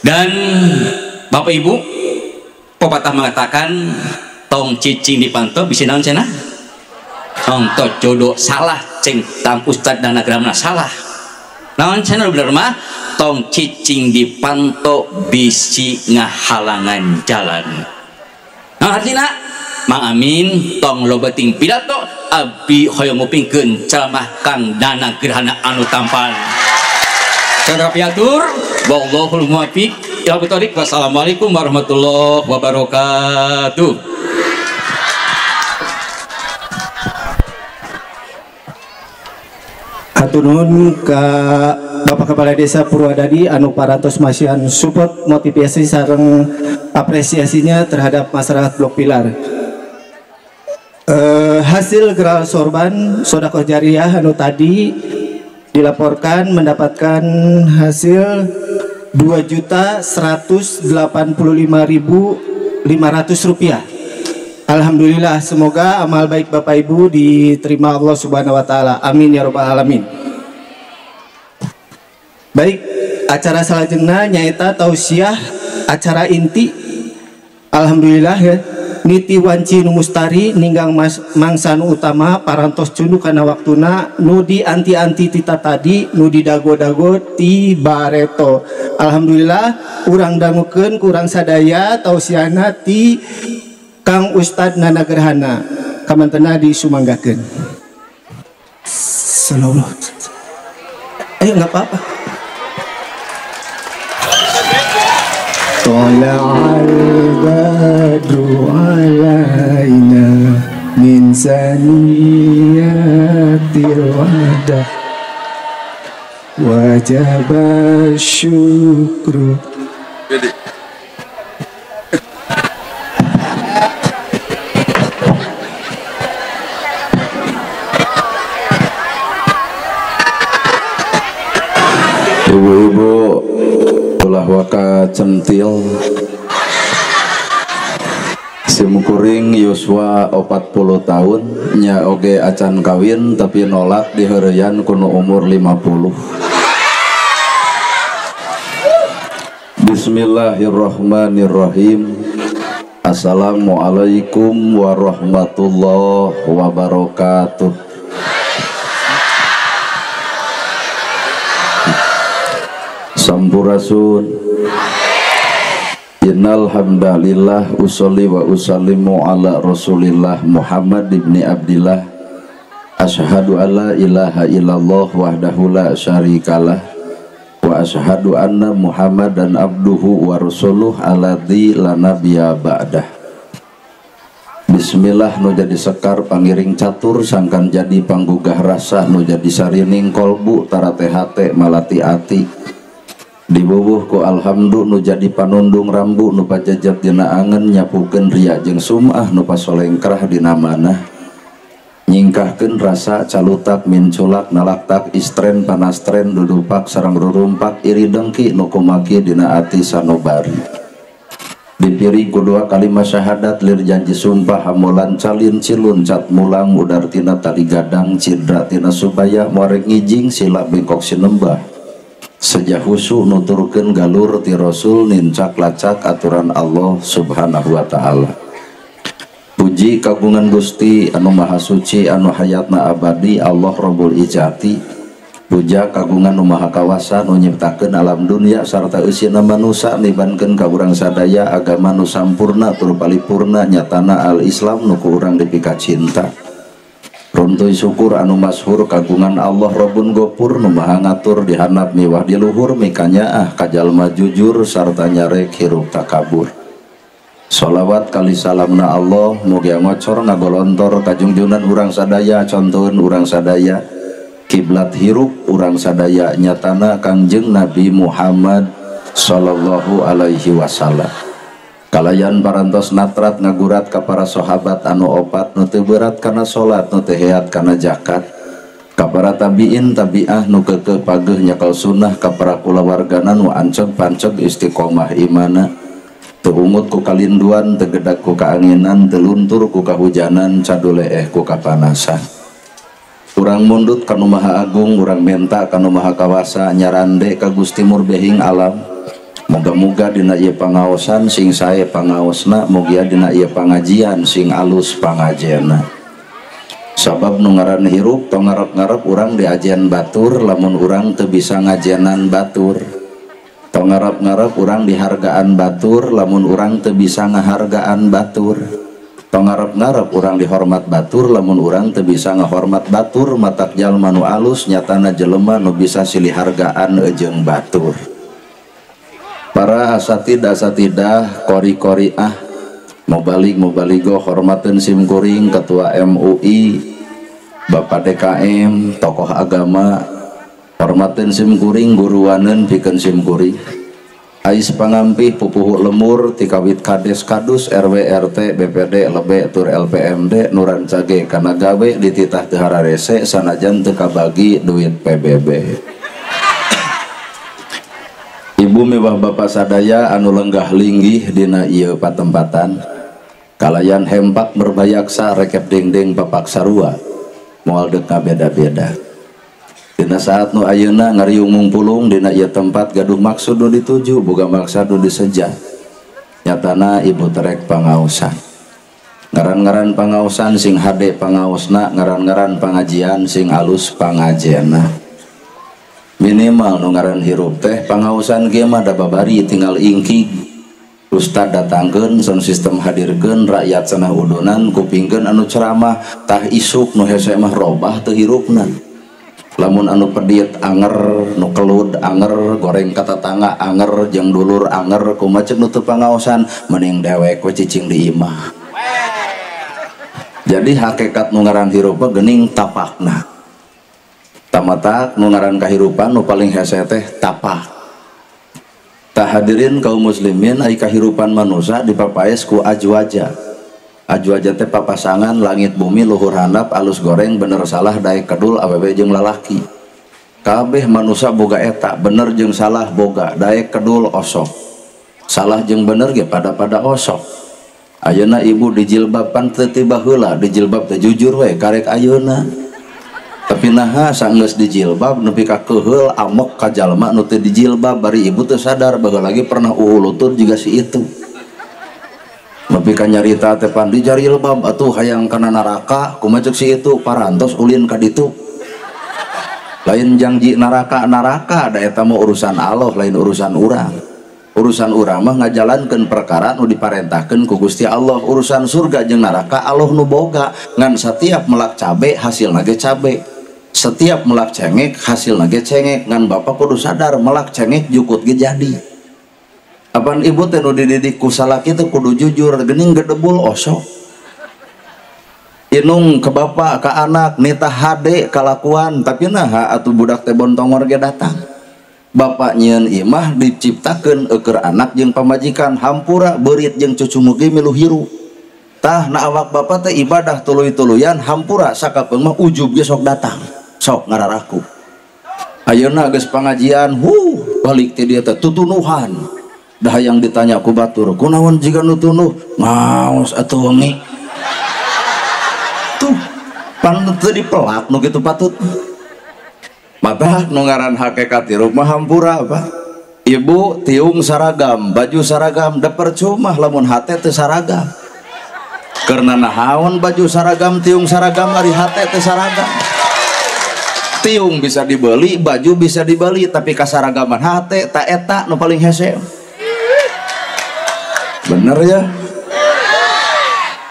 dan Bapak Ibu pepatah mengatakan tong cicing dipantau bisa naon cina? Tong jodoh salah ceng tang ustad dan agramna salah. Naon cina bener mah tong cicing dipantau bisi ngahalangan jalan. Nah artinya Mang Amin tong lobating pidato abi hoyong ngupingkeun ceramah Kang Dana Gerhana anu tampan Cara piatur wallahul muwaffiq ila bitariq wassalamualaikum warahmatullahi wabarakatuh Hatunun ke Bapak Kepala Desa Purwadadi anu parantos masihan support motivasi sareng apresiasinya terhadap masyarakat Blok Pilar. Eh, hasil geral sorban sodakoh jariah anu tadi dilaporkan mendapatkan hasil 2.185.500 rupiah. Alhamdulillah semoga amal baik Bapak Ibu diterima Allah Subhanahu wa taala. Amin ya rabbal alamin. Baik, acara selanjutnya nyaita tausiah acara inti Alhamdulillah ya niti wanci nu mustari ninggang mas, mangsanu utama parantos cundu kana waktuna nudi anti-anti tita tadi nudi dago-dago ti bareto. Alhamdulillah urang dangukeun kurang sadaya tausiana ti Kang Ustad Nana Gerhana kamantena disumanggakeun. Sallallahu Eh nggak apa-apa طلع البدر علينا من ثنيات الوداع وجب الشكر ulah waka centil Simukuring Yuswa 40 tahun nya oge acan kawin tapi nolak diherian kuno umur 50 Bismillahirrahmanirrahim. Assalamualaikum warahmatullahi wabarakatuh Sampurasun Innal hamdalillah usolli wa usallimu ala Rasulillah Muhammad ibni Abdillah. Ashhadu an la ilaha illallah wahdahu la syarikalah. Wa ashhadu anna Muhammadan abduhu wa rasuluh alladzi la nabiyya ba'dah. Bismillah nu jadi sekar pangiring catur sangkan jadi panggugah rasa nu jadi sarining kolbu tara THT malati ati dibubuh ku alhamdulillah nu jadi panundung rambu nu pajajat dina angen nyapukeun ria jeung sumah nu pasolengkrah dina manah. Nyingkahkeun rasa calutak minculak nalaktak istren panastren dudupak sareng rurumpak iri dengki nu kumaki dina ati sanobari dipiri kedua kalimat syahadat lir janji sumpah hamulan calin cilun cat mulang udar tina tali gadang cidra tina subaya muarek ngijing sila bengkok sinembah sejahusu nuturkeun galur ti rasul nincak lacak aturan Allah subhanahu wa ta'ala. Puji kagungan gusti anu maha suci anu hayatna abadi Allah Rabbul Ijati. Puja kagungan nu maha kawasa nu nyiptakeun alam dunia sarta eusina manusia nibankeun ka urang sadaya agama nu sampurna tur paripurna nyatana al Islam nu ku urang dipika cinta runtuy syukur anu mashur kagungan Allah robun gopur numaha ngatur dihanap miwah di luhur mikanya ah kajalma jujur sarta nyarek hirup takabur sholawat kali salamna Allah mugia ngocor ngagolontor kajungjunan urang sadaya contohun urang sadaya. Kiblat hirup urang sadaya nyatana kangjeng Nabi Muhammad sallallahu Alaihi Wasallam. Kalayan parantos natrat ngagurat ke para sahabat anu opat nutu berat karena salat nutu heat karena zakat. Para tabiin tabiah nu keke pageh nyakal sunnah ka para kulawargana nu anceg panceg istiqomah imana. Teungut ku kalinduan tegedak ku kaanginan teluntur ku kahujanan cadule eh ku kapanasan. Urang mundut kanu maha agung urang menta kanu maha kawasa nyarande ka Gusti murbehing alam moga-moga dina ieu pangaosan sing sae pangaosna mugia dina ieu pangajian sing alus pangajena sabab nu ngaran hirup tongarep-ngarep urang diajian batur lamun urang teu bisa ngajianan batur. Tongarep-ngarep urang dihargaan batur lamun urang teu bisa ngahargaan batur. Pengarap-ngarap orang dihormat Batur lamun orang teu bisa ngahormat Batur matak jalma nu alus nyatana Jelema nu bisa silih hargaan ejeng Batur. Para asatid asatidah kori kori ah mau balik mau baligo hormatin sim kuring ketua MUI Bapak DKM tokoh agama. Hormatin sim kuring guruanen bikin sim kuring. Ais pangampi pupuhu lemur tikawit kades kadus RW RT BPD lebe tur LPMD nuran cage karena gawe dititah tehara rese sanajan teka bagi duit PBB Ibu mewah bapak sadaya anu lenggah linggih dina iya patempatan. Kalayan hempak berbayaksa rekep ding-ding bapak sarua. Mual deka beda-beda Dina saat nu ayeuna ngariung pulung dina ieu tempat gaduh maksud nu dituju boga maksud nu disejah. Nyatana ibu terek pangausan. Ngaran-ngaran pangausan sing hade pangaosna ngaran-ngaran pangajian sing alus pangajena minimal nu ngaran hirup teh pangausan kieu mah da babari tinggal ingki. Ustad datangkan sound sistem hadirkan rakyat sana udonan kupingkan anu ceramah tah isuk nu hese mah robah teu hirupna. Lamun anu pedit anger nu kelud anger goreng kata tangga anger jeng dulur anger kumacek nutup pangaosan mending dewek ku cicing di imah. Jadi hakikat nungaran hirupa gening tapakna nungaran kahirupan nu paling hese teh tapak tak hadirin kaum muslimin ai kahirupan manusia dipapaes ku ajwaja. Aju aja teh papasangan langit bumi luhur handap alus goreng bener salah daek kedul awewe jeng lalaki. Kabeh manusia boga eta bener jeng salah boga daek kedul osok. Salah jeng bener ge pada pada osok. Ayeuna ibu dijilbaban teu tiba heula dijilbab teh jujur we karek ayeuna tapi naha sanggeus dijilbab nepi ka keheul amok ka jalma nu teu dijilbab. Bari ibu teu sadar baheula lagi pernah uhulutur juga si itu. Tapi kan nyarita teh pandi jari lebab atuh hayang kana neraka kumacek si itu? Parantos ulin ka ditu. Lain janji neraka neraka da eta mah urusan Allah lain urusan urang. Urusan urang mah ngajalankeun perkara nu diparentahkeun ku Gusti Allah. Urusan surga jeung neraka Allah nu boga. Ngan setiap melak cabe hasil ge cabe setiap melak cengek hasil ge cengek ngan bapak kudu sadar melak cengek jukut ge jadi. Apaan ibu teh nu dididik teh kudu jujur gening gedebul osok. Inung ke bapak ke anak nita hade kalakuan tapi nah atuh budak teh bontongor ge datang. Bapak nyen imah diciptakan eker anak jeung pamajikan hampura berit jeung cucu mugi milu hiru. Tah na awak bapak teh ibadah tuluy-tuluyan hampura sakapeung mah ujub ge sok datang sok ngararaku ayeuna geus pangajian hu balik teh dia tutunuhan. Dah yang ditanya ku batur kunawan jika nutunuh ngaos atau wengi. Tuh pan di pelak nu gitu patut mata nungaran hakikat di rumah hampura apa ibu tiung saragam baju saragam da percuma lamun hate teu saragam. Karena nahawan baju saragam tiung saragam hari hate teu saragam tiung bisa dibeli baju bisa dibeli tapi kasaragaman hate tak eta nu paling hese. Bener ya?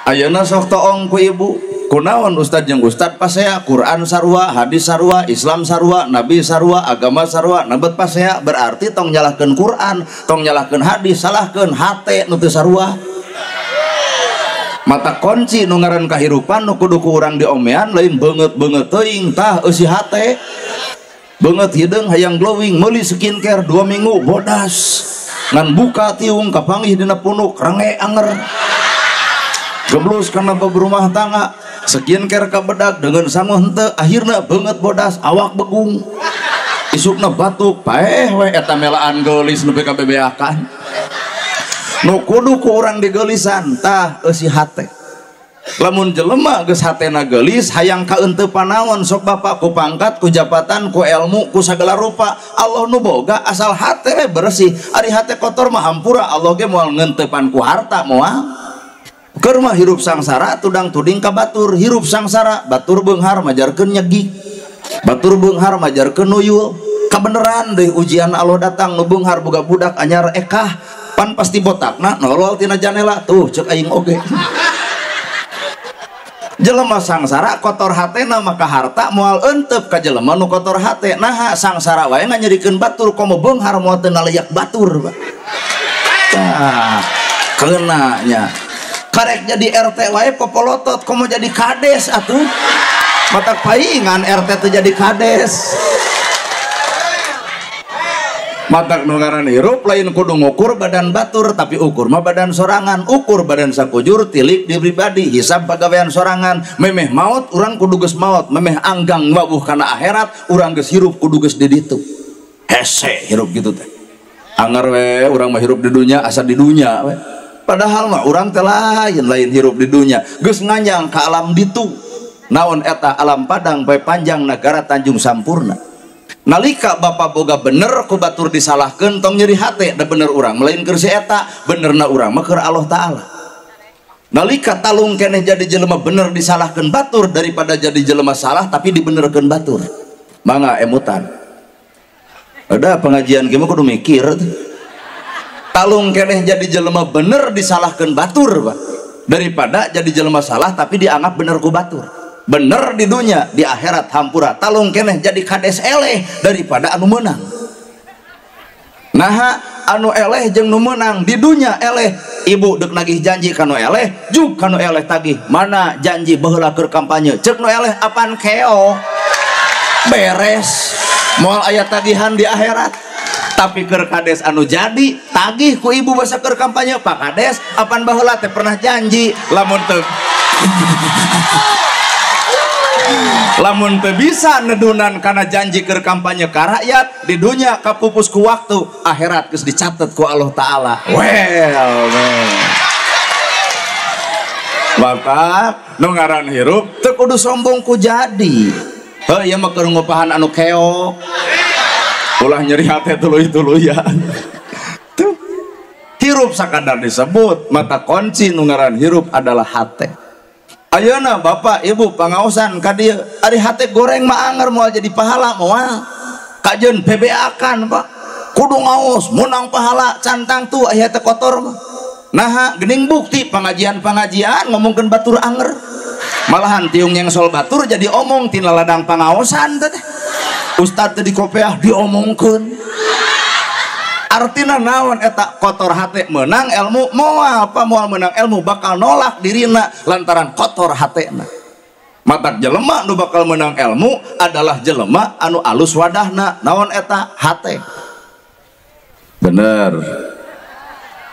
Ayeuna sok toong ku ibu. Kunaon ustad jeung ustad pasea Quran sarua hadis sarua Islam sarua Nabi sarua agama sarua nabet pasea berarti tong nyalahkeun Quran tong nyalahkeun hadis salahkeun hate nu teu sarua mata kunci nu ngaran kahirupan nu kudu ku urang diomean lain beungeut-beungeut teuing tah eusi hate. Beungeut hideung hayang glowing meuli skincare dua minggu bodas. Ngan buka tiung kapangih dina punuk range anger. Geblus karena berumah tangga sekian ker bedak dengan sangu hente akhirnya banget bodas awak begung. Isukna batuk paeh we eta melaan gelis nu BKBBakan nu kudu ku urang digelisantah eusi hate. Lamun jelema geus hatena gelis hayang kaeunteu panaon sok bapak ku pangkat ku jabatan ku ilmu ku segala rupa. Allah nu boga asal hate we bersih. Ari hate kotor mah hampura Allah ge moal ngentepan ku harta moal. Keur mah hirup sangsara tudang tuding ka batur. Hirup sangsara batur beunghar majarkeun nyegi. Batur beunghar majarkeun nuyul. Kabeneran deui ujian Allah datang nu beunghar boga budak anyar ekah. Pan pasti botak nah nolol tina janela. Tuh cek aing oge. Jelema sangsara kotor hatena maka harta mual entep ka jelema nu kotor hate. Nah sangsara wae nganyerikeun batur komo beunghar moal teu ngaleyak batur nah keunanya. Karek jadi RT wae popolotot komo jadi kades atuh. Mata paingan RT teu jadi kades matak nungaran hirup lain kudu ngukur badan batur tapi ukur mah badan sorangan. Ukur badan sakujur tilik di pribadi hisab pegawaian sorangan. Memeh maut orang kudu geus maut. Memeh anggang wabuh karena akhirat orang geus hirup kudu geus di ditu hese hirup gitu teh. Anggar we orang mah hirup di dunia asa di dunia we. Padahal mah orang teh lain lain hirup di dunia geus nganyang ke alam ditu. Naon eta alam padang bae panjang negara Tanjung Sampurna nalika Bapak boga bener ku batur disalahkan tong nyeri hati da bener orang melainkan si eta benerna orang makar Allah Ta'ala. Nalika talung keneh jadi jelema bener disalahkan batur daripada jadi jelema salah tapi dibenerkan batur. Mangga emutan. Ada pengajian gimana kudu mikir. Talung keneh jadi jelema bener disalahkan batur daripada jadi jelema salah tapi dianggap bener ku batur bener di dunia di akhirat hampura. Talung keneh jadi kades eleh daripada anu menang. Nah anu eleh jeng nu menang di dunia eleh. Ibu dek nagih janji kanu eleh juk kanu eleh tagih. Mana janji baheula keur kampanye? Cek nu eleh apan keo? Beres. Moal ayat tagihan di akhirat. Tapi keur kades anu jadi tagih ku ibu basa keur kampanye. Pak kades apan baheula teh pernah janji? Lamun teu lamun teu bisa nedunan karena janji ke kampanye ke rakyat di dunia kapupus ku waktu akhirat geus dicatat ku Allah taala. Well man. maka nu ngaran hirup teu kudu sombong ku jadi. Heuh ieu mah keur ngupahan anu keok. Ulah nyeri hate tuluy-tuluy ya tuh hirup sakadar disebut mata kunci nu ngaran hirup adalah hate Ayeuna bapak ibu pengawasan kadi ari hate goreng mah anger mau jadi pahala moal kajen PBA kan pak. Kudu ngaos menang pahala cantang tuh aya teh kotor mah nah gening bukti pengajian pengajian ngomongkan batur anger malahan tiung yang sol batur jadi omong tina ladang pengawasan teh. Ustad tadi kopiah diomongkan artina naon eta kotor hati menang ilmu apa moal menang ilmu bakal nolak dirina lantaran kotor hatena matak jelema nu bakal menang ilmu adalah jelema anu alus wadahna naon eta hate? Bener.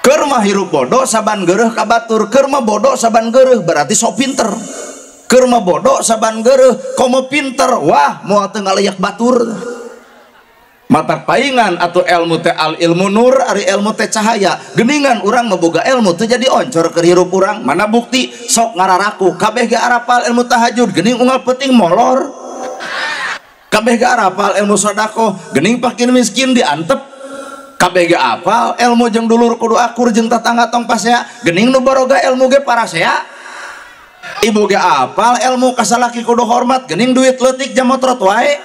Kerma hirup bodoh saban gereh kabatur. Kerma bodoh saban gereh berarti sok pinter. Kerma bodoh saban gereh komo pinter. Wah mau tengah layak batur mata paingan atau ilmu teh al ilmu nur ari ilmu teh cahaya. Geningan orang memboga ilmu tuh jadi oncor ke hirup orang mana bukti? Sok ngararaku. Kabeh ge arapal ilmu tahajud gening unggal peting molor. Kabeh ge arapal ilmu sodako gening pakin miskin diantep. Kabeh ge apal ilmu jeng dulur kudu akur jeng tetangga tong pasea gening nu baroga ilmu ge parasea. Ibu ge apal ilmu kasalaki kudu hormat gening duit letik jamotrot wae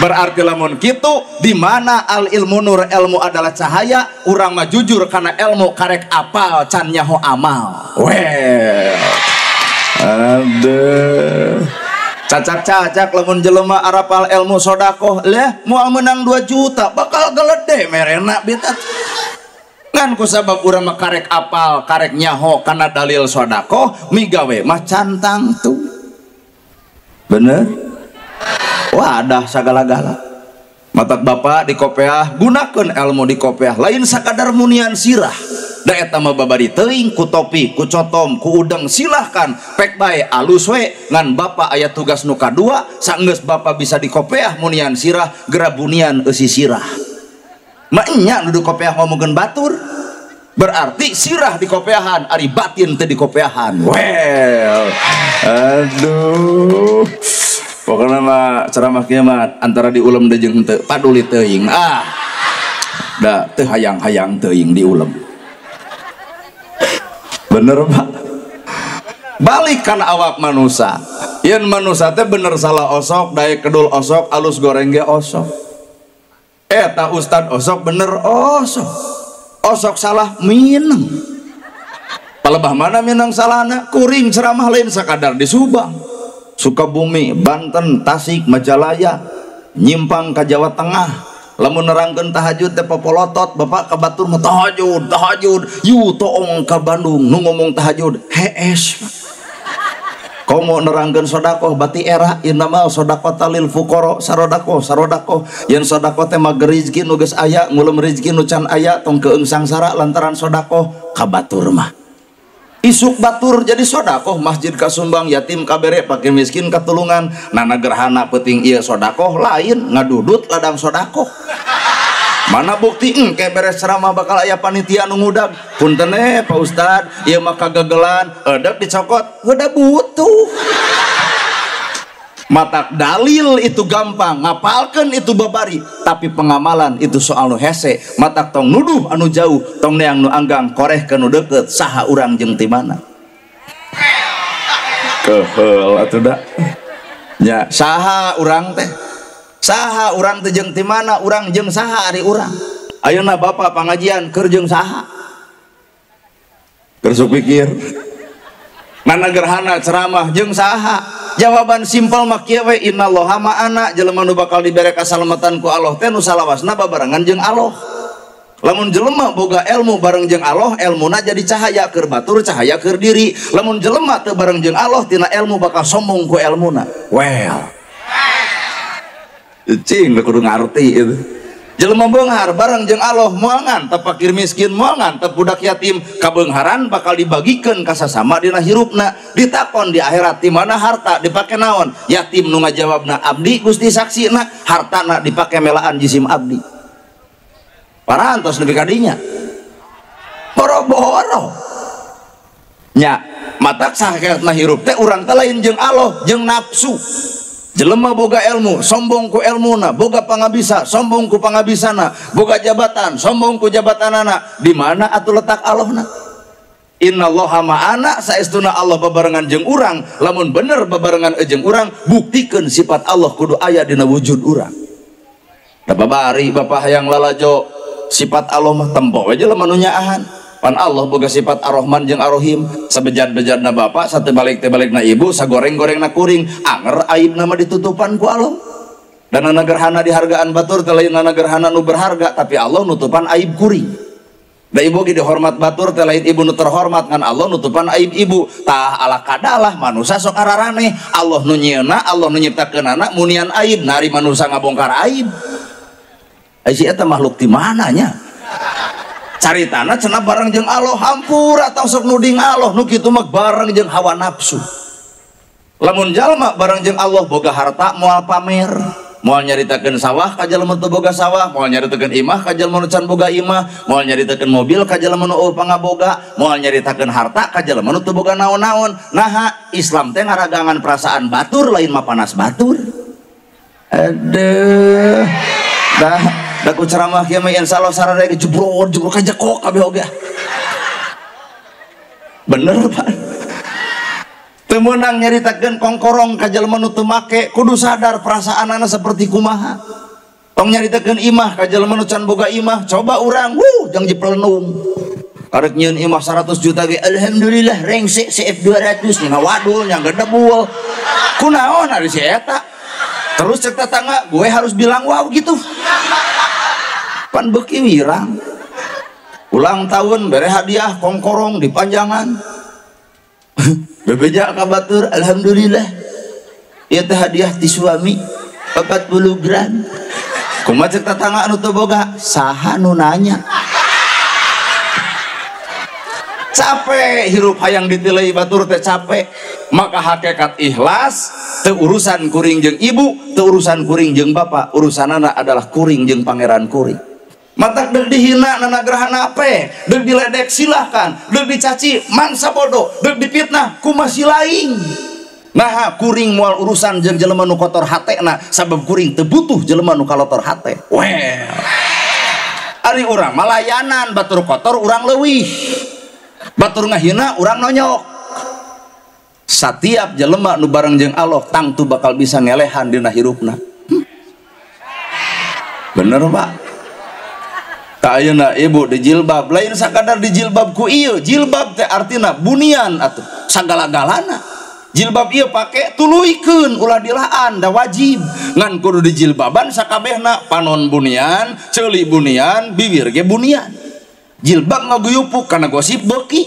berarti lamun gitu di mana al ilmu nur ilmu adalah cahaya orang mah jujur karena ilmu karek apal can nyaho amal. Well cacak-cacak lamun jelema arapal ilmu sodako leh mual menang 2 juta bakal gelede merena bitat kan ku sabab urang mah karek apal karek nyaho karena dalil sodako migawe mah cantang tuh bener wadah segala-gala mata bapak di kopiah gunakan ilmu di kopiah lain sakadar munian sirah. Da eta mah babari teuing ku topi ku cotom ku udeng silahkan. Pek bae alus we. Ngan bapak aya tugas nu kadua sanggeus bapak bisa di kopiah munian sirah gerabunian eusi sirah. Mak nya nu di kopiah ngomongkeun batur. Berarti sirah di kopiahan ari batin teh di kopiahan well aduh pokoknya mah ceramah kieu mah antara di ulam deui jeung teu paduli teuing ah! Da teu hayang-hayang teuing di ulam bener pak? Balik kan awak manusia yang manusia teh bener salah osok daya kedul osok alus goreng ge osok eta ustad osok bener osok. Osok salah minang palebah mana minang salahna? Kuring ceramah lain sakadar di Subang Sukabumi Banten Tasik Majalaya nyimpang ke Jawa Tengah. Lamun nerangkeun tahajud teh popolotot bapak ke Batur mah tahajud tahajud. Yu toong ke Bandung nu ngomong tahajud hees. Kau mau nerangkan sodako bati era inama sodako talil fukoro sarodako sarodako yang sodako tema gerizki nugas ayah ngulum rizki nucan ayah tong keeng sangsara lantaran sodako kabatur mah isuk batur jadi sodako masjid kasumbang yatim kabere pakai miskin ketulungan. Nana gerhana peting iya sodako lain ngadudut ladang sodako mana bukti engke beres ceramah bakal ayah panitia nungudag punten eh Pak Ustad iya maka gagelan edek dicokot udah butuh matak dalil itu gampang ngapalkan itu babari. Tapi pengamalan itu soal nu hese. Matak tong nuduh anu jauh tong neang nu anggang koreh ke nu deket saha urang jeng timana kehel atuh dah ya saha urang teh. Saha urang teh jeung timana urang jeung saha ari urang. Ayeuna bapak pangajian keur jeung saha. Keur pikir. Mana gerhana ceramah jeung saha jawaban simpel mah kieu we innallaha ma'ana jelema nu bakal dibere kasalamatan ku Allah teh nu salawasna babarengan jeung Allah. Lamun jelema boga ilmu bareng jeung Allah ilmuna jadi cahaya keur batur cahaya keur diri. Lamun jelema teu bareng jeung Allah tina ilmu bakal sombong ku ilmuna well. Cing kudu ngarti itu jelema beunghar bareng jeung Allah moal ngantep fakir miskin moal ngantep budak yatim kabeungharan bakal dibagikeun ka sasama dina hirupna. Ditakon di akhirat di mana harta dipake naon? Yatim nu ngajawabna abdi Gusti saksina hartana dipake melaan jisim abdi. Parantos nepi kadinya boro-boro. Nya matak sakitna hirup teh urang teh lain jeung Allah jeung nafsu jelema boga ilmu sombong ku ilmuna. Boga pangabisa sombong ku pangabisana boga jabatan sombong ku jabatanana. Di mana atuh letak Allahna? Innallaha ma'ana saestuna Allah babarengan jeung urang. Lamun bener babarengan jeung urang buktikeun sifat Allah kudu aya dina wujud urang. Da babari bapak hayang lalajo sifat Allah mah tempo aja lemah nu nyaahan pan Allah boga sifat ar-Rahman jeung ar-Rahim. Sabejad-bejadna bapak satu balik ibu sagoreng-gorengna kuring. Anger aib nama ditutupan ku Allah. Dan nana gerhana dihargaan batur teh lain nana gerhana nu berharga tapi Allah nutupan aib kuring da ibu ge dihormat batur teh lain ibu nu terhormat ngan Allah nutupan aib ibu. Tah ala kadalah manusia sok araraneh. Allah nu nyieuna Allah nu nyiptakeun anak munian aib. Nari manusia ngabongkar aib. Aisi eta makhluk di mananya cari tanah cenah bareng jeung Allah hampur atau sok nuding Allah nu kitu mah bareng jeung hawa nafsu. Lamun jalma bareng jeung Allah boga harta moal pamer. Moal nyaritakeun sawah ka jalma teu boga sawah. Moal nyaritakeun imah ka jalma nu can boga imah. Moal nyaritakeun mobil ka jalma nu pangaboga moal nyaritakeun harta ka jalma nu teu boga naon-naon. Nah Islam teh ngaragangan perasaan batur lain mah panas batur. Aduh dah daku ceramah kieu mah insyaallah sarada ge jebrot jebrot ka jekok kabeh oge bener pak? Teu meunang nyaritakeun kongkorong ka jalma nu teu make kudu sadar perasaanana seperti kumaha. Tong nyaritakeun imah ka jalma nu can boga imah coba urang wuh jang jeplenung karek nyieun imah 100 juta ge alhamdulillah rengsek CF 200 nya wadul nya gedebul kunaon ari si eta? Terus cek tetangga gue harus bilang wow gitu pan beki wirang. Ulang tahun bere hadiah kongkorong di panjangan. Bebeja kabatur alhamdulillah. Ya teh hadiah ti suami 40 gram. Kumaha cek tetangga anu teu boga? Saha nu nanya. Capek hirup hayang ditilai batur teh capek. Maka hakikat ikhlas teu urusan kuring jeung ibu teu urusan kuring jeung bapak. Urusan anak adalah kuring jeung pangeran kuring mata deg dihina nana gerhana ape deg diledek silahkan. Deg dicaci mangsa bodoh. Deg dipitnah ku masih lain nah kuring mual urusan jeung jelema nu kotor hate na sabab kuring tebutuh jelema nu kalotor hate. Well ari urang malayanan batur kotor urang lewih batur ngahina urang nonyok. Setiap jelema nu bareng jeung Allah tangtu bakal bisa ngelehan dina hirupna. Bener pak? ayeuna ibu eh, di jilbab. Lain sakadar di jilbabku iya jilbab teh artina bunian atuh sagala-galana. Jilbab iya pakai tuluikeun ulah dilaan da wajib. Ngan kudu di jilbaban sakabehna panon bunian ceuli bunian bibir ge bunian. Jilbab ngaguyupuk karena gosip beki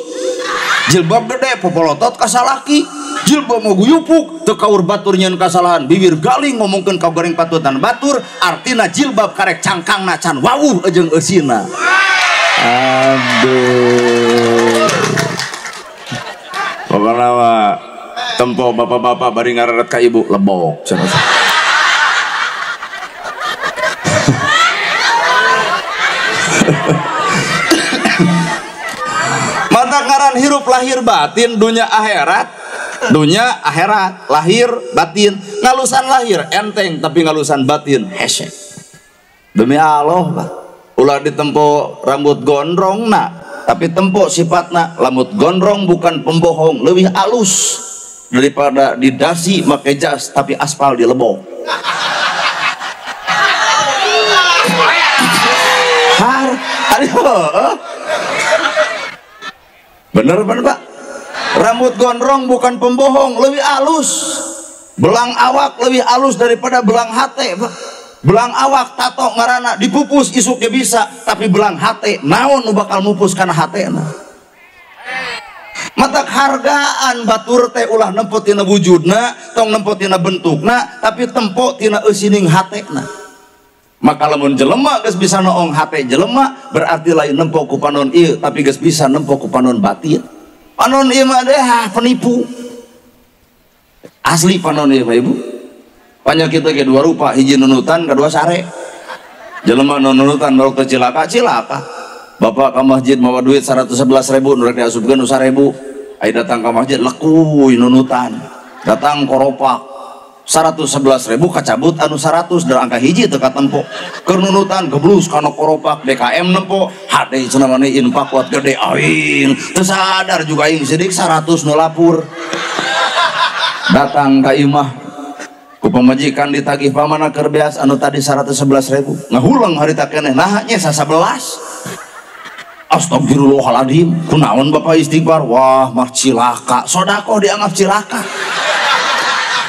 jilbab gede popolotot kasalaki. Jilbab mau guyupuk tekaur batur nyen kasalahan. Bibir galing ngomongkan kau goreng patutan batur. Artina jilbab karek cangkang nacan wawuh ejeng esina aduh. Pokoknya tempo bapak-bapak bari ngararet ka ibu lebok hirup lahir batin dunia akhirat. Dunia akhirat lahir batin. Ngalusan lahir enteng tapi ngalusan batin. Hese demi Allah pak. Ulah ditempo rambut gondrong nak. Tapi tempo sifatna rambut gondrong bukan pembohong lebih halus. Daripada didasi pakai jas tapi aspal di lebok har aduh bener bener pak? Rambut gondrong bukan pembohong lebih halus. Belang awak lebih halus daripada belang hati pak. Belang awak tato ngarana dipupus isuknya bisa tapi belang hati naon bakal mupus karena hati nah. mata hargaan batur teh ulah nempot tina wujudna tong nempot tina bentukna tapi tempo tina eusining hatena maka lamun jelema geus bisa noong hate jelema berarti lain nempo ku panon ieu tapi geus bisa nempo ku panon batin. Panon ieu mah ah, penipu. Asli panon ieu Ibu. Banyak kita ke dua rupa hiji nunutan kedua sare. Jelema nunutan baru cilaka cilaka. Bapak ke masjid mau duit 111 ribu nurek usah ribu ayo datang ke masjid lekuy nunutan. Datang koropak 111 ribu kacabut anu 100 dan angka hiji teka tempo kenunutan geblus karena koropak DKM nempo. Hade cenamane infak kuat gede aing. Tersadar juga aing sidik 100 nolapur datang ke imah ku pemajikan ditagih pamana kerbeas anu tadi 111 ribu. Ngahulang hari tak keneh nahnya sasa belas astagfirullahaladzim kunaon bapak istighfar? Wah mah cilaka. Sodako dianggap cilaka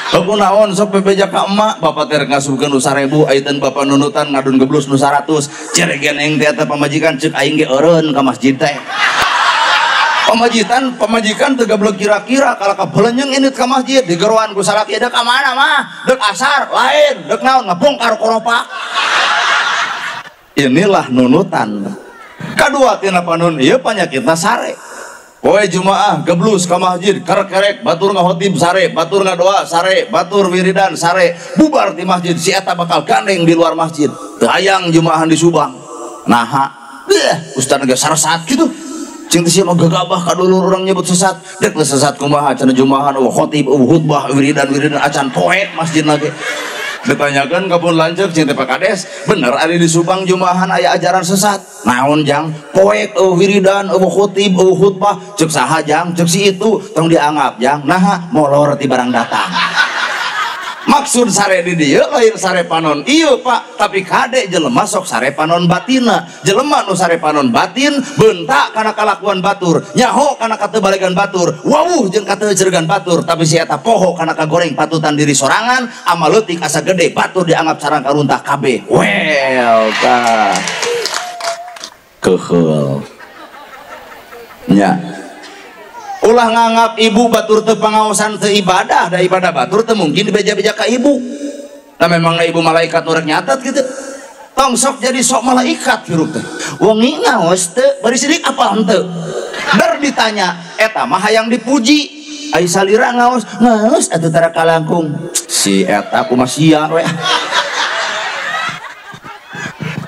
Aku naon sok pepeja ka emak? Bapak teh ngasubkeun nu 1000 ayeuna bapak nunutan ngadun geblus nu 100 ceregen eng teh pemajikan cek aing ge eureun ka masjid teh. Pemajikan pemajikan belum kira-kira kalau kebelenyeng ini ke masjid di geruan ku salaki dek mana mah dek asar lain. Dek naon ngabongkar koropak inilah nunutan. Kedua tina panun iya penyakitna sare Poe Jumaah geblus ke masjid kerek-kerek batur ngahotib sare batur ngadoa sare batur wiridan sare. Bubar di masjid si eta bakal gandeng di luar masjid. Hayang Jumaahan di Subang. Nah eh, Ustaz nggak sarsat gitu. Cing teh mah kadulur orang nyebut sesat. Dek sesat kumaha cenah jumahan oh khotib oh khutbah wiridan wiridan acan poek masjid lagi ditanyakan kapun lanjut cing teh pakades bener ada di Subang jumahan aya ajaran sesat? Naon jang? Poek oh wiridan oh khotib oh khutbah cek saha cek si itu tong dianggap jang? Nah molor ti barang datang maksud sare di dia lahir sare panon. Iya pak. Tapi kade jelema sok sare panon batina. Jelema nu sare panon batin bentak karena kalakuan batur. Nyaho karena kata balikan batur. Wawuh jeung kata jergan batur. Tapi si eta poho karena kagoreng patutan diri sorangan amaletik asa gede batur dianggap sarang karuntah kabe well ta kehel. Nya ulah nganggap ibu batur te pengawasan te ibadah da ibadah batur te mungkin dibeja-beja ke ibu. Nah memang ibu malaikat nurek nyatat gitu tong sok jadi sok malaikat hirup teh. Wengi ngawas te bari sidik apa hente dar ditanya eta mah yang dipuji. Ai salira ngaos ngaos atuh tara kalangkung. Si eta aku masih we.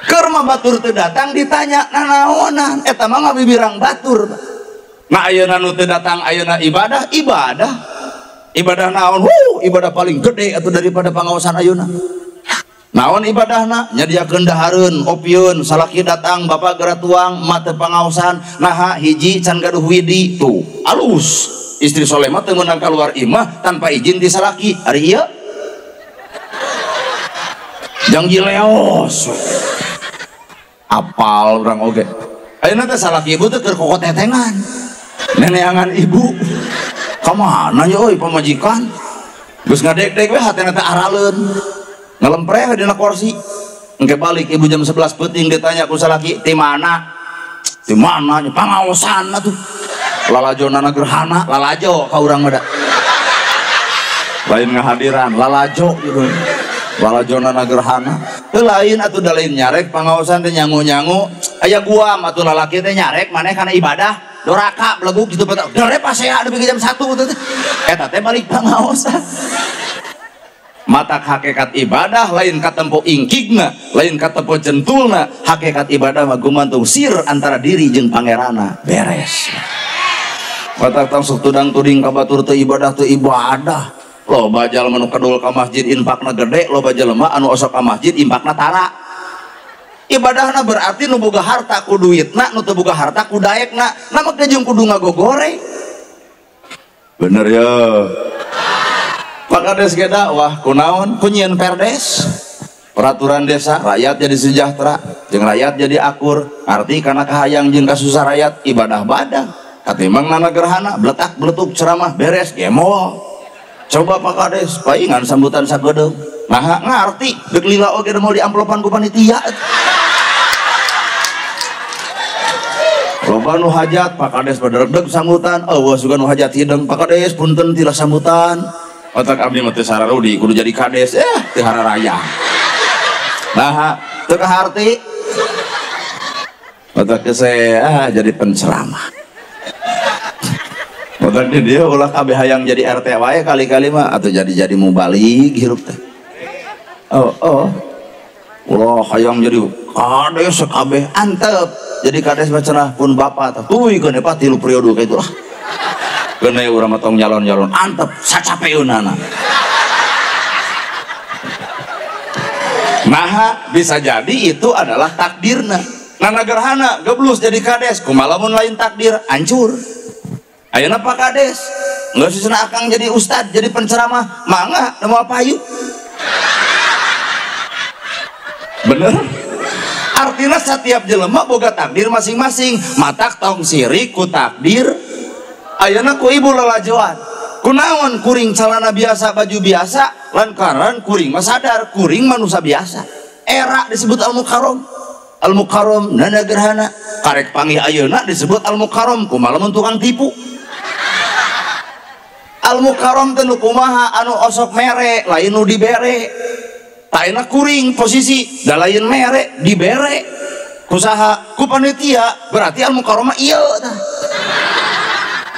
Keur mah batur teu datang ditanya nah naonan eta mah ngabibirang batur nah ayeuna nu teu datang ayeuna ibadah ibadah. Ibadah naon? Huh ibadah paling gede atau daripada pengawasan ayeuna. Naon ibadahna? Nyadiakeun dahareun opieun salaki datang bapak gerak tuang mata pengawasan. Nah hiji can gaduh widi tuh. Alus. Istri soleh mah teu keluar imah tanpa izin di salaki ari ieu? Jang jileos apal orang oge. Ayeuna teh salaki ibu teh keur kokotetengan neneangan ibu. Kamana nya euy pamajikan? Geus ngadek-dek we hatena teh araleun ngelempreh dina kursi engke balik ibu jam 11 penting ditanya ku salaki ti mana? Ti mana pangaosan tuh. Lalajo nana gerhana. Lalajo ka urang mah lain ngahadiran lalajo gitu. Lalajo nana gerhana. Teu lain atuh da lain nyarek pangaosan teh nyangu-nyangu. Aya gua atuh lalaki teh nyarek maneh kana ibadah doraka beleguk gitu betul dore pasea ada jam 1 teh eta teh balik pangaosan mata hakikat ibadah lain katempo ingkigna lain katempo jentulna. Hakikat ibadah mah gumantung sir antara diri jeung pangerana. Beres. Mata tangsuk tudang tuding kabatur teu ibadah teu ibadah. Lo bajal manu kedul ka masjid infakna gede lo bajal mah anu osok ka masjid infakna tara ibadahna berarti nu boga harta ku duitna nu teu boga harta ku daekna. Nama jeung kudu ngagogore bener ya. Pak Kades ge dakwah kunaon kunyian perdes. Peraturan desa rakyat jadi sejahtera. Jeung rakyat jadi akur. Arti karena kahayang jeung kasusah rakyat ibadah badah katimbang nana gerhana beletak beletuk ceramah beres gemol coba Pak Kades paingan sambutan sagedeng nah ngarti dek lila oge mau di amplopan ku panitia loba nu hajat Pak Kades badareg sambutan. Eueuh suga nu hajat hideng Pak Kades punten tilah sambutan. Otak abdi mah teu sararudi kudu jadi kades. Eh teu raya nah teu kaharti. Otak saya ah jadi penceramah. Otak dia ulah kabeh hayang jadi RT wae kali-kali mah atau jadi jadi mubalik hirup teh. Oh oh ulah hayang jadi kades kabeh antep jadi kades macenah pun bapak teh tuh ikeun pati lu periode kayak itulah. Kena urang tong nyalon-nyalon. Antep sacapeunana nah bisa jadi itu adalah takdirna. Nana gerhana geblus jadi kades. Kumalamun lain takdir hancur ayeuna pak kades? Nggak susah akang jadi ustad jadi penceramah. Mangga mau payu bener? Artinya setiap jelema boga takdir masing-masing. Matak tong sirik ku takdir. Ayeuna ku ibu lelajoan kunaon kuring celana biasa baju biasa lantaran kuring mah sadar kuring manusia biasa. Era disebut al mukarrom al mukarrom nana gerhana. Karek panggih ayeuna disebut al mukarrom kumaha tukang tipu? Al mukarrom teh kumaha anu osok mere lain nu dibere taina kuring posisi. Da lain mere dibere. Kusaha ku panitia. Berarti al mukarrom iya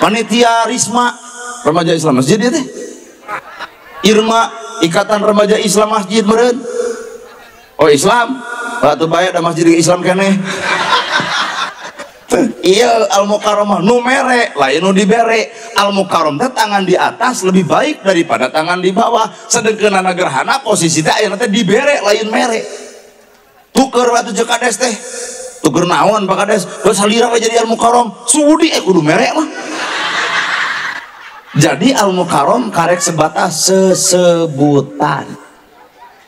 panitia Risma remaja Islam Masjid ya teh. Irma Ikatan Remaja Islam Masjid meren oh Islam. Batu bayar ada masjid Islam kene iya al mukarramah nu mere lain nu dibere. Al mukarram teh tangan di atas lebih baik daripada tangan di bawah. Sedengkeun gerhana posisi teh aya teh dibere lain mere. Tuker waktu jeung kades teh. Tuker naon Pak Kades? Geus salira jadi al mukarram sudi eh kudu mere mah. Jadi al mukarrom karek sebatas sesebutan.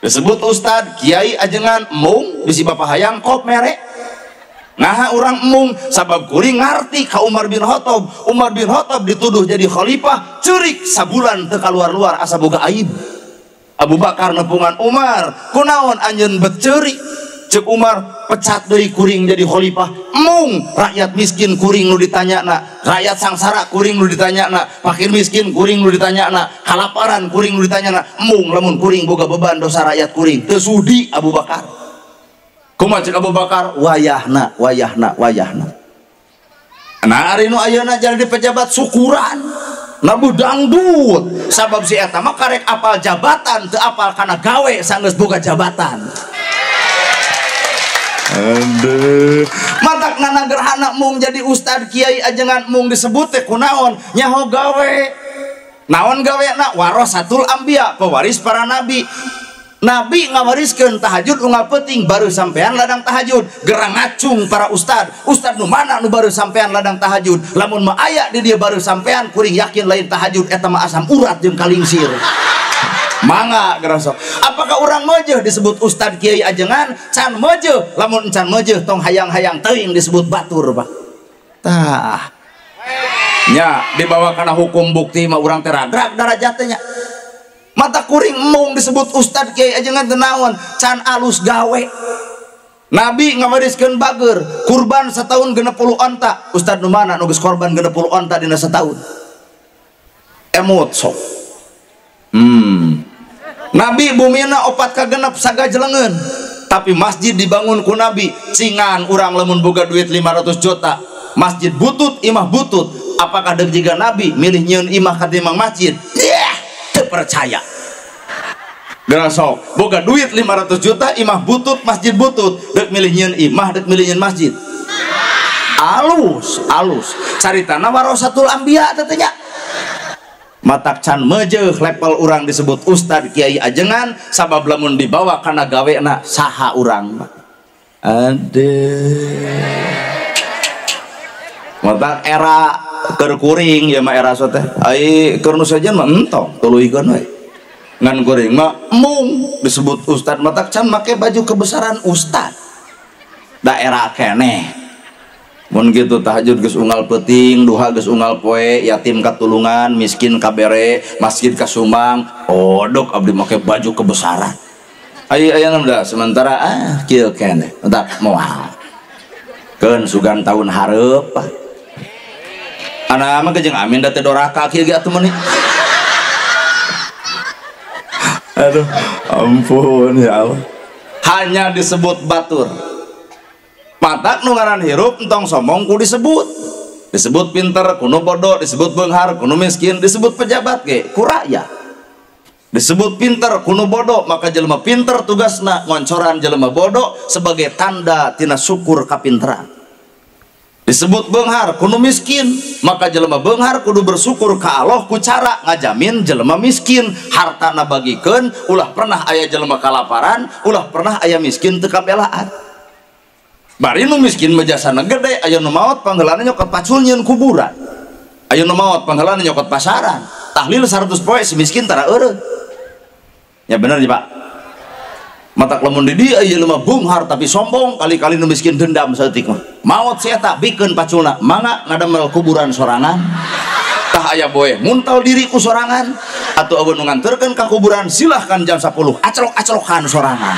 Disebut ustad kiai ajengan mung bisi bapak hayang kop merek nah orang mung sabab kuring ngarti ka Umar bin Khattab. Umar bin Khattab dituduh jadi khalifah cerik sabulan teu luar-luar asa boga aib. Abu Bakar nepungan Umar kunaon anjeun becerik cek Umar pecat dari kuring jadi khalifah. Mung rakyat miskin kuring lu ditanya nak rakyat sangsara kuring lu ditanya nak fakir miskin kuring lu ditanya nak kalaparan kuring lu ditanya nak mung lamun kuring boga beban dosa rakyat kuring. Tesudi Abu Bakar kumaha cek Abu Bakar? Wayahna wayahna wayahna. Nah hari nu ayeuna jadi pejabat syukuran. Nabu dangdut. Sabab si eta karek apal jabatan teu apal kana gawe sanggeus boga jabatan. Aduh. Matak nana gerhana mung jadi ustad kiai ajengan mung disebut teh kunaon? Nyaho gawe. Naon gawe nak warasatul ambia pewaris para nabi. Nabi ngawariskan tahajud unggal peting baru sampean ladang tahajud. Gerang ngacung para ustad. Ustad nu mana nu baru sampean ladang tahajud? Lamun ma aya di dia baru sampean kuring yakin lain tahajud eta asam urat jeung kalingsir. Mangga gerasa. Apakah orang mojeh disebut ustad kiai ajengan? Can mojeh lamun can mojeh tong hayang-hayang teuing disebut batur pak. Tah. Nya dibawa karena hukum bukti mah urang teragrag darajatnya mata kuring mung disebut ustad kiai ajengan tenawan. Can alus gawe. Nabi ngamariskan bager kurban setahun genep puluh onta. Ustad nu mana nugas korban genep puluh onta dina setahun? Emot sok. Hmm. Nabi bumina opat kagenep saga jelengen. Tapi masjid dibangun ku Nabi cingan urang lemun boga duit 500 juta. Masjid butut imah butut. Apakah deg Nabi milih nyeun imah katimang masjid? Yeah, terpercaya Gerasok, boga duit 500 juta imah butut masjid butut. Dek milih nyeun imah dek milih nyeun masjid. Alus alus. Caritana warasatul ambia tetenya matak can mejeh level orang disebut ustad kiai ajengan sabab lamun dibawa karena gawe na saha orang ada matak era kerkuring ya mah era sote. Ai kernu saja mah entong tuluikeun we ngan kuring mah mung disebut ustad matak can make baju kebesaran ustad daerah keneh mun gitu tahajud geus unggal peting duha geus unggal poe yatim katulungan miskin kabere masjid kasumbang. Odok abdi make baju kebesaran. Ayo aya dah sementara ah kieu keneh entar moal. Keun sugan tahun hareup anak mah kejeng amin da teh doraka kieu ge atuh aduh ampun ya Allah. Hanya disebut batur. Patak nungaran hirup entong sombong ku disebut. Disebut pinter kuno bodoh disebut benghar kuno miskin disebut pejabat ke ku rakyat. Disebut pinter kuno bodoh maka jelema pinter tugasna ngoncoran jelema bodoh sebagai tanda tina syukur kapinteran disebut benghar kuno miskin. Maka jelema benghar kudu bersyukur ka Allah ku cara ngajamin jelema miskin. Hartana bagikan ulah pernah ayah jelema kalaparan ulah pernah ayah miskin teka belaan bari nu miskin majasana gede aya nu maot panggelana nyokot pacul nyeun kuburan. Aya nu maot panggelana nyokot pasaran. Tahlil 100 poe si miskin tara eureun. Ya bener nih pak mata lamun di dia ieu lemah bunghar tapi sombong kali-kali nu dendam saeutik mah. Maot si eta bikeun paculna mangga ngadamel kuburan sorangan. Tah aya boe muntal diri ku sorangan. Atau aweun nu nganterkeun ka kuburan silahkan jam 10 acrok-acrokan sorangan.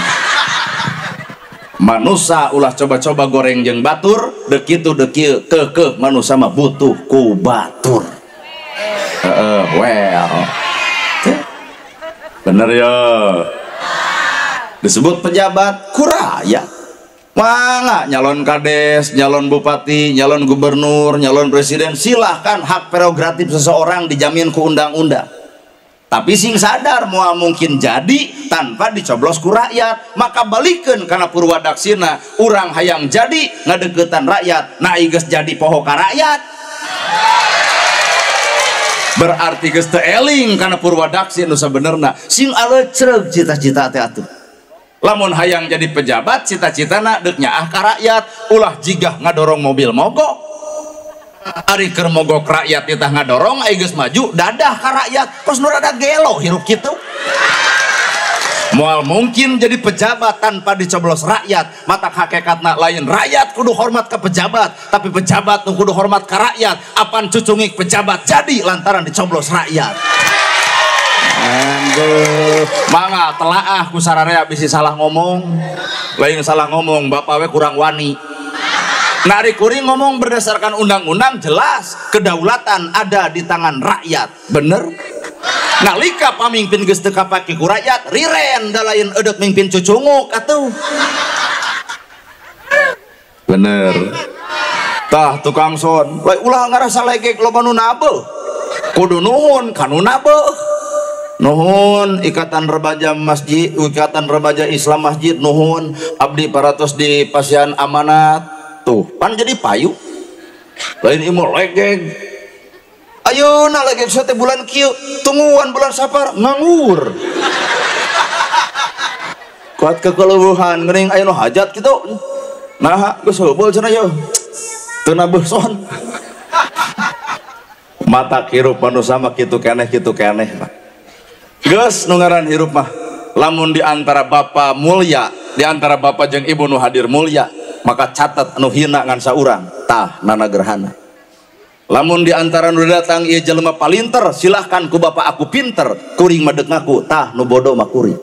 Manusia ulah coba-coba goreng jeng batur dekitu dekieu ke ke manusia mah butuh ku batur. Uh, well. Bener ya disebut pejabat kuraya. Mana nyalon kades nyalon bupati nyalon gubernur nyalon presiden silahkan hak prerogatif seseorang dijamin ke undang-undang. Tapi sing sadar mau mungkin jadi tanpa dicoblos ku rakyat. Maka balikan karena purwadaksina orang hayang jadi ngadeketan rakyat. Nah iges jadi poho ka rakyat. Berarti geus teu eling karena purwadaksi nu sabenerna. Sing alecreg cita-cita teh atuh lamun hayang jadi pejabat cita-citana deuk nyaah ka rakyat. Ulah jigah ngadorong mobil mogok. Ari keur mogok rakyat kita ngadorong ai geus maju dadah ka rakyat. Terus nu rada gelo hirup kitu. Mual mungkin jadi pejabat tanpa dicoblos rakyat. Mata hakikatna lain rakyat kudu hormat ke pejabat. Tapi pejabat kudu hormat ke rakyat. Apan cucungik pejabat jadi lantaran dicoblos rakyat mangga telaah ku sararea bisi salah ngomong. Lain salah ngomong bapak we kurang wani. Nari kuring ngomong berdasarkan undang-undang jelas kedaulatan ada di tangan rakyat. Bener? Nalika pamimpin geus teu kapake ku rakyat riren da lain eudeup mimpin cucunguk atuh bener. Tah tukang son. Ulah ngarasa legek loba nu nabeuh. Kudu nuhun kanu nabeuh Nuhun ikatan remaja masjid ikatan remaja Islam masjid nuhun. Abdi paratos di pasian amanat. Tuh pan jadi payu. Lain imul legeg ayo na lagi sate bulan kieu. Tungguan bulan sapar nganggur kuat kekeluhan geuning ayo hajat gitu nah geus heubeul cenah yo. Teu nabuh son mata hirup anu sama kitu keneh kitu keneh Gus nungaran hirup mah lamun di antara bapak mulia di antara bapak jeung ibu nu hadir mulia maka catat anu hina ngan saurang tah nana gerhana. Lamun di antara nu datang ieu jelema palinter silahkan ku bapak aku pinter kuring madeg ngaku tah nu bodoh mah kuring.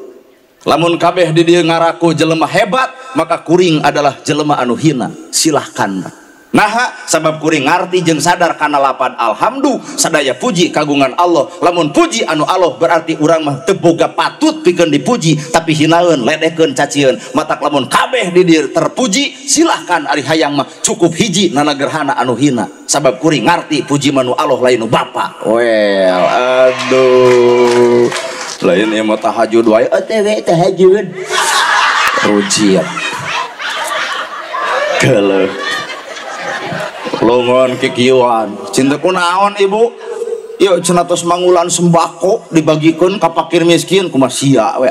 Lamun kabeh di dieu ngaraku jelema hebat maka kuring adalah jelema anu hina silahkan Nah, sabab kuring ngarti jeung sadar kana lapan alhamdulillah sadaya puji kagungan Allah. Lamun puji anu Allah berarti urang mah teu boga patut pikeun dipuji tapi hinaeun ledekeun cacieun. Matak lamun kabeh di dieu terpuji silahkan ari hayang mah cukup hiji nana gerhana anu hina. Sabab kuring ngarti puji manu Allah lain nu bapa. Well aduh. Lain mah tahajud wae otw tahajud rujiat kalau longon kikiuan cinta kunaon ibu? Yuk cenatos mangulan sembako dibagikan ke pakir miskin kuma sia we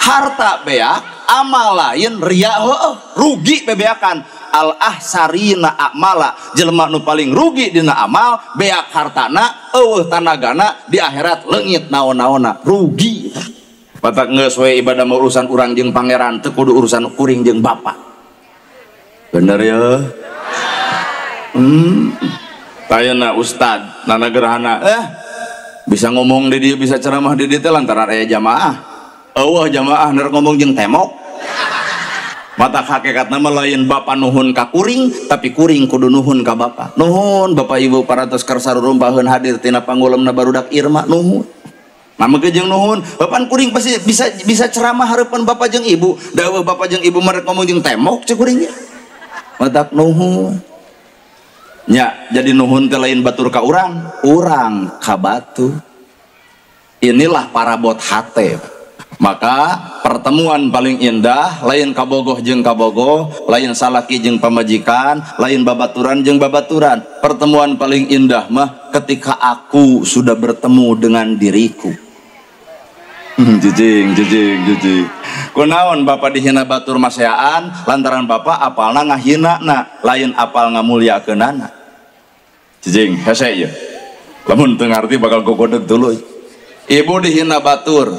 harta beak amal lain ria rugi bebeakan al ahsarina amala. Jelema nu paling rugi dina amal beak hartana eueuh tanagana di akhirat leungit naon-naonna rugi. Batak geus we ibadah mau urusan urang jeung pangeran teu kudu urusan kuring jeung bapak. Bener ya Hmm. Tayana Ustad, nana gerhana, eh bisa ngomong di dia bisa ceramah di dia lantaran aya jamaah. Eueuh jamaah ner ngomong jeung temok. Mata hakikat nama lain bapak nuhun ka kuring tapi kuring kudu nuhun ka bapak. Nuhun bapak ibu paratos karsarurumpaheun hadir tina panggolemna barudak Irma nuhun. Nama jeung nuhun, bapak kuring pasti bisa bisa ceramah harapan bapak jeung ibu. Dawuh bapak jeung ibu merek ngomong jeung temok cek kuringnya. Matak nuhun nya jadi nuhun ke lain batur ka urang? Urang ka batu. Inilah parabot hate. Maka pertemuan paling indah lain kabogoh jeng kabogoh lain salaki jeng pemajikan lain babaturan jeng babaturan. Pertemuan paling indah mah ketika aku sudah bertemu dengan diriku jejing jejing jejing kunaon bapak dihina batur maseaan? Lantaran bapak apalna ngahina na? Lain apal ngamuliakeunana? Jejing hese ya lamun teu ngarti bakal gogodeg dulu. Ibu dihina batur.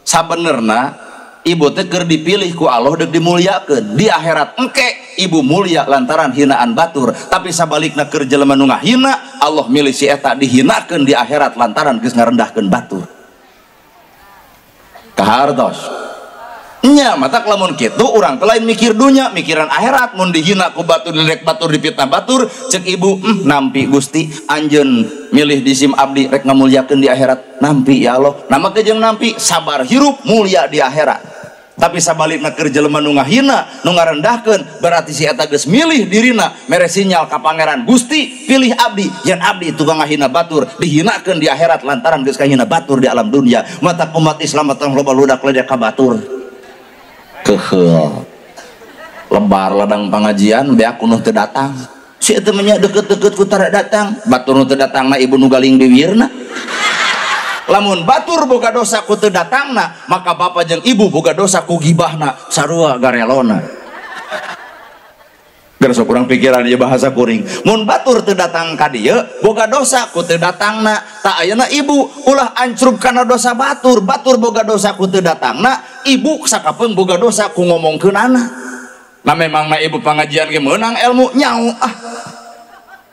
Sabenerna ibu teh keur dipilih ku Allah dek dimuliakeun. Di akhirat engke ibu mulia lantaran hinaan batur. Tapi sabalikna keur jelema nu ngahina Allah milih si eta dihinakeun di akhirat lantaran geus ngarendahkeun batur kahartos. Nya mata lamun gitu orang lain mikir dunya mikiran akhirat. Mun dihina ku batur direk batur dipitnah batur cek ibu mm, nampi gusti anjen milih disim abdi rek ngamuliakeun di akhirat. Nampi ya Allah. Nama kejeng nampi sabar hirup mulia di akhirat tapi sabalikna keur jelema nu ngahina nu ngarendahkeun berarti si eta geus milih dirina mere sinyal ka pangeran Gusti pilih abdi yang abdi tukang ngahina batur dihinakeun di akhirat lantaran geus kahina batur di alam dunia. Mata umat Islam tong loba ludak ledek ka batur. Kehel lebar ladang pengajian beak kunuh teu datang. Si eta deket-deket ku datang. Batur nu datang na ibu nu galing bibirna lamun batur boga dosa ku teu datangna maka bapak jeung ibu boga dosa ku gibahna sarua garelona Gara sok kurang pikiran ieu bahasa kuring. Mun batur teu datang ka dieu, boga dosa ku teu datangna. Tak ayeuna ibu ulah ancrub kana dosa batur. Batur boga dosa ku teu datangna, ibu sakapeung boga dosa ku ngomongkeunana. Nah memang na ibu pengajian ge meunang ilmu nyau ah.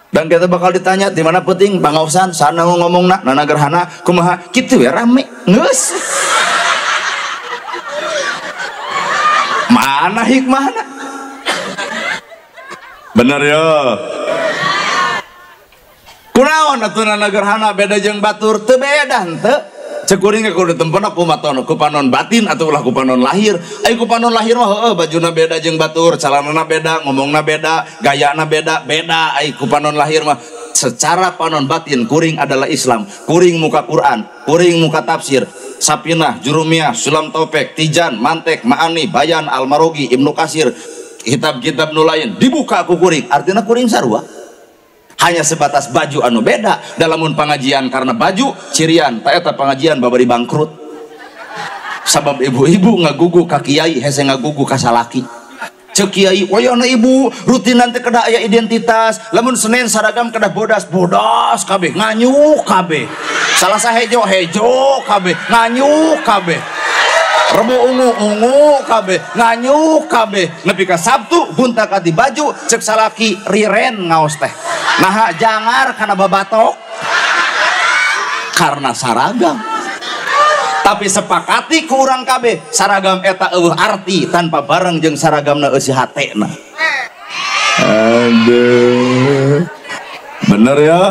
Dan kita bakal ditanya di mana penting pangausan sana ngomong nak nana gerhana. Kumaha? Kitu ya rame. Ngeus. Mana hikmahna? bener ya kunaon aturan gerhana? Beda jeng batur teu beda henteu cekuring kudu tempena kumaton ku panon batin atau ulah ku panon lahir? Ai ku panon lahir mah heueuh bajuna beda jeung batur calanana beda ngomongna beda gayana beda beda. Ai ku panon lahir mah. Secara panon batin kuring adalah Islam. Kuring muka Quran kuring muka tafsir. Sapinah, Jurumiyah, Sulam Topek, Tijan, Mantek, Ma'ani, Bayan, Almarogi, Ibnu Kasir. Kitab-kitab nulain dibuka aku kuring. Artinya kuring sarua hanya sebatas baju anu beda. Dalam pengajian karena baju cirian. Tak pengajian babari bangkrut sabab ibu-ibu ngagugu kakiai hese ngagugu kasalaki cek kiai wayana ibu rutin nanti kena aya identitas. Lamun senin saragam kena bodas bodas kabeh. Nganyuk kabeh. Salah sahejo hejo nganyuk kabeh Rebo ungu ungu kabeh nganyuk kabeh. Nepi ka Sabtu gunta kati baju cek salaki riren ngaos teh. Nah jangar karena babatok. Karena saragam. Tapi sepakati kurang KB saragam eta eueuh arti tanpa bareng jeung saragamna eusi hatena aduh. Bener ya?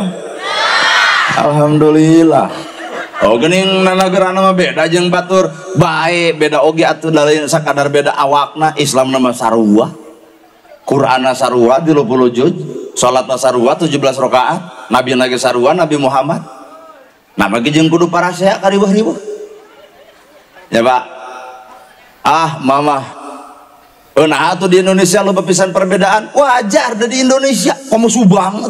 Alhamdulillah Oh gening negara nama beda jeung batur. Baik beda oge atuh dari sakadar beda awakna Islam nama sarua. Quran sarua di 20 juz salat sarua 17 rakaat Nabi lagi sarua Nabi Muhammad. Nah bagi jeung kudu para saya karibuh-ribuh. Ya pak. Ah mama. Nah tuh di Indonesia lo pisan perbedaan wajar dari Indonesia. Kamu subang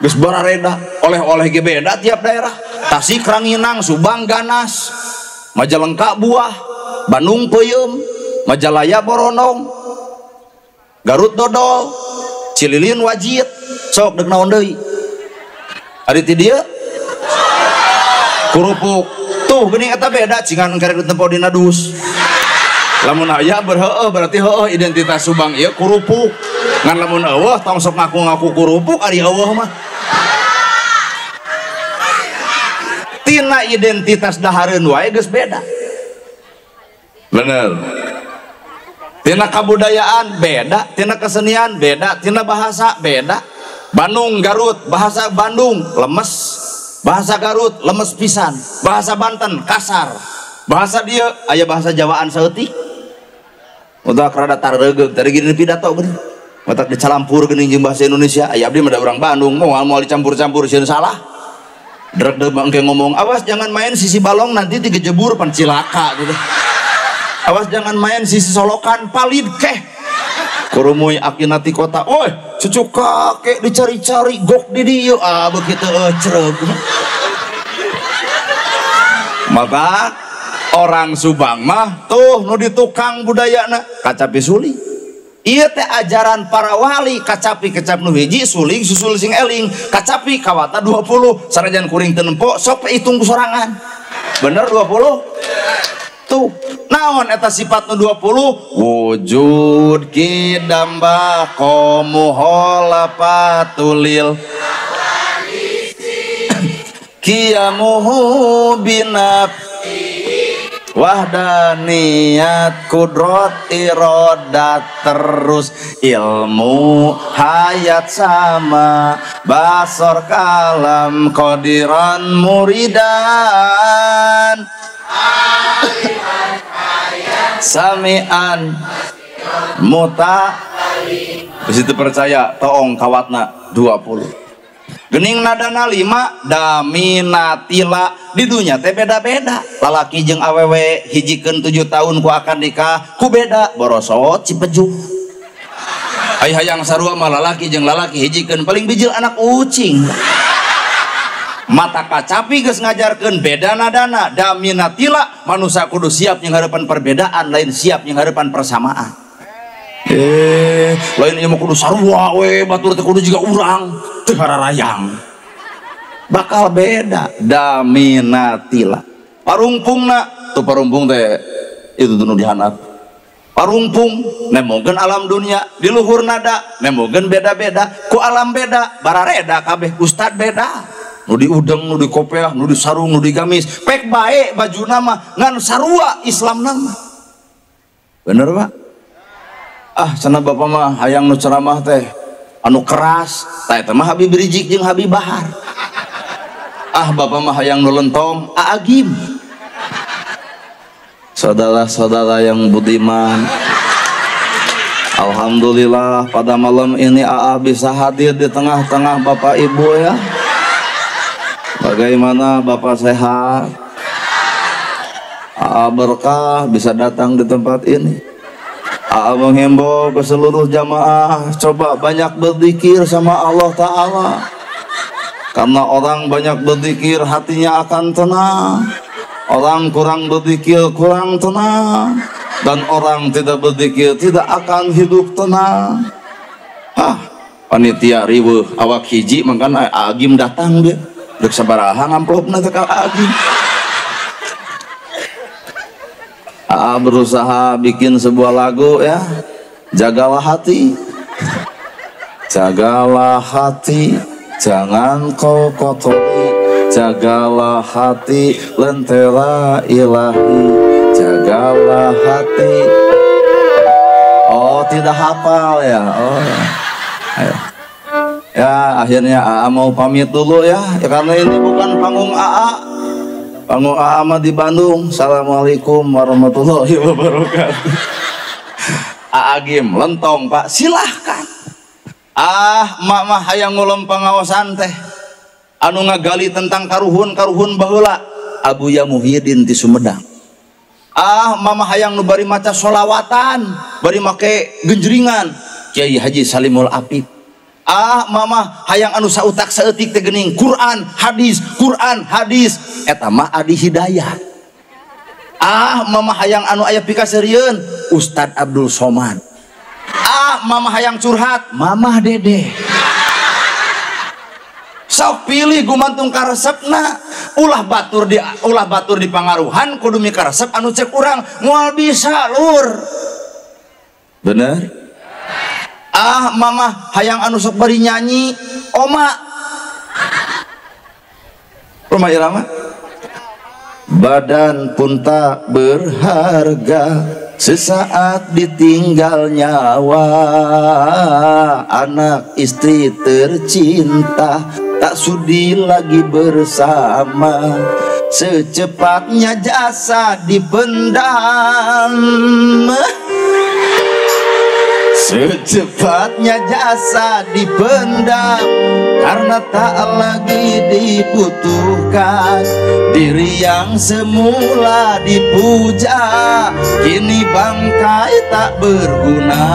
Gus reda oleh-oleh beda tiap daerah. Tasik Ranginang Subang Ganas Majalengka Buah Bandung Puyum Majalaya Boronong Garut Dodol Cililin Wajid sok dek naon deui. Ari ti dieu kurupuk. Tuh gini kata beda cingan karek tempo dina dus lamun aya berheueuh berarti heueuh identitas subang ieu kurupuk ngan lamun eueuh tong sok ngaku-ngaku kurupuk ari eueuh mah. Tina identitas dahareun wae geus beda. Bener. Tina kabudayaan beda. Tina kesenian beda. Tina bahasa beda. Bandung Garut bahasa Bandung lemes. Bahasa Garut lemes pisan. Bahasa Banten kasar. Bahasa dia ayah bahasa Jawaan seetik untuk rada tarregeg dari gini pidato gini matak dicalampur gini jeung bahasa Indonesia. Ayah abdi ada orang Bandung. Mau mau dicampur-campur sih salah. Drek bangke ngomong awas jangan main sisi balong nanti tiga jebur pan cilaka gitu. Awas jangan main sisi solokan palid keh. Kurumuy akinati kota woi cucu kakek dicari-cari gok di dia. Ah begitu ecreg maka orang Subang mah tuh nu di tukang budayana kacapi suling iya teh ajaran para wali kacapi kecap nu hiji suling susul sing eling. Kacapi kawata 20 sarajan kuring tenempo sok hitung sorangan. Bener 20 tuh naon eta sifat nu 20 wujud kidamba patulil. Kiamuhu binab wahdaniyat kudrot irodat terus ilmu hayat sama basor kalam kodiran muridan. Samian muta situ percaya toong kawatna 20 gening nadana 5 daminatila di dunia teh beda-beda. Lalaki jeng awewe hijikan 7 tahun ku akan nikah ku beda. Borosot cipejuk ayah yang sarua malah lalaki jeng lalaki hijikan paling bijil anak ucing. Mata kacapi geus ngajarkeun beda nadana. Daminatila manusia kudu siap yang harapan perbedaan lain siap yang harapan persamaan eh lain ieu kudu sarua we batur teh kudu juga urang teu rayang bakal beda. Daminatila. Parungpungna tuh parumpung teh itu tuh dihanap. Parumpung nemogen alam dunia di luhur nada nemogen beda-beda. Ku alam beda barareda kabeh ustad beda. Nu di udeng nu di kopiah nu di sarung nu di gamis pek baik baju nama ngan sarua Islam nama. Bener pak ah sana bapak mah hayang nu ceramah teh anu keras teh mah Habib Rizik jeung Habib Bahar ah bapak mah hayang nu lentong aagim saudara-saudara yang budiman Alhamdulillah pada malam ini AA bisa hadir di tengah-tengah Bapak Ibu ya. Bagaimana Bapak sehat? AA berkah bisa datang di tempat ini. AA menghimbau ke seluruh jamaah. Coba banyak berzikir sama Allah Ta'ala. Karena orang banyak berzikir hatinya akan tenang. Orang kurang berzikir kurang tenang. Dan orang tidak berzikir tidak akan hidup tenang. Ah panitia ribu awak hiji makan agim datang dia. Dek sabaraha ngamplop nanti ke agim ah, berusaha bikin sebuah lagu ya. Jagalah hati. Jagalah hati. Jangan kau kotori. Jagalah hati lentera ilahi. Jagalah hati. Oh tidak hafal ya. Oh. Ya akhirnya AA mau pamit dulu ya, ya. Karena ini bukan panggung AA AA mah di Bandung. Assalamualaikum warahmatullahi wabarakatuh. AA Gim lentong pak. Silahkan. Ah mak mah hayang ngulem pengawasan teh. Anu ngagali tentang karuhun karuhun bahula Abu Yamuhyiddin di Sumedang. Ah mama hayang nu bari maca solawatan bari make genjringan. Kiai Haji Salimul Apip ah Mamah hayang anu sautak seetik tegening Quran hadis Quran hadis. Etama Adi Hidayah. Ah Mama hayang anu ayah pika seriun Ustadz Abdul Somad. Ah Mama hayang curhat? Mamah Dede. Sok pilih gumantung karesepna ulah batur di ulah batur di pangaruhan kudumi karesep anu cek kurang mual bisa lur. Bener? Ah mama hayang anu sok bari nyanyi. Oma. Rumah irama badan pun tak berharga sesaat ditinggal nyawa. Anak istri tercinta tak sudi lagi bersama. Secepatnya jasa dipendam secepatnya jasa dipendam karena tak lagi dibutuhkan. Diri yang semula dipuja kini bangkai tak berguna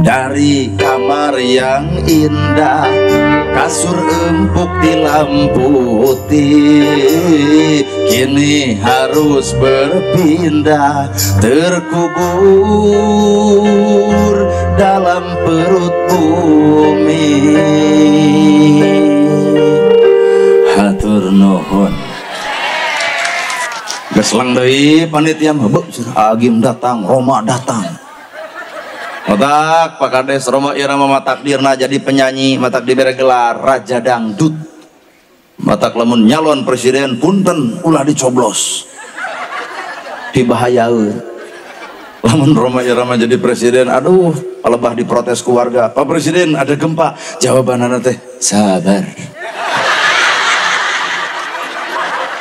dari kamar yang indah kasur empuk di lampu putih. Kini harus berpindah terkubur dalam perut bumi. Hatur nuhun. Geslang deui panitia mah agim datang Roma datang Matak Pak Kades Romo Irama matak dirna jadi penyanyi. Matak diberi gelar Raja Dangdut. Matak lamun nyalon presiden punten ulah dicoblos. Dibahayau lamun Roma Irama jadi presiden aduh lebah diprotes keluarga. Pak Presiden ada gempa. Jawaban teh sabar.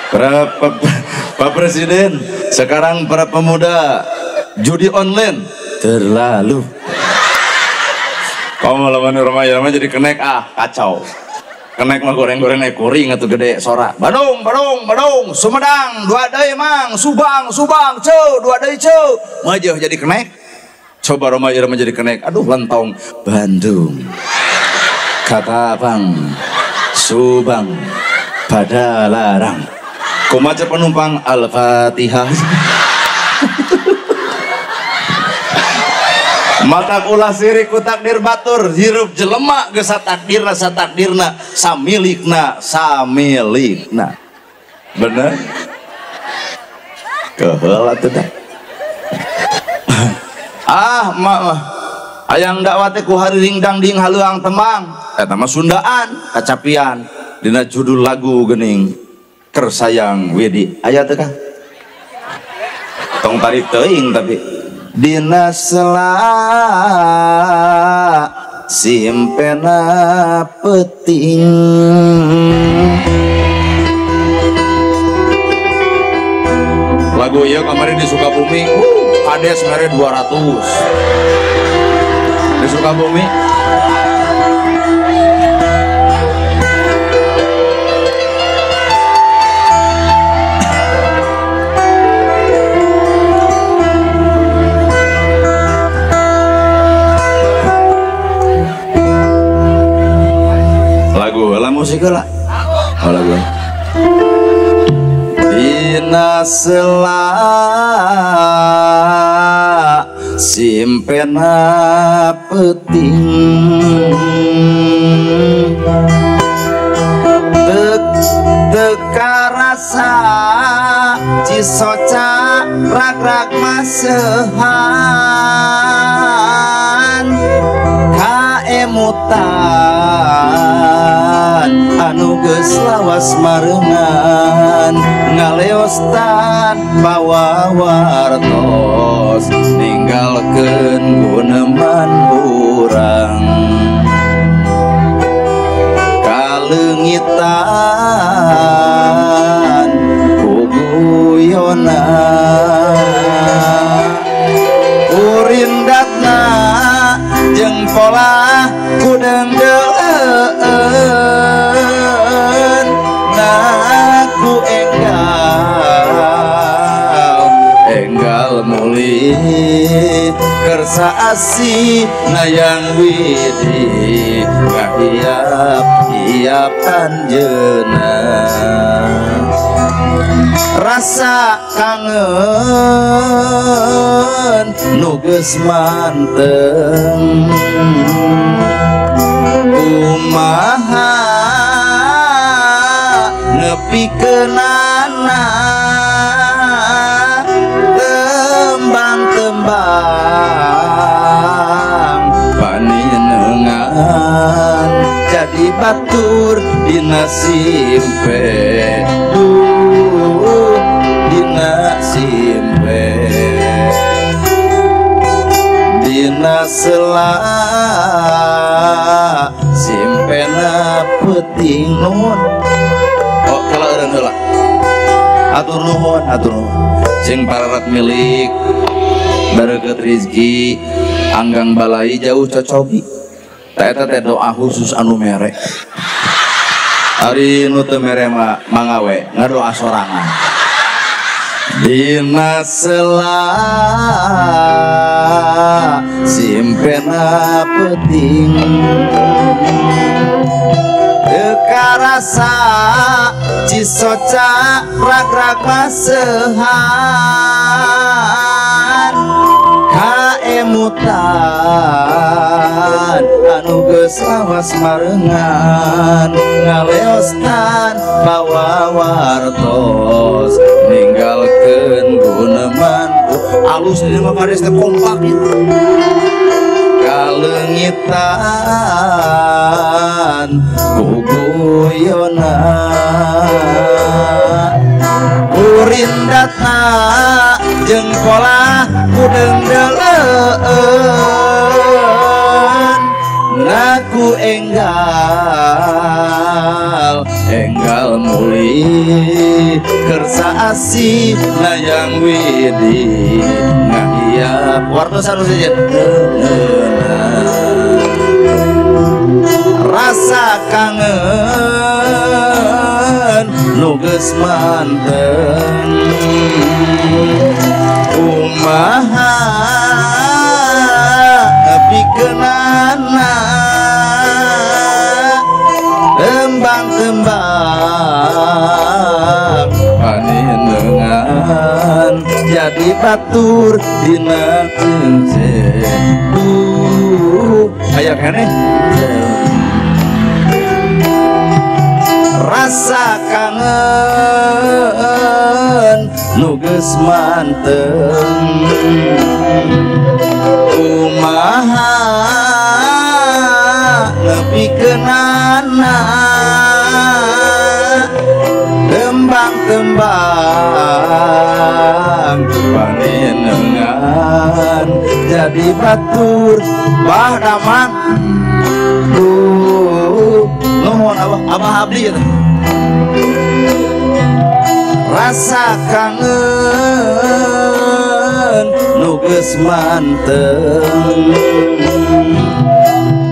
Para Pak Presiden sekarang para pemuda judi online terlalu. Kamu lawan rumah ya jadi kenek. Ah kacau. Kenek mah goreng-goreng naik kuring atau gede sora. Badung Badung Badung. Sumedang dua day mang. Subang Subang ce dua day ce maju jadi kenek. Coba rumah ya jadi kenek. Aduh lentong Bandung. Kata bang Subang. Pada larang. Kumaca penumpang Al-Fatihah mata ulah sirik ku takdir batur. Hirup jelema ge satakdirna satakdirna samilikna samilikna bener? Keheula dah ah mak mah ayang dakwah ku hariring dangding haluang temang. Eta mah Sundaan kacapian. Dina judul lagu gening kersayang Widi. Aya teh kah tong tarik teuing tapi Dina sela simpena peting. Lagu iya kemarin di Sukabumi uh, kades mere 200 di Sukabumi musik lah. Oh, lagu? Dina sela. Simpena peting Tek teka rasa. Cisoca rag-rag masehan hutan anuges lawas marengan ngaleostan pawawartos ninggalkeun guneman urang. Kalengitan kuguyonan. Urindatna jeung pola kudanggaan naku enggal. Enggal muli kersa asih nayang widi. Ngahiap hiap panjena rasa kangen nuges manteng. kumaha nepi kenana tembang-tembang panenengan jadi batur dina simpe dina simpe dina selang simpena peting nuhun oh kalau orang heula atur nuhun atur nuhun sing pararat milik bereket rizki anggang balai jauh cocobi Eta teh doa khusus anu mere Ari nu teu mere mangawe ngadoa sorangan. Dina sela simpena peting rasa cisoca rag-rag masehan. Kaemutan anu geus lawas marengan. Ngaleostan bawa wartos ninggalkeun guneman. Alus ini mah teh kompak kalengitan guguyona urindatna jeung pola kudeng deuleun naku enggal enggal muli. Kersa asih nayang widi ngahiap wartos anu sejen rasa kangen nuges manteng umaha jadi batur dina keunse aya keneh rasa kangen nuges manteng. Kumaha ngepikeunana tembang-tembang paninengan jadi batur. Bah damang. Uh nuhun abah abah abdi teh. rasa kangen nuges manteng.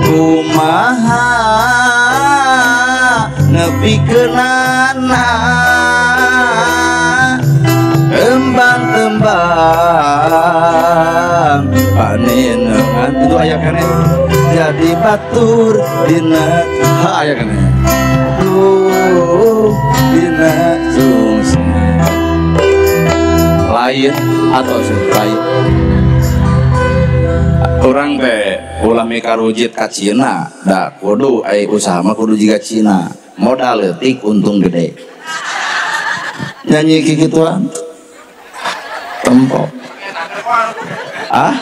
Kumaha nepi kenana tembang paninengan itu ayah kan jadi batur dina ha ayah kan tuh dina sungsi lain atau lain. Orang teh ulah mika rujit ka Cina. Da kudu ai usaha mah kudu juga Cina. Modal letik untung gede. Nyanyi kayak gituan tempo ah?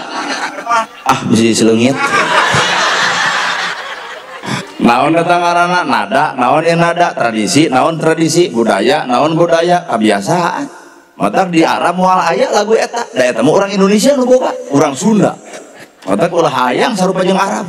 Ah bisa selengit naon datang arana nada. Naon ya nada? Tradisi. Naon tradisi? Budaya. Naon budaya? Kebiasaan. Mata di Arab mual aya lagu eta. Da eta mah orang Indonesia nu boga. Orang Sunda. Mata ulah hayang sarupa jeung Arab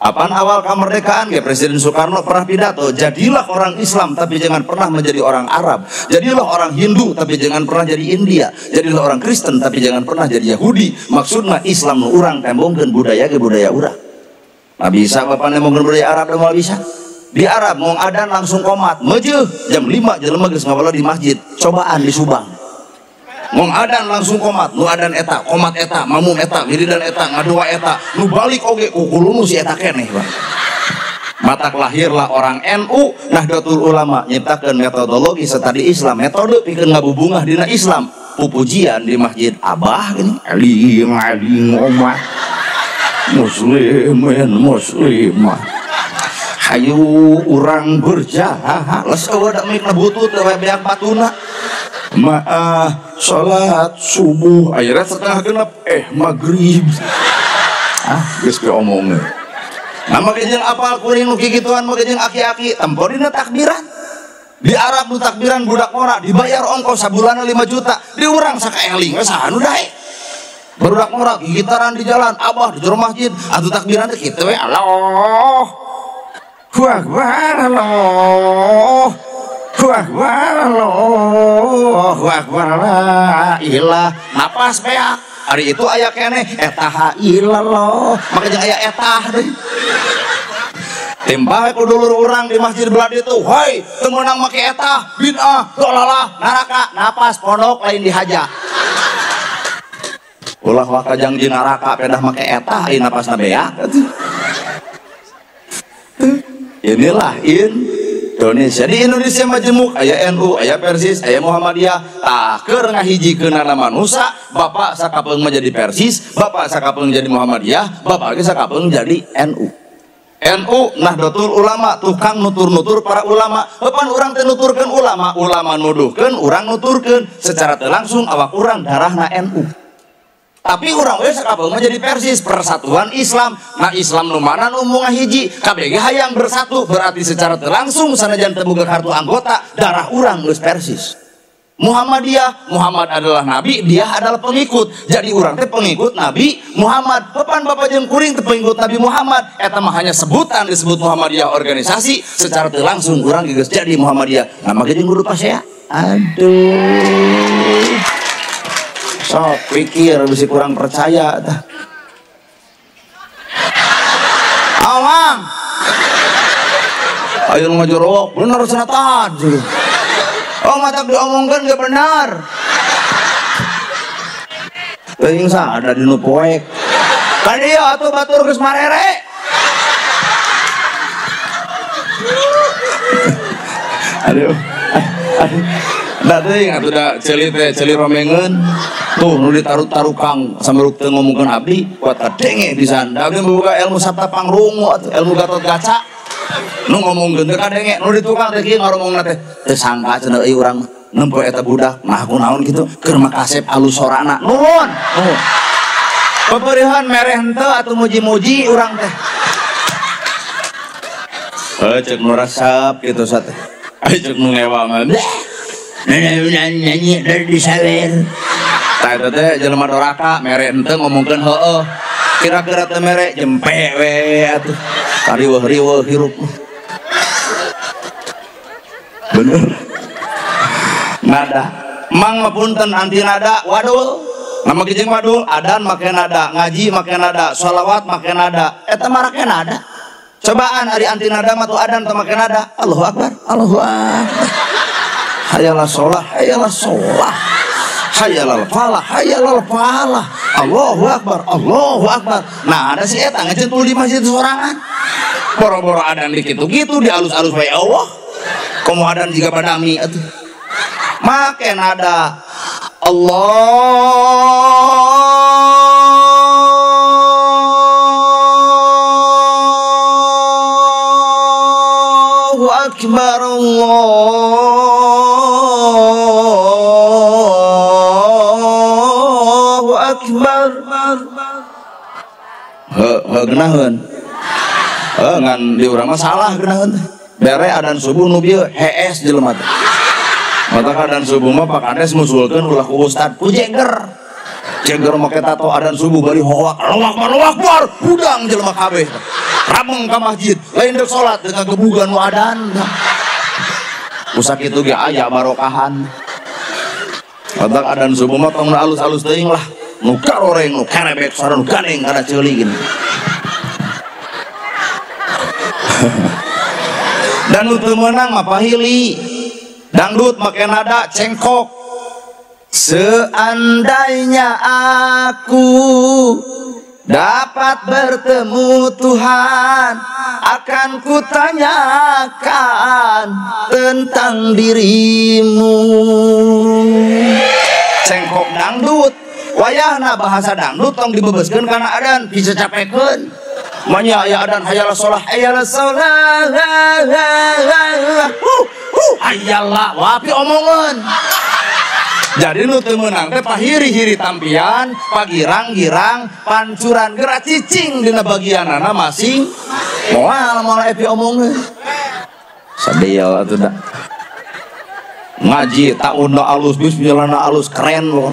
Apaan awal kemerdekaan? Ya Presiden Soekarno pernah pidato jadilah orang Islam tapi jangan pernah menjadi orang Arab. Jadilah orang Hindu tapi jangan pernah jadi India. Jadilah orang Kristen tapi jangan pernah jadi Yahudi. Maksudnya Islam nu urang tembongkeun budaya ke budaya urang. Nah bisa bapak tembongkeun budaya Arab mau bisa. Di Arab mau adan langsung komat mejeh jam 5 jelema geus ngawala di masjid. Cobaan di Subang mau adan langsung komat nu adan eta komat eta mamum eta wiridan eta ngadua eta nu balik oge kukulunu si eta keneh bang matak lahirlah orang NU Nahdlatul Ulama nyiptakeun metodologi setadi Islam metode pikeun ngabubungah dina Islam pupujian di masjid Abah gini. Aling aling omah muslimin muslimah. Hayu urang berjaha les eueuh da mik butut we beak batuna maah salat subuh. Akhirnya setengah genap eh maghrib. Ah geus omongnya nama kejeng apal kuring nu gituan kejeng aki-aki. Tempor dina takbiran. Di Arab nu takbiran budak ora dibayar ongkos sabulan 5 juta. Di urang sakaeling saha nu dae. Budak ora gitaran di jalan abah di jero masjid. Atuh takbiran teh kitu we Allah Wah, wah, Ilah napas hari itu ayah kene etah ilallah makanya ayah etah deh timbal ku dulur orang di masjid belad itu woi temenang make etah bid'ah dolalah naraka napas pondok lain dihaja ulah wakajang di naraka pedah make etah ini napas nabeak inilah in Indonesia. Di Indonesia majemuk ayah NU ayah Persis ayah Muhammadiyah. Tak keur ngahiji ke nama manusia bapak sakapeng menjadi Persis bapak sakapeng jadi Muhammadiyah bapak lagi sakapeng jadi NU NU Nahdlatul Ulama tukang nutur-nutur para ulama. Depan orang teh nuturkeun ulama ulama nuduhkeun orang nuturkeun. Secara langsung awak orang darahna NU tapi orang we sakabel jadi persis persatuan Islam. Nah Islam nu mana nu hiji KBG hayang bersatu berarti secara langsung sanajan terbuka kartu anggota darah orang geus persis. Muhammadiyah Muhammad adalah nabi dia adalah pengikut. Jadi orang teh pengikut nabi Muhammad pepan bapak jeung kuring teh pengikut nabi Muhammad. Eta mah hanya sebutan disebut Muhammadiyah organisasi secara langsung orang geus jadi Muhammadiyah. Nama jeung guru pasea? Aduh sok pikir bisa kurang percaya dah. Awang ayo ngajorok bener senatan oh mata diomongkan gak benar. Teuing ada di nu kan iya atuh batur geus marere. Aduh aduh Nah, teh atuh da celit teh celit romengeun. Tuh nu ditaruh-taruh kang sambil teu ngomongkeun abdi kuat kadenge pisan. Da ge boga ilmu sabta pangrungu atuh ilmu gatot kaca. Nu ngomongkeun teh kadenge nu ditukang teh kieu ngaromongna teh teu sangka cenah ieu urang nempo eta budak nah kunaon kitu keur makasep alus sorana. Nuhun. Nuhun. Peperihan mereh henteu atuh muji-muji urang teh. Eh cek nu resep kitu sate. Ayo cek nu jelema doraka mere ente ngomongkeun heueuh. Kira-kira teh mere jempe we atuh. Kariweuh riweuh hirup. Bener. Nada. Mang punten anti nada waduh nama kijeng madul adan makin ada ngaji makin ada sholawat makin ada eta makin ada cobaan hari anti nada matu adan atau makin ada Allahu Akbar Allahu Akbar hayalah sholah hayalah sholah hayalal falah hayalal falah. Allahu Akbar Allahu Akbar. Nah ada si eta ngecentul di masjid sorangan. Boro-boro adan dikit gitu di alus-alus baik Allah. Kamu adan jika padami atuh. Makin ada Allahu he genaheun he ngan di urang mah salah genaheun bere adan subuh nu hees jelema teh. Mata adan subuh mah pak ades musulkeun ulah ku ustad ku jeger jeger make tato adan subuh bari hoak Allahu Akbar Allahu Akbar budang jelema kabeh. Rameng ka masjid lain dek salat dengan gebugan nu adan. Usak itu ge aya barokahan. Otak adan subuh mah tong alus-alus teuing lah. Nu karoreng nu karebek sareng nu ganeng kana ceuli. Dan nu teu meunang mah pahili. Dangdut make nada cengkok. Seandainya aku dapat bertemu Tuhan akan kutanyakan tentang dirimu cengkok dangdut wayahna bahasa dangdut tong dibebeskeun karena adan bisa capekeun Manya ya adan hayalah sholah hayalah sholah huh, huh, hayalah wapi omongan. Jadi nu teu meunang teh pahiri-hiri tampian pagirang-girang pancuran gerak cicing dina bagianana masing. Moal moal epi omongin sadaya atuh da ngaji taunna alus bismillahna alus keren loh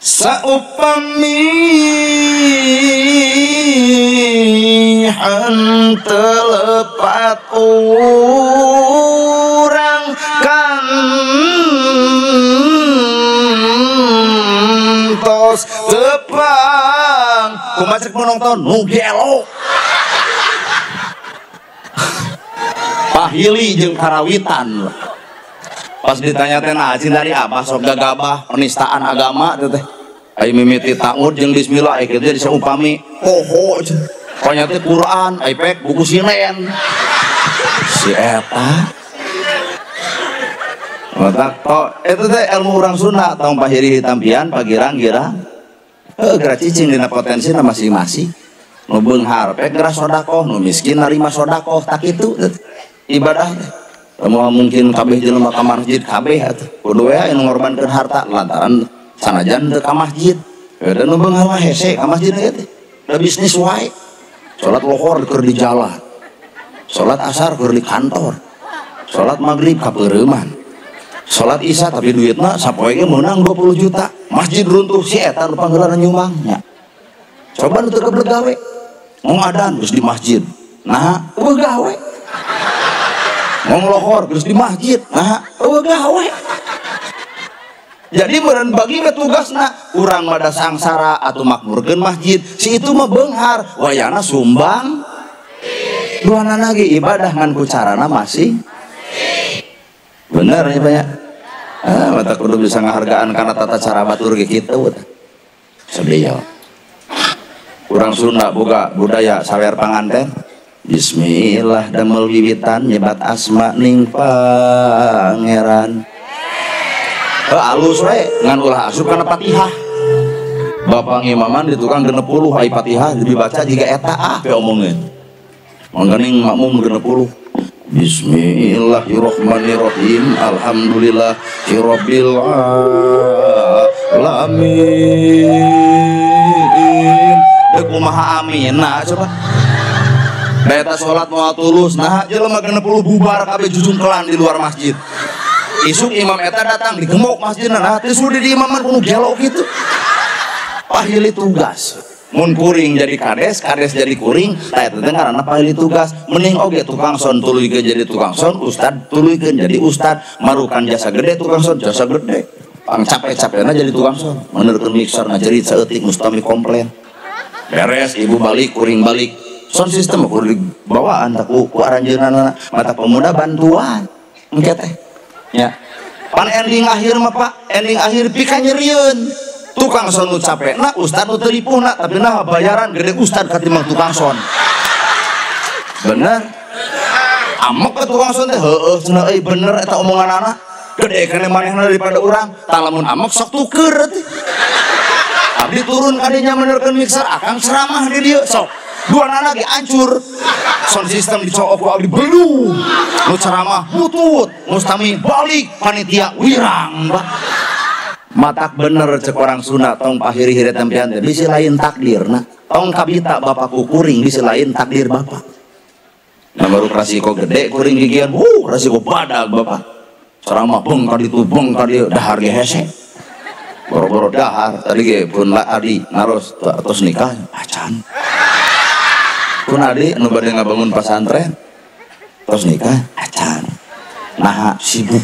saupamihan telepat orang kantos tepang. Kumacek menonton nu gelo pahili jeung karawitan pas ditanya teh nah dari apa sok gagabah penistaan agama teh ai mimiti taud jeung bismillah ai kitu jadi seumpami poho pokoknya teh Quran pek buku sinen si eta. Matak to itu teh ilmu orang Sunda tong pahiri hitampian pagirang girang eh gerak cicing dina potensi masing-masing. Nu beunghar pek gerak sodakoh nu miskin narima sodakoh tak itu. Ibadah Semua mungkin kabeh jelema ka masjid kabeh atuh. Kudu we anu harta lantaran sanajan ka masjid. Dan nu beunghar mah hese ka masjid ge teh. Bisnis wae. Salat lohor keur di jalan. Salat asar keur di kantor. Salat maghrib ka peureuman. Salat isya tapi duitna sapoe ge meunang 20 juta. Masjid runtuh si eta nu panggeulana nyumbang nya. Coba nu teu. Mau adan geus di masjid. Nah, eueuh gawe mau lohor terus di masjid. Nah oh gawe jadi meren bagi ke tugasna kurang pada sangsara atau makmurkan masjid. Si itu mah benghar wayana sumbang. Dua lagi ibadah ngan carana masih. Bener ya banyak ah, mata kudu bisa ngehargaan karena tata cara batur gitu sebeliau kurang Sunda buka budaya sawer panganten Bismillah damel wiwitan nyebat asma ning pangeran. Heuh alus we ngan ulah asup kana Fatihah Bapak ngimaman di tukang 60 ai Fatihah dibaca jika eta ah pe omongin. Mangganing makmum 60 Bismillahirrahmanirrahim Alhamdulillah Rabbil alamin. Dek kumaha amin nah coba Beta sholat mau tulus, nah jelema kena puluh bubar kabeh jujung kelan di luar masjid. Isuk imam eta datang digemuk masjid nah teh sudah di imaman kuno gelo gitu. Pahili tugas. Mun kuring jadi kades, kades jadi kuring, tah eta teh ngaranna pahili tugas. Mending oge tukang son tuluykeun jadi tukang son, ustad tuluykeun jadi ustad, marukan jasa gede tukang son jasa gede. Pang capek-capekna jadi tukang son. Menerkeun mixer ngajarit saeutik mustami komplain. Beres ibu balik, kuring balik, sound system aku di bawaan tak ku, ku aranjeunana mata pemuda bantuan. Engke teh. Ya. Pan ending akhir mah pak. Ending akhir pika nyeriun tukang son nu capek. Nah ustad nu teripu nak. Tapi nah bayaran gede ustad katimbang tukang son bener. Amek ke tukang son teh? Heeh cenah euy bener eta anak. Gede kana manehna daripada urang. Talamun amek sok tuker abdi turun kadinya menerkeun mixer akang ceramah di dieu sok dua anak lagi hancur. Sound system dicokok ku abdi belum nu ceramah butut mustami balik. Panitia wirang bah matak bener cek orang Sunda tong pahiri hiri tempian bisi lain takdir nah. Tong kabita bapakku kuring. Bisi lain takdir bapak. Nah baru resiko gede kuring gigian. Uh resiko badag bapak. Ceramah beng kali itu beng kali dahar ge hese. Boro-boro dahar. Tadi ge pun adi naros terus nikah. Acan pun adi anu bade ngabangun pesantren terus nikah acan nah sibuk.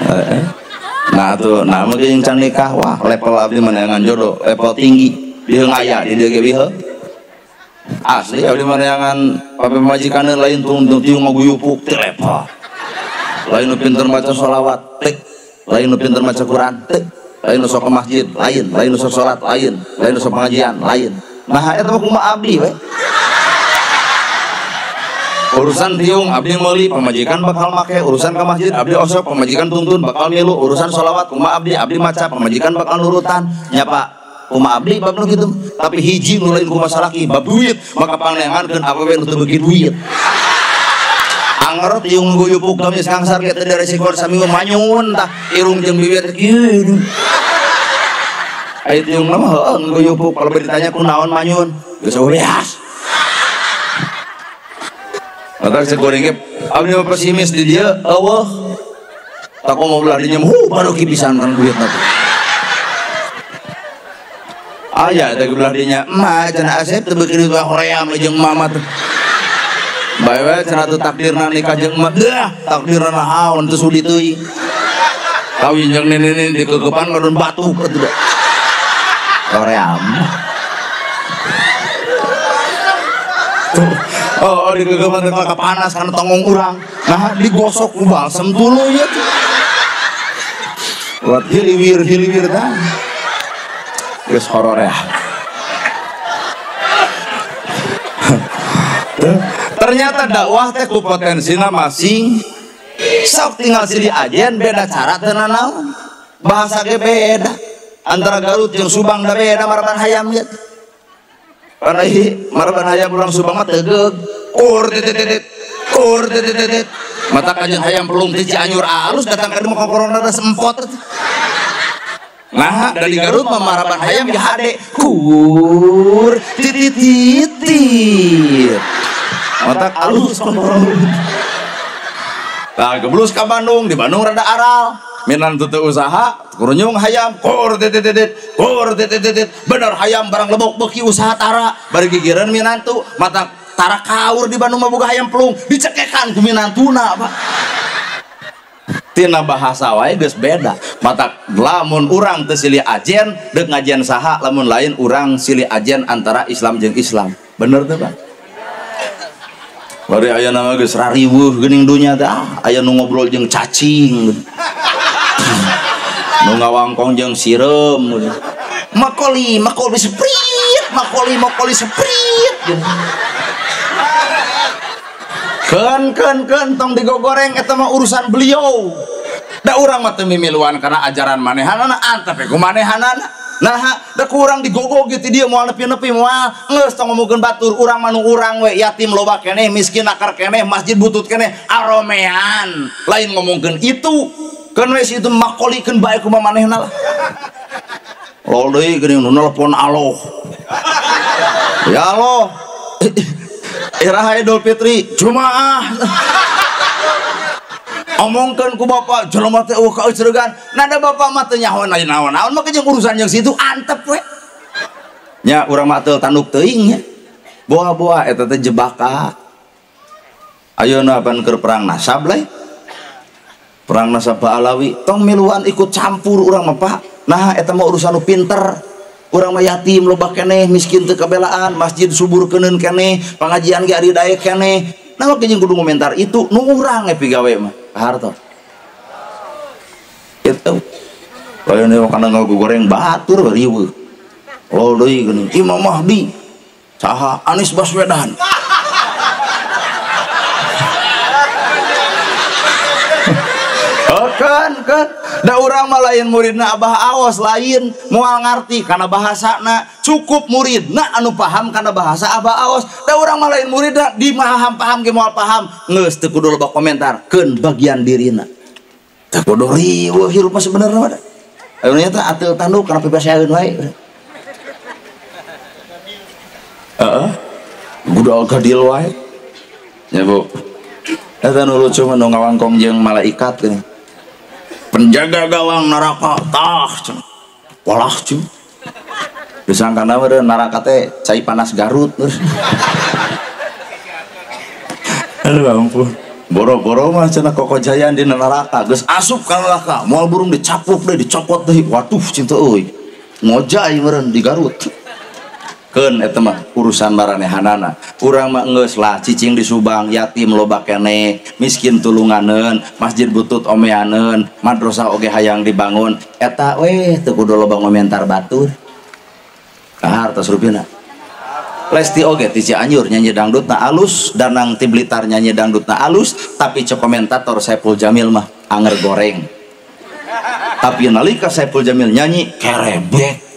Eh, nah tuh nah mungkin can nikah wah level abdi meneangan jodoh level tinggi. Dia ngaya di dia ge asli abdi meneangan pape majikan lain tuh tuh tiung ngaguyupuk ti level lain nu pinter maca sholawat tik lain nu pinter maca Quran lain sok ke masjid lain. Lain sok sholat lain. Lain sok pengajian lain. Nah eta mah abdi we urusan tiung abdi meuli pemajikan bakal make. Urusan ke masjid abdi osok pemajikan tuntun bakal milu. Urusan sholawat kumaha abdi abdi maca pemajikan bakal nurutan. Nya pak kumaha abdi bab gitu tapi hiji nu lain kumaha salaki bab duit. Maka panengankeun apa we nu teu beuki duit anger tiung guyupuk gamis kangsar kita dari sikor sami manyun tah. Irung jeung bibir kieu Ayo tiung nama heeh guyupuk kalau ditanya ku naon manyun geus beas maka gorengnya abdi mah pesimis di dia eueuh. Tak mau belah dinya hu baru kibisan kan duit nanti Aya teh belah dinya mah cenah asep teu beuki duit hoream jeung mama teh Cenah teu takdirna nikah jeung emak dah takdirna naon teu sudi teuing kawin jeung nenek di kegepan ngadon batu ke teu hoream Oh, di kegeman teh panas karena tongong urang. Nah, digosok balsam dulu ya tuh. Buat hiliwir hiliwir dah. Geus horor ya. Ternyata dakwah teh ku potensina masing sok tinggal sili ajen beda cara teu nanaon. Bahasa ge beda. Antara Garut jeung Subang da beda maraban hayam ya. Karena ini maraban hayam urang Subang mah tegeg. Kur titit kur titit Mata kajian hayam pelung ti Cianjur alus datang ka dieu corona da sempot. Nah, dari Garut mah maraban hayam ya hade kur titit Mata alus corona. Nah, geblus ka Bandung, di Bandung rada aral. Minan tutu usaha, kurunyung hayam, kur titit titit, kur titit titit. Bener hayam barang lebok beki usaha tara. Bari gigireun minantu, mata tara kaur di Bandung mah boga hayam pelung, dicekekan ku minantuna, Pak. Tina bahasa wae geus beda. Mata lamun urang teu silih ajen, deuk ngajian saha, lamun lain urang silih ajen antara Islam jeung Islam. Bener teu, Pak? Bari aya nama geus rariweuh geuning dunya teh ah, aya nu ngobrol jeung cacing. nu ngawangkong jeung sireum. Makoli, makoli seprit, makoli, makoli seprit. Ken, ken, ken, tong digogoreng, eta mah urusan beliau. Da urang mah teu mimiluan karena ajaran manehanana, antep ku manehanana. Nah, da kurang digogo gitu dia moal nepi-nepi moal geus tong ngomongkeun batur urang manu urang we yatim loba keneh miskin akar keneh masjid butut keneh aromean. Lain ngomongkeun itu kan wes itu makolikeun bae kumaha manehna lah lol deui geuning nu nelpon aloh ya Allah. Iraha Idul Fitri. Jumaah omongkan ku bapak jelema teh uh kaeuceregan nada bapak mah teu nyaho naon. Naon mah urusan jeung situ antep we. Nya urang mah teu tanduk teuing nya boa-boa eta teh jebaka ayeuna pan keur perang nasab lain perang nasab Alawi tong miluan ikut campur urang mah Pak. Nah eta mah urusan nu pinter. Urang mah yatim loba keneh miskin teu kabelaan masjid subur keuneun keneh pengajian ge ari daek nah jeung kudu komentar itu nu urang we pigawe mah harta itu. Kalau ini karena nggak goreng batur ribu lo doi gini. Imam Mahdi saha Anis Baswedan Oh kan kan. Da orang mah lain muridna abah awas lain. Mual ngarti karena bahasa na cukup murid na anu paham karena bahasa abah awas da orang mah lain muridna di paham ge mual paham. Ngeus teu kudu loba komentar keun bagian dirina. Teu kudu riweuh hirup sebenarnya mah ayo nya atil tanduk kana pipasaeun wae. Heeh. Gudal gadil wae. Ya bu. Eta nu lucu mah nu ngawangkong jeung malaikat penjaga gawang neraka. Tah walah cu disangka nama neraka teh cai panas Garut aduh ampun. Boro-boro mah cina koko jayaan di neraka. Geus asup ka neraka. Moal burung dicapuk deh dicopot deh. Waduh cinta euy. Ngojay meureun di Garut Ken eta mah urusan maranehanana kurang mah geus lah cicing di Subang yatim loba kene miskin tulunganeun masjid butut omeaneun madrasah oge hayang dibangun. Eta weh teu kudu loba ngomentar batur. Kahar tos rupina Lesti oge ti Cianjur nyanyi dangdutna alus danang ti Blitar nyanyi dangdutna alus tapi cek komentator Saiful Jamil mah anger goreng. Tapi nalika Saiful Jamil nyanyi kerebek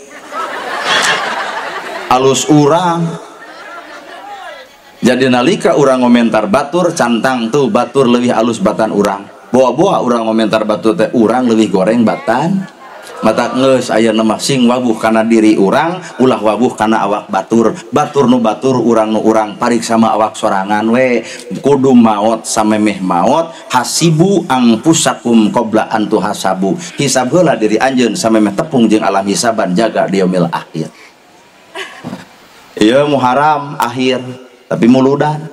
alus urang. Jadi nalika urang komentar batur cantang tuh batur lebih alus batan urang. Bawa-bawa urang komentar batur teh urang lebih goreng batan. Mata nges aya nama sing wabuh karena diri urang ulah wabuh karena awak batur. Batur nu batur urang nu urang parik sama awak sorangan we. Kudu maut samemeh maut hasibu ang pusakum kobla antu hasabu. Hisab heula diri anjeun samemeh tepung jeung alam hisaban jaga diomil akhir iya Muharram akhir. Tapi muludan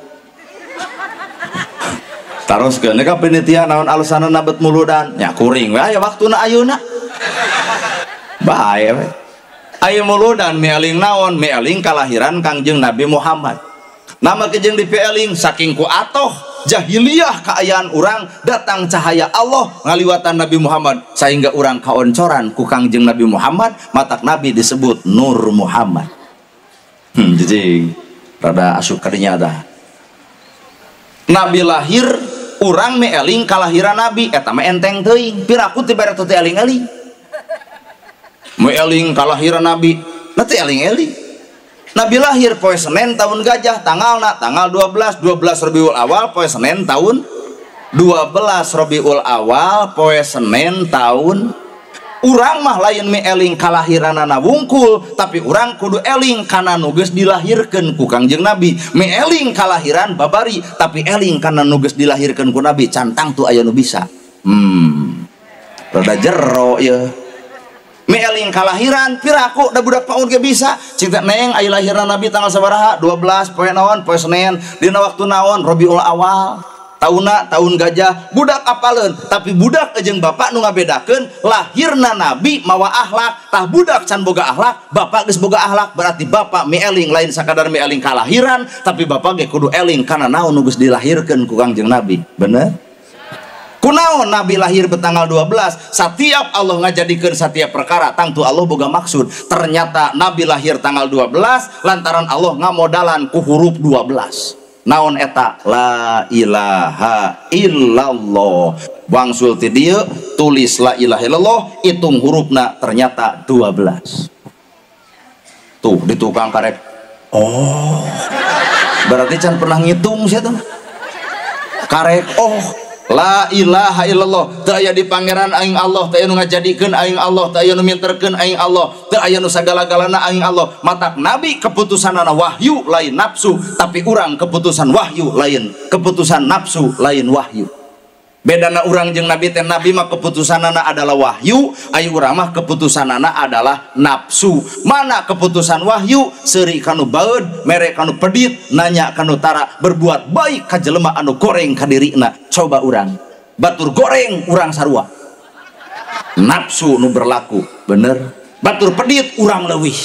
terus ke neka penitia naon alusana nabet muludan ya kuring. We aya waktuna ayeuna bahaya we aya muludan mealing naon? Mealing kalahiran kangjeng Nabi Muhammad. Nama kejeng di saking ku atoh jahiliyah keayaan orang datang cahaya Allah ngaliwatan Nabi Muhammad. Sehingga orang kaoncoran ku kangjeng Nabi Muhammad matak Nabi disebut Nur Muhammad. Hmm, jadi rada asup kadinya ada Nabi lahir orang meeling kalahiran Nabi. Eta mah enteng teuing. Piraku ti bare teh eling-eling meeling kalahiran Nabi. Nanti eling-eling Nabi lahir poe Senin tahun gajah tanggal nak tanggal 12 12 Rabiul Awal poe Senin tahun 12 Rabiul Awal poe Senin tahun urang mah lain me eling kalahiranana wungkul tapi urang kudu eling karena nuges dilahirkan ku kangjeng nabi. Me eling kalahiran babari tapi eling karena nuges dilahirkan ku nabi. Cantang tuh ayah nu bisa. Hmm. Rada jero ya me eling kalahiran piraku da budak paun ge bisa. Cinta neng ayah lahiran nabi tanggal sabaraha 12 poe naon poe Senin dina waktu naon Rabiul Awal. Tahunna tahun gajah budak apalen tapi budak ejeng bapak nu ngabedakeun lahirna nabi mawa akhlak tah budak can boga akhlak bapak geus boga akhlak berarti bapak meeling lain sakadar meeling kalahiran tapi bapak ge kudu eling karena naon nu geus dilahirkeun ku kangjeng nabi. Bener kunaon nabi lahir betanggal 12 setiap Allah ngajadikeun setiap perkara tangtu Allah boga maksud. Ternyata nabi lahir tanggal 12 lantaran Allah ngamodalan ku huruf 12 naon eta? La ilaha illallah. Bangsul ti dieu tulis la ilaha illallah hitung hurufna ternyata 12 tuh di tukang karek oh. Berarti can pernah ngitung sih tuh karek oh La ilaha illallah. Teu aya di pangeran aing Allah. Teu aya nu ngajadikeun aing Allah. Teu aya nu minterkeun aing Allah. Teu aya nu sagala-galana aing Allah. Matak nabi keputusanana wahyu lain nafsu. Tapi urang keputusan wahyu lain keputusan nafsu lain wahyu bedana urang jeung nabi teh nabi mah keputusanana adalah wahyu ayu urang mah keputusanana adalah nafsu mana keputusan wahyu? Seuri kanu baeud mere kanu pedit nanya kanu tara berbuat baik ka jelema anu goreng ka dirina. Coba urang batur goreng urang sarua. Nafsu nu berlaku bener. Batur pedit urang leuwih.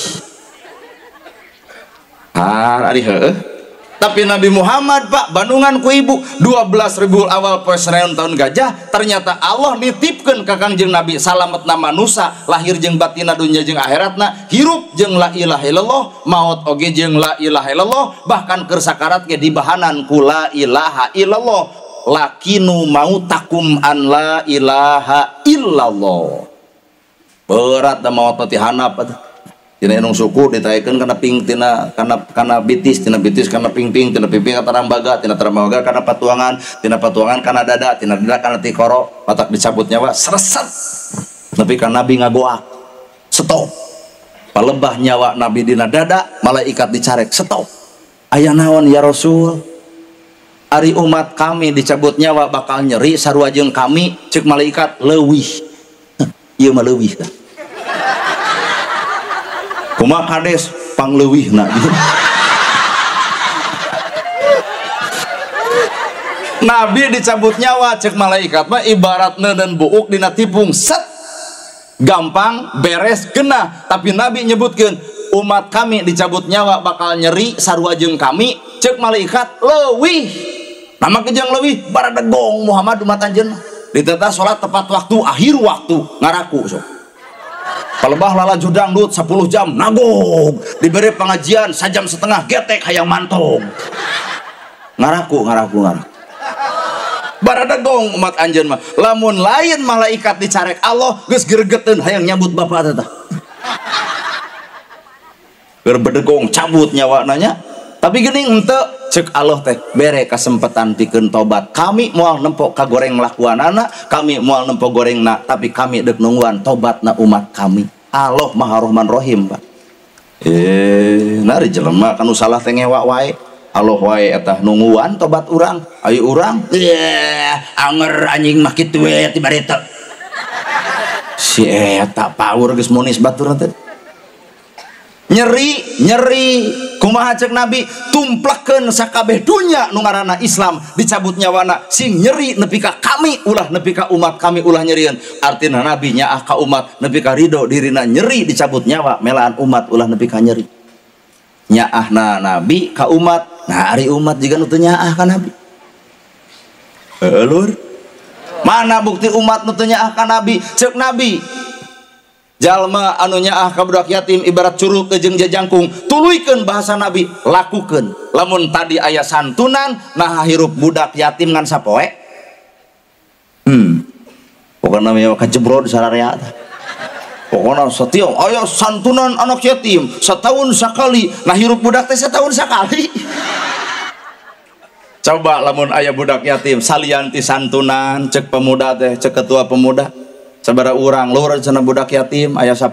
Ah ari heueuh tapi Nabi Muhammad Pak Bandungan ku ibu 12 ribu awal poe tahun gajah ternyata Allah nitipkan ke kangjeng Nabi salamet nama Nusa lahir jeng batina dunia jeng akhiratna hirup jeng la ilaha illallah maut oge jeng la ilaha illallah bahkan kersakarat ge dibahanan ku la ilaha illallah lakinu takum an la ilaha illallah. Berat da maut patihana apa tina enung suku ditayakan karena ping tina karena karena bitis tina bitis karena ping ping tina ping ping karena rambaga tina terambaga karena patuangan tina patuangan karena dada tina dada karena tikoro patak dicabut nyawa seresat. Tapi kan nabi ngagoak stop palebah nyawa nabi dina dada malaikat dicarek stop ayah naon ya rasul? Ari umat kami dicabut nyawa bakal nyeri sarwajeng kami cek malaikat lewih iya mah lewih kan kuma kades panglewih nak. Nabi dicabut nyawa cek malaikat mah ibarat dan buuk dina tipung set. Gampang beres kena tapi Nabi nyebutkan umat kami dicabut nyawa bakal nyeri sarwajeng kami. Cek malaikat lewih. Nama kejang lewih? Baradegong Muhammad umat anjen diteta sholat tepat waktu akhir waktu ngaraku so Kalebah lala judang dut 10 jam nagong diberi pengajian sajam setengah getek hayang mantong ngaraku ngaraku ngaraku. Baradagong umat anjen mah. Lamun lain malaikat dicarek Allah geus gregeteun hayang nyambut bapak teh berbedegong cabut nyawa nanya tapi gini ente cek Allah teh bere kesempatan pikeun tobat. Kami mual nempok kagoreng lakuan anak kami mual nempok goreng nak tapi kami dek nungguan tobat na umat kami Allah maha rohman rohim pak. Eh nari jelema kanu salah teh ngewa wae. Allah wae etah nungguan tobat urang. Ayo urang. Yeah, anger anjing mah kitu we tibareta si eta power geus monis batur teh nyeri nyeri. Kumaha cek nabi? Tumplaken sakabeh dunya nu ngaranna Islam dicabut nyawana sing nyeri nepi ka kami ulah nepi ka umat kami ulah nyerian. Artinya nabi nyaah ka umat nepi ka ridho dirina nyeri dicabut nyawa melaan umat ulah nepi ka nyeri. Nyaah na nabi ka umat nah hari umat juga nu nyaah ka nabi. Elur mana bukti umat nu nyaah nabi? Cek nabi jalma anunya ah kabudak yatim ibarat curug kejeng jajangkung tuluikan bahasa nabi lakukan. Lamun tadi ayah santunan nah hirup budak yatim ngan sapoe. Hmm. Namanya kejebrod sararea pokoknya setiap ayah santunan anak yatim setahun sekali. Nah hirup budak teh setahun sekali. Coba lamun ayah budak yatim salianti santunan cek pemuda teh cek ketua pemuda sabara urang lur cenah budak yatim ayah 10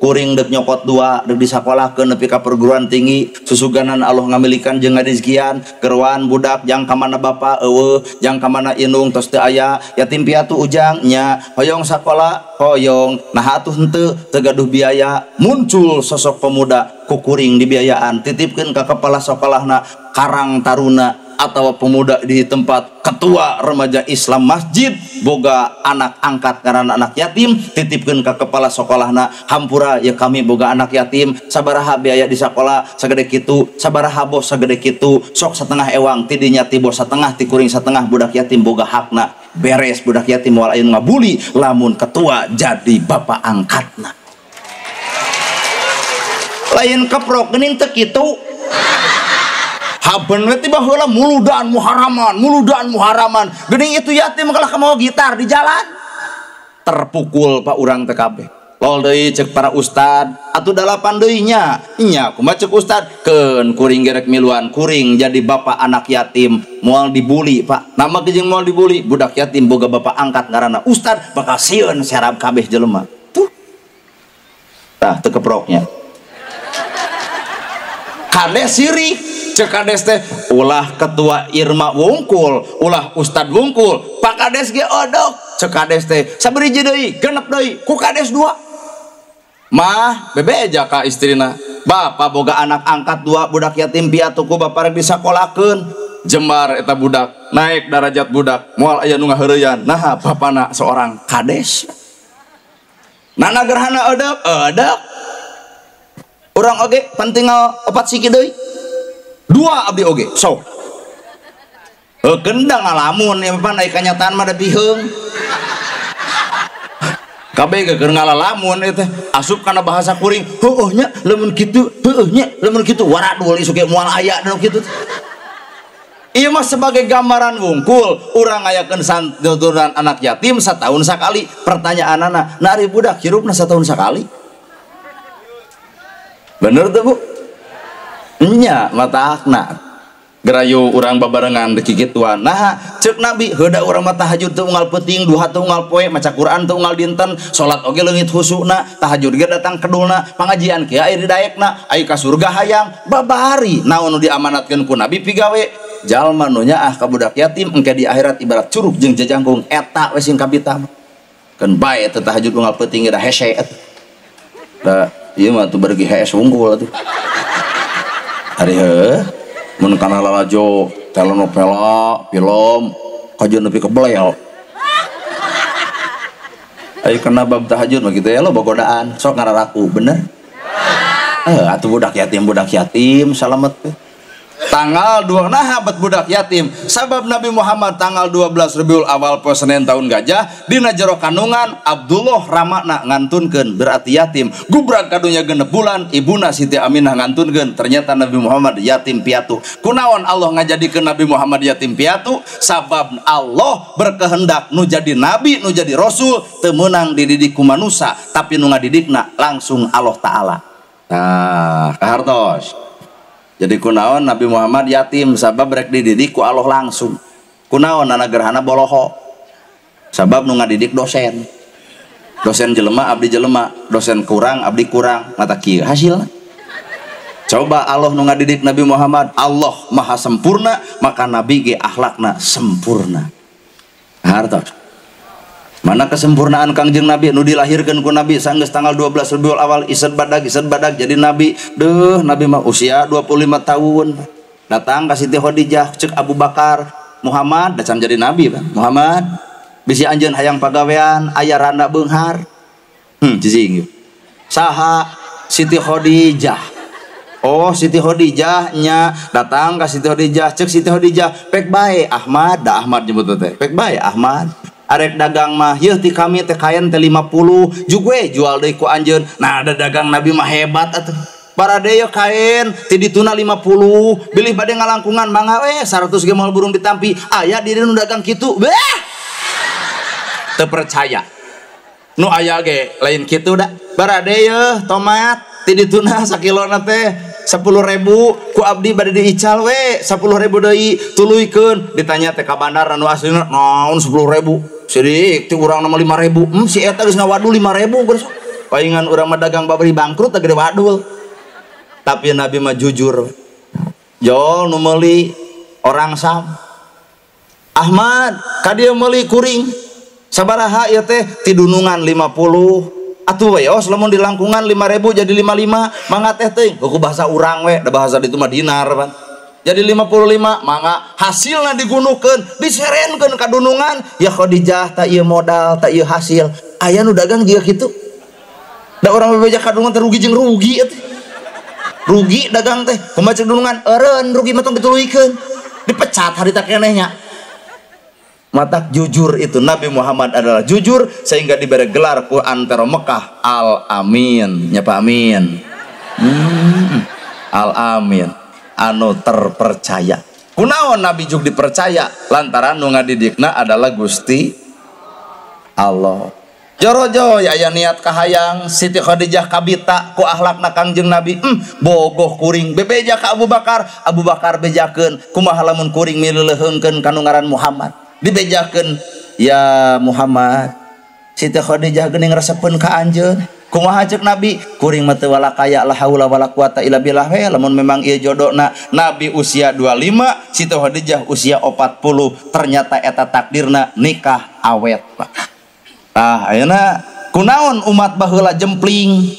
kuring dek nyokot dua dek disakolahkeun nepi ka perguruan tinggi susuganan Allah ngamilikan jeung ngadizkian keruan budak jang ka mana bapa eueuh jang ka mana inung tos teu aya yatim piatu ujang nya hoyong sakola hoyong nah atuh henteu teu gaduh biaya muncul sosok pemuda kukuring dibiayaan titipkeun ka kepala sekolahna Karang Taruna. Atau pemuda di tempat ketua remaja Islam masjid. Boga anak angkat karena anak yatim. Titipkan ke kepala sekolah na hampura ya kami boga anak yatim. Sabaraha biaya di sekolah segede kitu. Sabaraha bos segede kitu. Sok setengah ewang tidinya tibo setengah tikuring setengah. Budak yatim boga hakna. Beres budak yatim wal ayun ngabuli. Lamun ketua jadi bapak angkatna. Lain keprok gening teu kitu haben tiba heula muludan muharaman muludan muharaman. Geuning itu yatim kalah mau gitar di jalan. Terpukul pak urang TKP lol deui cek para ustad atuh dalapan deui nya nya kumaha cek ustad? Keun kuring gerek miluan kuring jadi bapak anak yatim. Moal dibuli pak. Nama kejeng moal dibuli budak yatim boga bapak angkat ngaranna ustad bakal sieun serab kabeh jelema. Tuh. Tah teu keproknya kades sirik cek kades teh ulah ketua Irma wungkul ulah Ustad wungkul. Pak kades ge odok. Cek kades teh sabari deui genep deui ku kades dua. Mah bebe aja ka istrina. Bapak boga anak angkat dua budak yatim piatu ku bapak rek disakolakeun jembar eta budak naik derajat budak. Moal aya nu ngaheureyan nah bapana seorang kades. Nana gerhana odok odok orang oge pentinggal opat siki deui dua abdi oge so. Gendang ngalamun ya apa naik kenyataan mah da biheung kabeh geger ngalalamun itu asup karena bahasa kuring heueuh nya lamun kitu heueuh nya lamun kitu. Waradul isu ge moal aya dan kitu. Iya mah sebagai gambaran wungkul orang ayakeun santunan anak yatim setahun sekali pertanyaan anak nari budak hirupna setahun sekali bener tuh bu? Nya mata akna gerayu orang babarengan deki gituan nah cek nabi heda orang mata tahajud tuh unggal peting duha tuh unggal poe maca Quran tuh unggal dinten salat oge leungit husukna tahajud ge datang kedulna pengajian aya di daekna aya ka surga hayang babari. Naon nu diamanatkeun ku nabi pigawe jalma nu nyaah ka budak yatim engke di akhirat ibarat curug jeung jajangkung eta we sing kabita kan bae teh tahajud unggal peting da hese eta ieu mah tuh bergi hes wungkul atuh. Ari heuh mun kana lalajo telenovela film kajian nepi kebelel ayo kena bab tahajud mah gitu ya lo bogodaan sok ngararaku bener? Eh atuh budak yatim budak yatim salamet teh tanggal 2 nah abad budak yatim. Sabab Nabi Muhammad tanggal 12 Rabiul Awal poe Senin tahun gajah dina jero kanungan Abdullah Ramakna ngantunkeun berarti yatim. Gubrak kadunya genep bulan ibuna Siti Aminah ngantunkeun ternyata Nabi Muhammad yatim piatu. Kunaon Allah ngajadikeun Nabi Muhammad yatim piatu? Sabab Allah berkehendak nu jadi nabi nu jadi rasul teu meunang dididik ku manusia tapi nu ngadidikna langsung Allah taala. Nah kahartos jadi kunaon Nabi Muhammad yatim sabab rek dididik ku Allah langsung. Kunaon anak gerhana boloho. Sabab nu ngadidik dosen. Dosen jelema abdi jelema. Dosen kurang abdi kurang. Mata kieu hasil? Coba Allah nu ngadidik Nabi Muhammad. Allah maha sempurna maka Nabi ge akhlakna sempurna. Hartos mana kesempurnaan kangjeng Nabi? Nu dilahirkan ku Nabi sanggeus tanggal 12 Rabiul Awal isad badag isad badag jadi Nabi. Deh Nabi mah usia 25 tahun. Datang ke Siti Khadijah cek Abu Bakar. Muhammad dacan jadi Nabi bang. Muhammad bisi anjeun hayang pagawean ayah randa beunghar hmm cicing saha Siti Khadijah. Oh Siti Khadijah nya datang ke Siti Khadijah cek Siti Khadijah pek bae Ahmad. Dah Ahmad nyebut teh. Pek bae Ahmad arek dagang mah yeuh ti kami teh kain teh 50 jugue jual deui ku anjeun. Nah ada dagang nabi mah hebat atuh. Para deyo kain ti dituna 50 bilih bade ngalangkungan mangga we 100 ge moal burung ditampi. Aya diri nu dagang kitu beh teu percaya nu aya ge lain kitu da barade yeuh tomat ti dituna sakilona teh sepuluh ribu ku abdi pada diical we sepuluh ribu deui tuluykeun ditanya teh ka bandar anu aslina naon sepuluh ribu sidik ti urang nama lima ribu. Hmm, si eta geus ngawadul lima ribu geus. Paingan urang mah dagang babari bangkrut teh gede wadul. Tapi nabi mah jujur. Jol nu meuli orang sam. Ahmad kadia meuli kuring. Sabaraha ieu teh ti dunungan 50 atuh we os lamun di langkungan 5000 jadi 55 mangga teh teuing. Buku bahasa urang we da bahasa ditu mah dinar pan jadi 55 mangga. Hasilna digunukeun diserenkeun ka dunungan ya Khadijah tak ieu modal tak ieu hasil. Aya nu dagang jiga kitu. Da orang bebeja kadungan teh rugi jeung rugi atuh rugi dagang teh. Kumaha dunungan eureun rugi mah tong dituluykeun dipecat hari tak kenehnya. Mata jujur itu Nabi Muhammad adalah jujur sehingga diberi gelar ku antara Mekah Al Amin. Nyapa Amin? Hmm, Al Amin anu terpercaya. Kunaon Nabi juga dipercaya? Lantaran nu ngadidikna adalah Gusti Allah. Jorojo ya aya niat kahayang Siti Khadijah kabita ku akhlakna Kangjeng Nabi. Hmm, bogoh kuring bebeja ka Abu Bakar. Abu Bakar bejakeun kumaha lamun kuring mileuleungkeun kanu ngaran Muhammad. Dibejakeun ya Muhammad Siti Khadijah geuning resepkeun ka anjeun. Kumaha ceuk Nabi? Kuring mah teu wala kaya la haula wala quwata illa billah we lamun memang ieu jodohna. Nabi usia 25, Siti Khadijah usia 40. Ternyata eta takdirna nikah awet. Tah ayeuna kunaon umat baheula jempling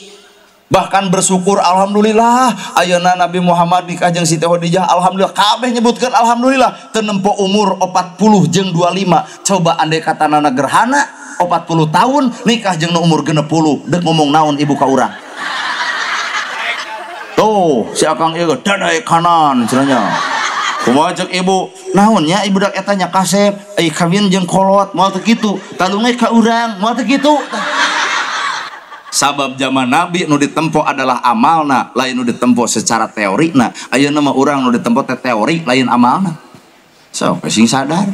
bahkan bersyukur alhamdulillah. Ayeuna Nabi Muhammad nikah jeung Siti Khadijah alhamdulillah. Kabeh nyebutkeun alhamdulillah. Teu nempo umur 40 jeung 25 coba andai kata nana gerhana 40 tahun nikah jeung nu umur 60 deuk ngomong naon ibu ka urang? Tuh si akang ieu dadai kanan cenanya kumaha cek ibu? Naonnya ibu dak etanya kasep? Ai kawin jeung kolot. Moal teu kitu. Talunge ka urang? Moal teu kitu sabab zaman nabi nu ditempo adalah amalna lain nu ditempo secara teori na ayeuna mah urang nu ditempo teh teori lain amalna. So sing sadar.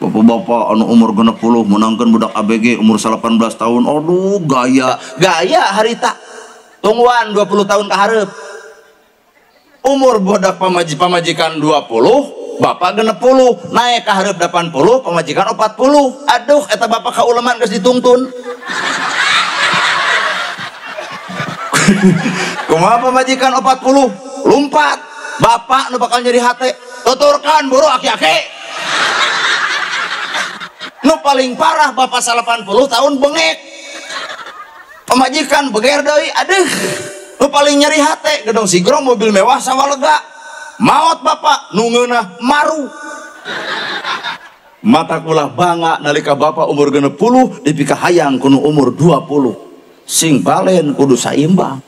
Bapak-bapak anu umur 60 menangkan budak ABG umur 18 tahun aduh gaya. Gaya harita. Tungguan 20 tahun ke hareup. Umur budak pamaji pamajikan 20 bapak genep puluh naik ke harap 80 pemajikan 40 aduh eta bapak ka uleman geus ditungtun kumaha pemajikan 40 lompat bapak nu bakal nyeri hati. Tuturkan buru aki-aki. Nu paling parah bapak 80 tahun bengek. Pemajikan beger deui aduh. Lu paling nyari hati gedong sigro mobil mewah sama lega. Maut bapak nungeunah maru. Mata kulah bangga nalika bapak umur genep puluh dipika hayang kuno umur dua puluh sing balen kudu saimbang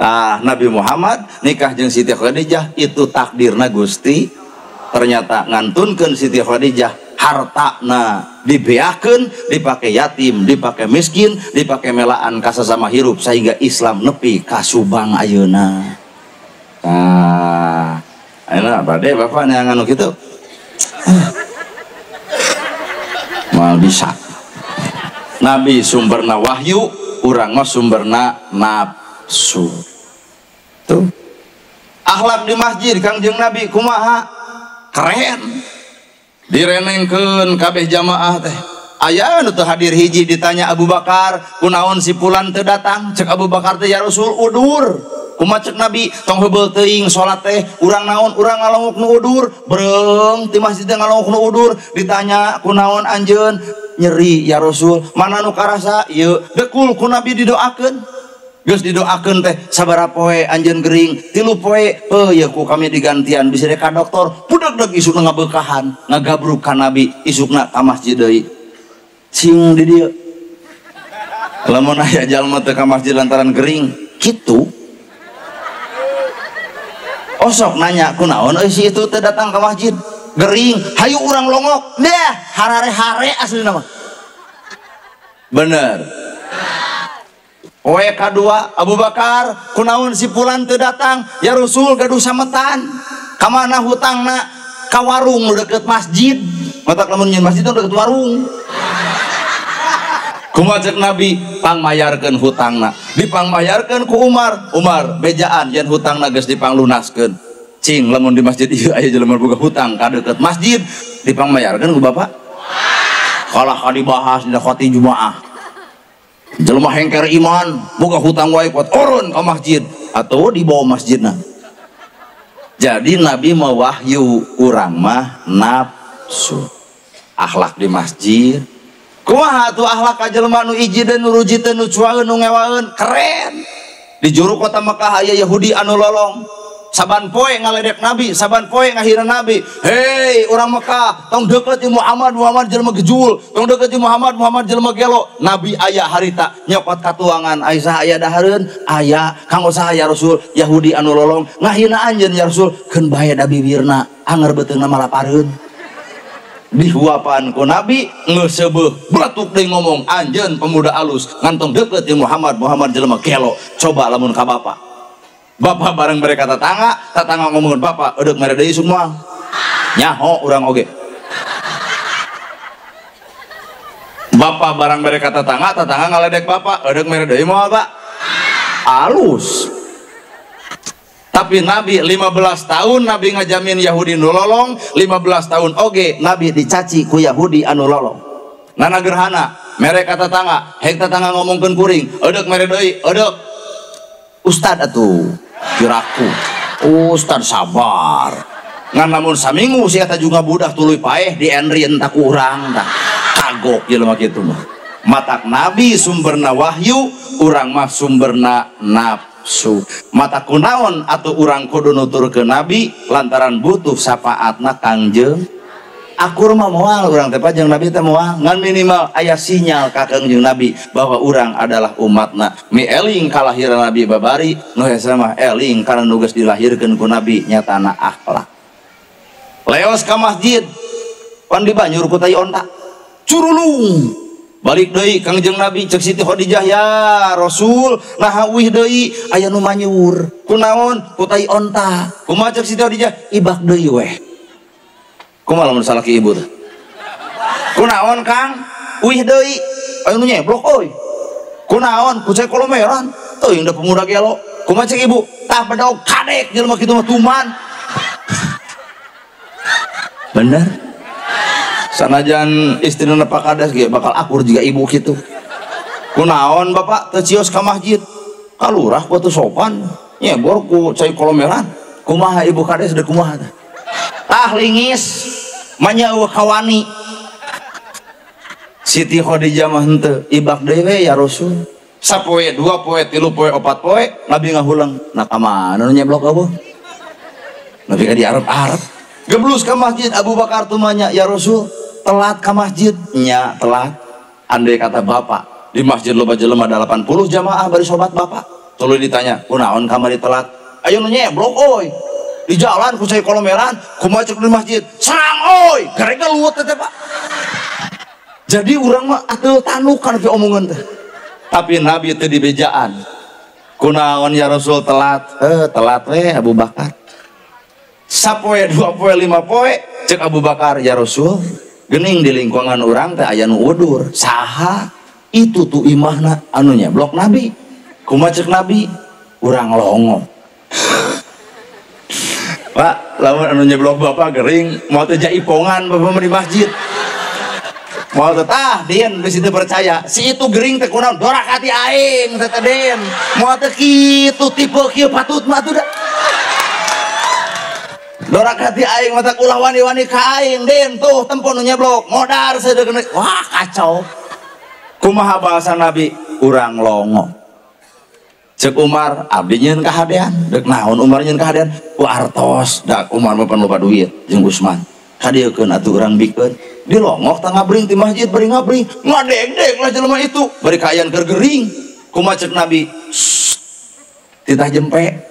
ah Nabi Muhammad nikah jeung Siti Khadijah itu takdirna Gusti. Ternyata ngantunkan Siti Khadijah hartana dibeakan dipakai yatim dipakai miskin dipakai melaan kasa sama hirup sehingga Islam nepi kasubang ayuna nah enak badai bapak nih nganu gitu mal bisa. Nabi sumberna wahyu urang mah sumberna nafsu. Tuh. Akhlak di masjid kangjeng nabi kumaha? Keren. Direnengkeun kabeh jamaah teh. Ayah nu hadir hiji ditanya Abu Bakar kunaon si pulan teu datang? Cek Abu Bakar teh ya Rasul udur. umacet nabi tong hebel teing salat teh urang naon urang ngalongok nu udur. Bereng ti masjid teh ngalongok nu udur. Ditanya ku naon anjeun? Nyeri ya rasul mana nu karasa? Ieu dekul ku nabi didoakeun. Geus didoakeun teh sabar poe anjeun gering. Tilu poe? Peuyeuk ku kami digantian bisa ka dokter budak deuk isukna ngabekahan ngagabruk ka nabi isukna ka masjid deui. Sing di dieu lamun aya jalma teh ka masjid lantaran gering. Kitu? Osok nanya ku naon euy si itu teh datang masjid. Gering hayu urang longok. Deh harare-hare asli nama. Bener. WK2 Abu Bakar kunaun si pulan teu datang? Ya Rasul gaduh sametan. Kamana hutangna? Ka warung deket masjid. Matak lamun nyeun masjid deket warung kumaha Nabi pangmayarkeun hutangna. Dipangmayarkeun ku Umar. Umar bejaan yen hutangna geus dipanglunaskeun. Cing lamun di masjid ieu aya jelema boga hutang ka deket masjid. Dipangmayarkeun ku bapak? Kalah dibahas dina khoti jumaah. Jelma hengker iman buka hutang wae kuat urun ke masjid. Atau di bawah masjidna. Jadi Nabi mewahyu urang mah nafsu. Akhlak di masjid kumaha tuh akhlak ka jelema nu iji dan nu ruji teh nu cuaeun nu keren. Di juru kota Mekah aya Yahudi anu lolong. Saban poe ngaledek nabi saban poe ngahira nabi. Hei orang Mekah tong deket Muhammad Muhammad jelma gejul. Tong deket Muhammad Muhammad jelma gelo. Nabi ayah harita nyokot katuangan. Aisyah ayah dahareun ayah kang usah ya Rasul Yahudi anu lolong. Ngahina anjeun ya Rasul keun bae da bibirna anger malapareun dihuapan ku nabi ngesebeuh batuk deui ngomong anjeun pemuda alus ngantong deket Muhammad Muhammad jelma gelo coba lamun ka bapak. Bapak bareng mereka tetangga tetangga ngomongin bapak udah mereka dari semua nyaho orang oge. Bapak barang mereka tetangga tetangga ngaledek bapak edek mere deui moal pak. Alus tapi Nabi 15 tahun Nabi ngajamin Yahudi nololong 15 tahun oge Nabi dicaci ku Yahudi anu lolong. Nana gerhana mereka tetangga hek tetangga ngomongkan kuring edek mere deui edek Ustad atuh kiraku Ustad sabar. Ngan namun saminggu sih kata juga budak tuluy paeh di enri entah kurang dah. Kagok jelema kitu mah. Matak nabi sumberna wahyu urang mah sumberna nafsu. Mata kunaon atau urang kudu nutur ke nabi lantaran butuh sapaatna kangjeng akur mah moal urang teh jeung nabi teh moal. Ngan minimal aya sinyal ka kangjeng nabi bahwa urang adalah umatna. Mi eling kalahiran nabi babari nu mah eling karena nugas dilahirkeun ku nabi nyatana akhlak. Leos ke masjid pan di banyur ku tai onta. Curulung balik deui kangjeng nabi cek siti khadijah ya rasul nah wih deui aya nu manyur kunaon? Ku tai onta. Kumaha cek siti khadijah? Ibak deui weh. Kumaha lamun salah ki ibu teh? Kunaon kang? Wih deui. Aya nu nyeblok euy kunaon? Ku cek kolomeran teuing da pemuda gelo kumaha cek ibu? Tah bedog kadek jelema kitu mah tuman. Bener sanajan istri pak kades ge bakal akur juga ibu gitu. Kunaon bapak? Tecios ke masjid. Kalurah gua tuh sopan. Nyebor ku cai kolomeran kumaha ibu kades udah kumaha? Ah lingis. Manyau kawani Siti Khadijah mah henteu ibak dewe ya Rasul. Sapoe dua poe tilu poe opat poe nabi ngahulang nah kamana nu nyeblok eueuh nabi ka di Arab-Arab geblus ke masjid Abu Bakar tumanya ya Rasul telat ke masjid nya telat. Andai kata bapak di masjid loba jelema ada 80 jamaah bari sobat bapak. Tuluy ditanya kunaon kamari telat? Ayo nu nyeblok oi. Di jalan ku cai kolomeran ku macet di masjid. Serang oi. Garega luwet teh pak. Jadi orang mah atuh tanukan fi omongan teh. Tapi nabi teh dibejaan kunaon ya Rasul telat? Eh telat we Abu Bakar. Sapoe dua poe lima poe cek Abu Bakar ya Rasul gening di lingkungan orang teh aya nu udur saha itu tuh imahna anunya blok nabi kumaha cek nabi urang longo Pak, lamun anu nyeblok bapak gering, mau teh jaipongan bapak di masjid. Mau teh tah den geus itu percaya. Si itu gering teh kunaon? Dorak hati aing teh den. Mau teh kitu tipe kieu patut mah tuh. Dorak hati aing mata ulah wani-wani ka aing. Den tuh tempo nu nyeblok. Modar sadeuk Wah, kacau. Kumaha bahasa Nabi? Urang longo. cek Umar abdi nyeun kahadean. Dek naon Umar nyeun kahadean? Ku artos dak Umar mah lupa duit jeung Usman. Kadiekeun atuh urang bikeun. Di longok tengah bring di masjid beri ngabring ngadeg-deg lah jelema itu. Beri kayan keur gering. Kumaha cek Nabi? Titah jempe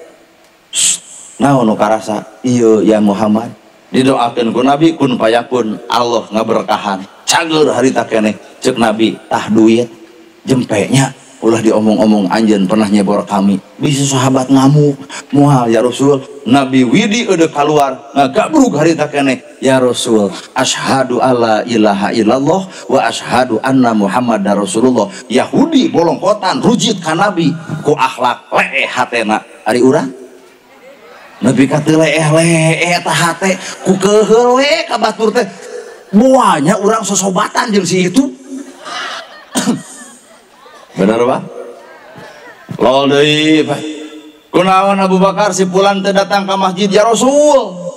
naon nu karasa ieu ya Muhammad. Didoakeun ku Nabi kun payakun Allah ngaberkahan. Cager harita keneh cek Nabi tah duit ulah diomong-omong anjen pernah nyebor kami. Bisa sahabat ngamuk mual ya Rasul. Nabi Widi udah keluar ngagabruk hari takene ya Rasul ashadu alla ilaha illallah wa ashadu anna Muhammad Rasulullah. Yahudi bolongkotan rujit ka Nabi ku akhlak leeh hatena. Hari urang Nabi kata leeh leeh eta hate ku keheul we ka batur teh. Muanya urang sosobatan jeung si itu. Benar pak? Lol deui pak. Kunaon Abu Bakar si pulan teh datang ke masjid? Ya Rasul.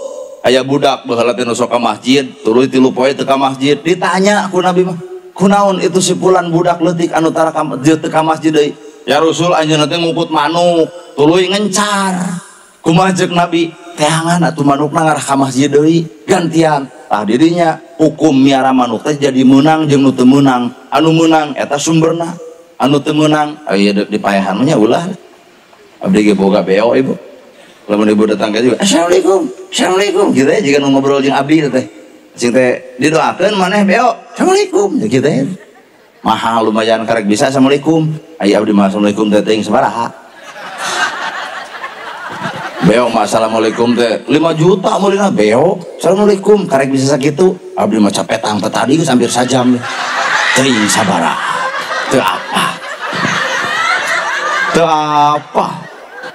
Aya budak baheula teh sok ka masjid. Tuluy tilu poe teh ka masjid. Ditanya ku Nabi mah kunaon itu si pulan budak leutik anu tara ka masjid teh ka masjid deui? Ya Rasul anjeunna teh ngukut manuk. Tuluy ngencar kumaha ceuk Nabi? Teangan atuh manukna ngarah ka masjid gantian. Tah dirinya hukum miara manuk teh jadi menang jeung nu anu menang eta sumberna. Anu temenang ayo di payahan nya ulah. Abdi ge boga beo ibu. Lamun ibu datang juga assalamualaikum assalamualaikum. Gitu ya jika ngobrol jeung abdi teh sing teh didoakeun maneh beo assalamualaikum. Ya gitu ya. Mahal lumayan karek bisa assalamualaikum. Ayo abdi mah assalamualaikum teh teuing sabaraha beo mah assalamualaikum teh. 5 juta mulina beo assalamualaikum. Karek bisa sakitu abdi mah capetang teh tadi hampir sajam. Teuing sabaraha teu apa? Teu apa?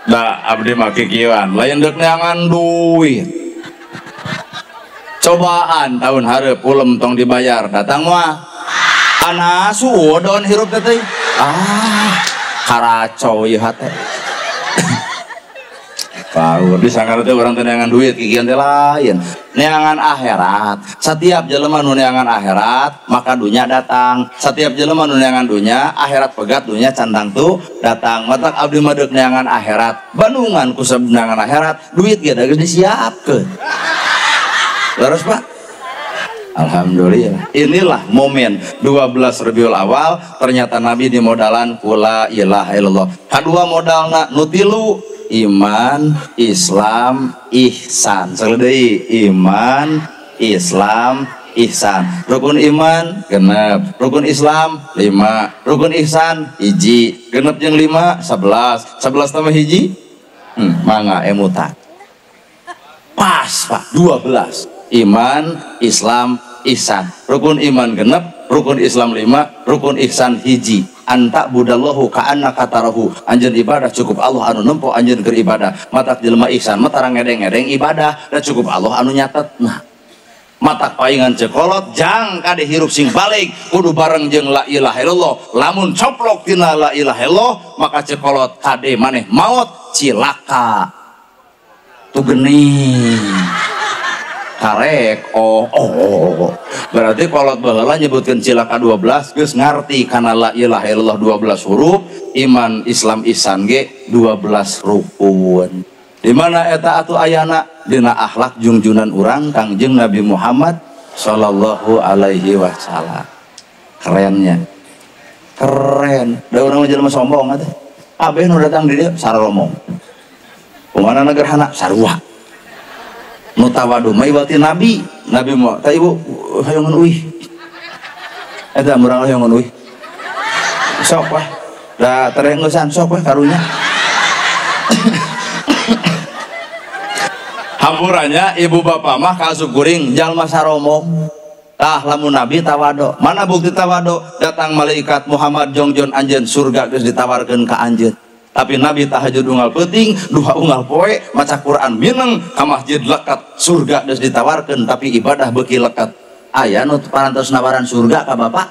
Da abdi mah kikieuan lain deuk neangan duit. Cobaan tahun hareup ulem tong dibayar. Datang mah anak suudon hirup teh ah karaco ieu hate Tahu, di sangar teh orang teh neangan duit kikian teh lain. Neangan akhirat. Setiap jelema nu neangan akhirat, maka dunia datang. Setiap jelema nu neangan dunia, akhirat pegat dunia candang tuh datang. Matak abdi mah deuk neangan akhirat. Bandungan ku neangan akhirat, duit ge geus disiapkeun. Terus Pak? Alhamdulillah. Inilah momen 12 Rabiul Awal ternyata Nabi di modalan kula ilaha illallah. Kedua modalna nutilu iman Islam ihsan. Sekali iman Islam ihsan. Rukun iman genep. Rukun Islam 5 rukun ihsan hiji. Genep yang 5 11 11 tambah hiji? Hmm, mangga emutan pas pak. 12 iman Islam ihsan. Rukun iman genep rukun Islam 5 rukun ihsan hiji anta budallahu ka anna katarahu anjeun ibadah cukup Allah anu nempo anjeun keur ibadah. Matak jelema ihsan mata ngedeng-ngedeng ibadah dan cukup Allah anu nyatet. Nah matak paingan cekolot jang kade hirup sing balik. Kudu bareng jeung la ilaha illallah lamun coplok tina la ilaha illallah maka cekolot kade maneh maut cilaka. Tu gening karek oh oh, oh, oh. berarti kalau baheula nyebutkan cilaka 12 geus ngarti karena la ilaha illallah 12 huruf iman Islam ihsan ge 12 rukun. Di mana eta atuh ayana? Dina akhlak jungjunan urang Kangjeng Nabi Muhammad sallallahu alaihi wasallam. Kerennya. Keren. Da urang jelema sombong atuh. Abeh nu datang di dia saromong Kumana negerhana? Sarua nutawadu mai wati nabi. Nabi mau ta ibu hayongan uih. Eta murang hayongan uih. Sok weh da terengeusan sok weh karunya. Hampurannya ibu bapak mah kasuk kuring jalma saromong ah lamun nabi tawado. Mana bukti tawado? Datang malaikat Muhammad jongjon anjen surga geus ditawarkeun ka anjeun tapi Nabi tahajud unggal peting dua unggal poe maca Quran mineng ke masjid lekat surga terus ditawarkan tapi ibadah beki lekat. Ayah nu parantos nawaran surga ke bapak?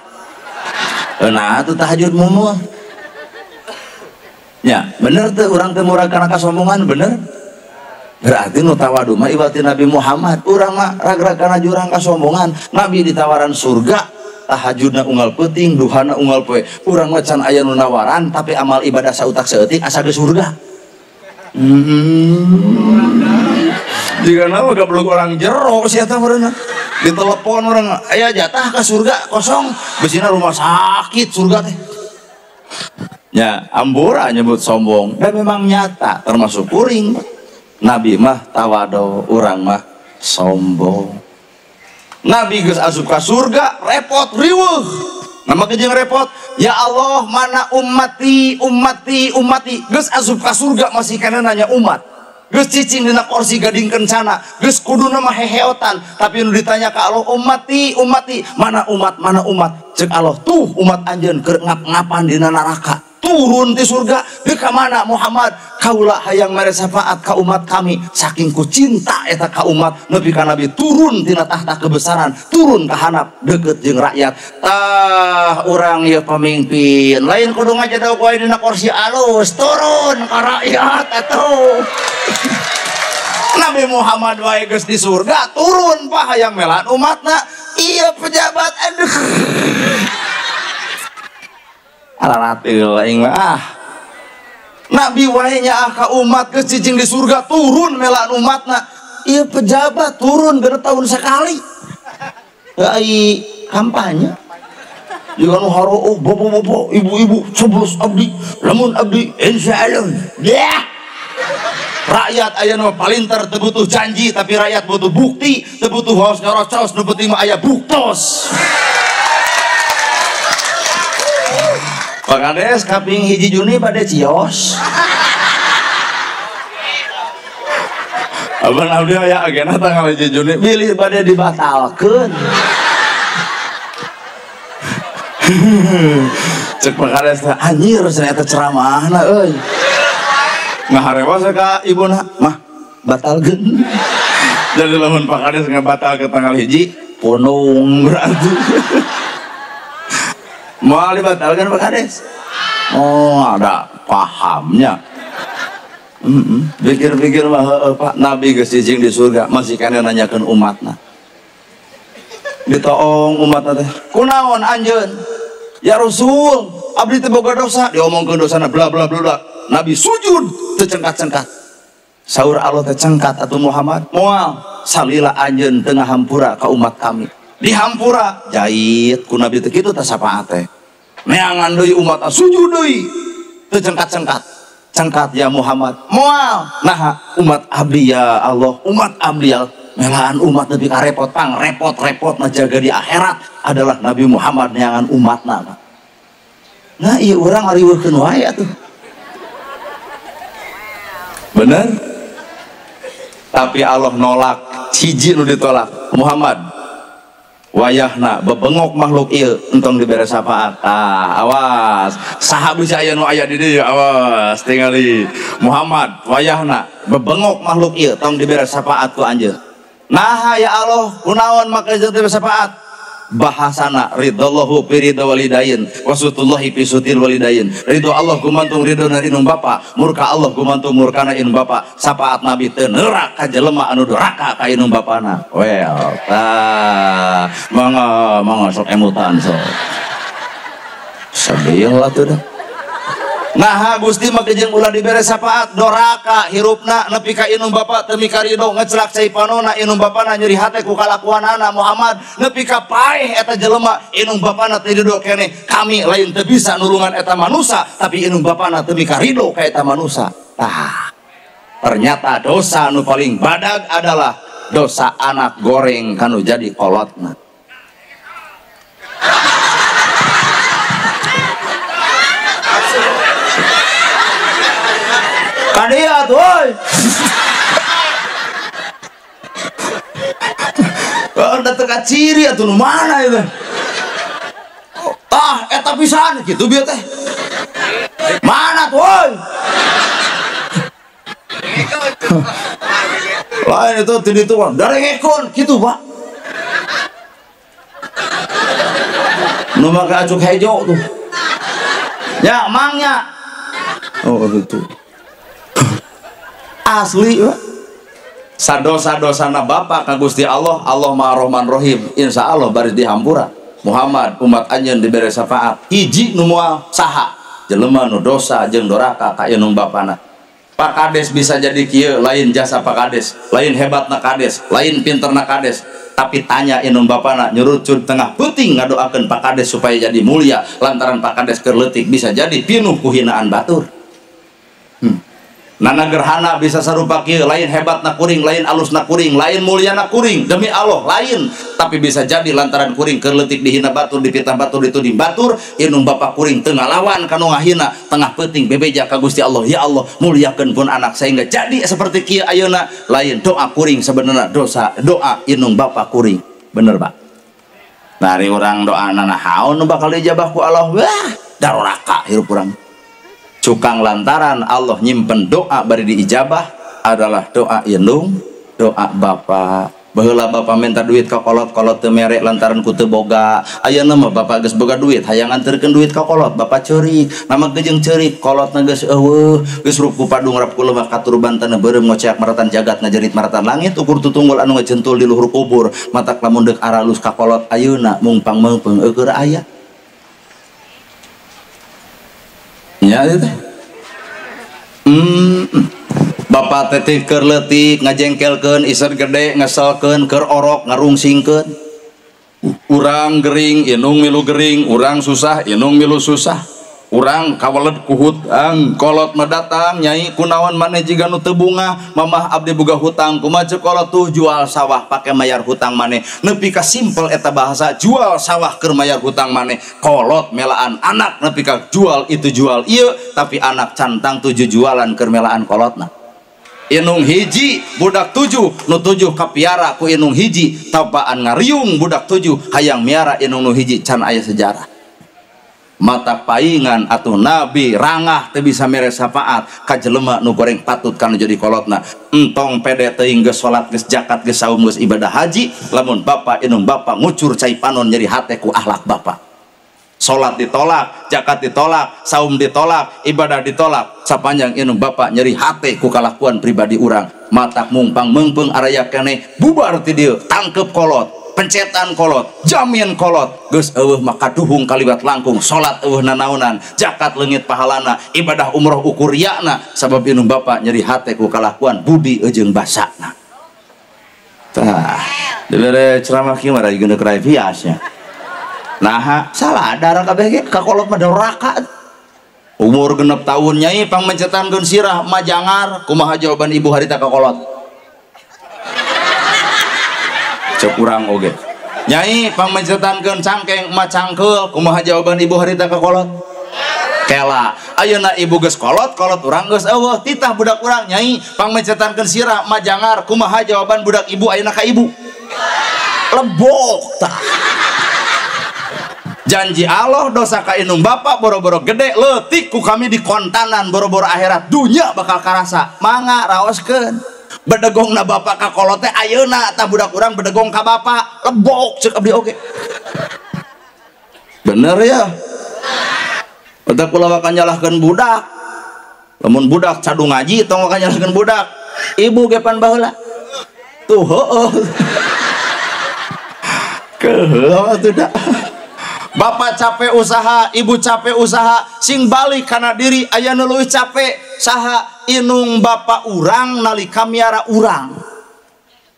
Nah itu tahajud mumu ya bener tuh orang teu murah karena kesombongan bener. Berarti nu tawadu mah ibati Nabi Muhammad orang mah rag-rag karena jurang kesombongan Nabi ditawaran surga tahajudna unggal peting duhana unggal poe. Kurang macan ayah nunawaran tapi amal ibadah sautak seetik asa ke surga hmm. jika nama gak perlu orang jero siapa mereka di telepon orang ayah jatah ke surga kosong. Besina rumah sakit surga teh. Ya ambura nyebut sombong. Dan memang nyata termasuk kuring. Nabi mah tawado orang mah sombong Nabi geus asup ka surga repot riweuh. Nama kejeng repot? Ya Allah mana ummati ummati ummati. Geus asup ka surga masih kana nanya umat. Geus cicing dina kursi gading kencana geus kudu nama heheotan. Tapi nu ditanya ka Allah ummati ummati mana umat mana umat cek Allah tuh umat anjeun keur ngap-ngapan dina neraka. Turun di surga di mana Muhammad? Kaulah hayang mere syafaat ka umat kami. Saking ku cinta eta ka umat nepi ka nabi turun tina tahta kebesaran turun ke hanap deket jeung rakyat. Tah orang ya pemimpin lain kudu ngajada ku dina kursi alus turun ka rakyat atuh Nabi Muhammad wae geus di surga turun pak hayang melan umatna. Iya pejabat aduh alaratil aing ah. Nabi wahenya ah ka umat ke cicing di surga turun melan umatna. Iya pejabat turun gana tahun sekali. Ai kampanye. Juga nu haro oh bobo-bobo ibu-ibu coblos abdi lamun abdi insya Allah. Ya rakyat ayah nama palinter tebutuh janji tapi rakyat butuh bukti tebutuh haus nyorocos nu penting mah ayah buktos Pak Kades kaping hiji Juni pada cios. Abang Abdi ya agena tanggal hiji Juni pilih pada dibatalkan. cek pakades anjir ternyata ceramah na euy ngaharewa ibu na mah. Batalkeun. Jadi lamun pakades ngabatal ke tanggal hiji punung berarti. Mau dibatalkan pakades oh ada pahamnya. Pikir-pikir mah heeh, Pak. Nabi geus cicing di surga masih kana nanyakeun umatna. Ditoong umatna teh kunaon anjeun? Ya Rasul abdi teh boga dosa. Diomongkeun dosana bla bla bla bla Nabi sujud teu cengkat-cengkat Saur Allah teh cengkat atau Muhammad. Moal salila anjeun tengah hampura ka umat kami. Di hampura jahit ku Nabi teh kitu teh sapaat teh. Neangan deui umat sujud deui teu cengkat-cengkat cengkat ya Muhammad. Moal nah umat abdi ya Allah umat abdi ya melaan umat Nabi repot pang. Repot-repot nah jaga di akhirat adalah Nabi Muhammad neangan umat nama nah iya orang ariweukeun wae atuh bener? Tapi Allah nolak. Hiji nu ditolak. Muhammad wayahna bebengok makhluk ieu entong dibere syafaat ah awas. Saha bisa aya nu aya di awas. Tingali Muhammad wayahna bebengok makhluk ieu tong dibere syafaat ku anjeun nah ya Allah kunaon maka jeung dibere syafaat bahasana. Ridallahu fi ridha walidain wasutullahi fi sutil walidain. Ridho Allah gumantung ridho na inung bapa. Murka Allah gumantung murkana inung bapa. Sapaat nabi teu jelema anu duraka ka inung bapana. Well tah mangga mangga sok emutan sok. Sedih lah tuh dah Nah, Gusti mah jeung ulah dibere sapaat doraka hirupna nepi ka inung bapa teu mikarido ngeclak cai panona inung bapana nyeri hate ku kalakuanana Muhammad. Nepi ka paeh eta jelema inung bapana teu ridho kene. Kami lain teu bisa nulungan eta manusia tapi inung bapana teu mikarido ka eta manusia tah ternyata dosa nu paling badag adalah dosa anak goreng kanu jadi kolotna Kadia tuh, oi. Anda teka ciri atuh nu mana itu? Ah, eta pisan gitu bieu teh. Mana tuh? Lain itu tadi itu kan, dari ngekon gitu pak. Make acuk hejo tuh. Ya, mangnya. Oh, itu asli Pak. sadosa-dosana Bapak ka Gusti Allah Allah Maha Rahman Rahim. Insya Allah baris dihampura Muhammad umat anjeun diberi syafaat. Hiji nu moal saha. Jelema nu dosa jeung doraka ka ieu bapana. Pak Kades bisa jadi kieu lain jasa Pak Kades lain hebatna Kades lain pinterna Kades. Tapi tanya inung bapana nyurucun tengah puting ngadoakeun Pak Kades supaya jadi mulia lantaran Pak Kades kerletik bisa jadi pinuh kuhinaan batur Nana gerhana bisa sarupa kieu lain hebat na kuring lain alus na kuring lain mulia na kuring demi Allah lain. Tapi bisa jadi lantaran kuring kerletik dihina batur dipitah batur dituding batur inung bapak kuring tengah lawan kanu ngahina tengah peting bebeja ka Gusti Allah. Ya Allah muliakeun pun anak sehingga jadi seperti kieu ayeuna. Lain doa kuring sebenarnya dosa doa inung bapak kuring. Bener Pak? Dari orang doa nana haun bakal dijabah Allah wah daroraka hirup urang cukang lantaran Allah nyimpen doa bari diijabah adalah doa indung doa bapa. Bahula bapak minta duit ka kolot kolot teu merek lantaran ku teu boga. Ayeuna mah bapak geus boga duit hayang anterkeun duit ka kolot bapak ceurik. Nama gejeng ceurik kolotna geus eueuh. Geus ruku padung rap ku lemah katur bantana beureum ngoceak maratan jagat ngajerit maratan langit ukur tutunggul anu ngajentul di luhur kubur. Mata lamun aralus ka kolot ayeuna mungpang meupeng eueur aya ya itu hmm Bapak teteh keur leutik ngajengkelkeun isan gede ngeselkeun keur orok ngarungsingkeun. Urang gering inung milu gering urang susah inung milu susah. Urang kawalet ku hutang kolot mendatang nyai kunawan mana jiga nu teu bunga mamah abdi boga hutang kumaha kolot tuh jual sawah pakai mayar hutang maneh nepi ka simpel eta bahasa jual sawah keur mayar hutang maneh kolot melaan anak nepi ka jual itu jual ieu tapi anak cantang tujuh jualan keur melaan kolotna. Inung hiji budak tujuh nu tujuh kapiara ku inung hiji tapaan ngariung budak tujuh hayang miara inung nu hiji can aya sejarah mata paingan atau nabi rangah teu bisa mere syafaat ka jelema nu goreng patut kana jadi kolotna entong pede teuing geus salat geus zakat geus saum geus ibadah haji lamun bapa inung bapa ngucur cai panon nyeri hate ku akhlak bapa Salat ditolak, zakat ditolak, saum ditolak, ibadah ditolak. Sepanjang inung bapak nyeri hati ku kalakuan pribadi orang. Matak mungpang mengpeng araya kene bubar ti dieu, tangkep kolot, pencetan kolot, jamin kolot. Geus eueuh maka duhung kaliwat langkung, salat eueuh nanaunan, zakat leungit pahalana, ibadah umroh ukuriana sabab inung bapak nyeri hati ku kalakuan budi ejeung basana. Tah, dibere ceramah kieu mah kerai biasnya nah salah darah kabeh ge kakolot mah doraka. Umur genep tahun nyai pang mencetan sirah majangar. Kumaha jawaban ibu harita kakolot cek kurang oge nyai pang mencetan gun cangkeng macangkel kumaha jawaban ibu harita kakolot kela. Ayeuna ibu geus kolot kolot urang geus eueuh titah budak urang. Nyai pang mencetan gun sirah majangar kumaha jawaban budak ibu ayeuna ka ibu? Lebok tah. Janji Allah dosa ka inung bapak boro-boro gede letik ku kami di kontanan boro-boro akhirat. Dunia bakal karasa. Manga raoskeun bedegong na bapak ka kolote ayeuna tak budak urang bedegong ka bapak lebok cek abdi oke. Bener ya. Udah kula bakal nyalahkan budak. Lamun budak cadu ngaji tong bakal nyalahkan budak. Ibu gepan baheula. Tuh heuh keuh tuh dah. Bapak capek usaha ibu capek usaha sing balik karena diri ayah nului capek saha inung bapak urang nali kamiara urang.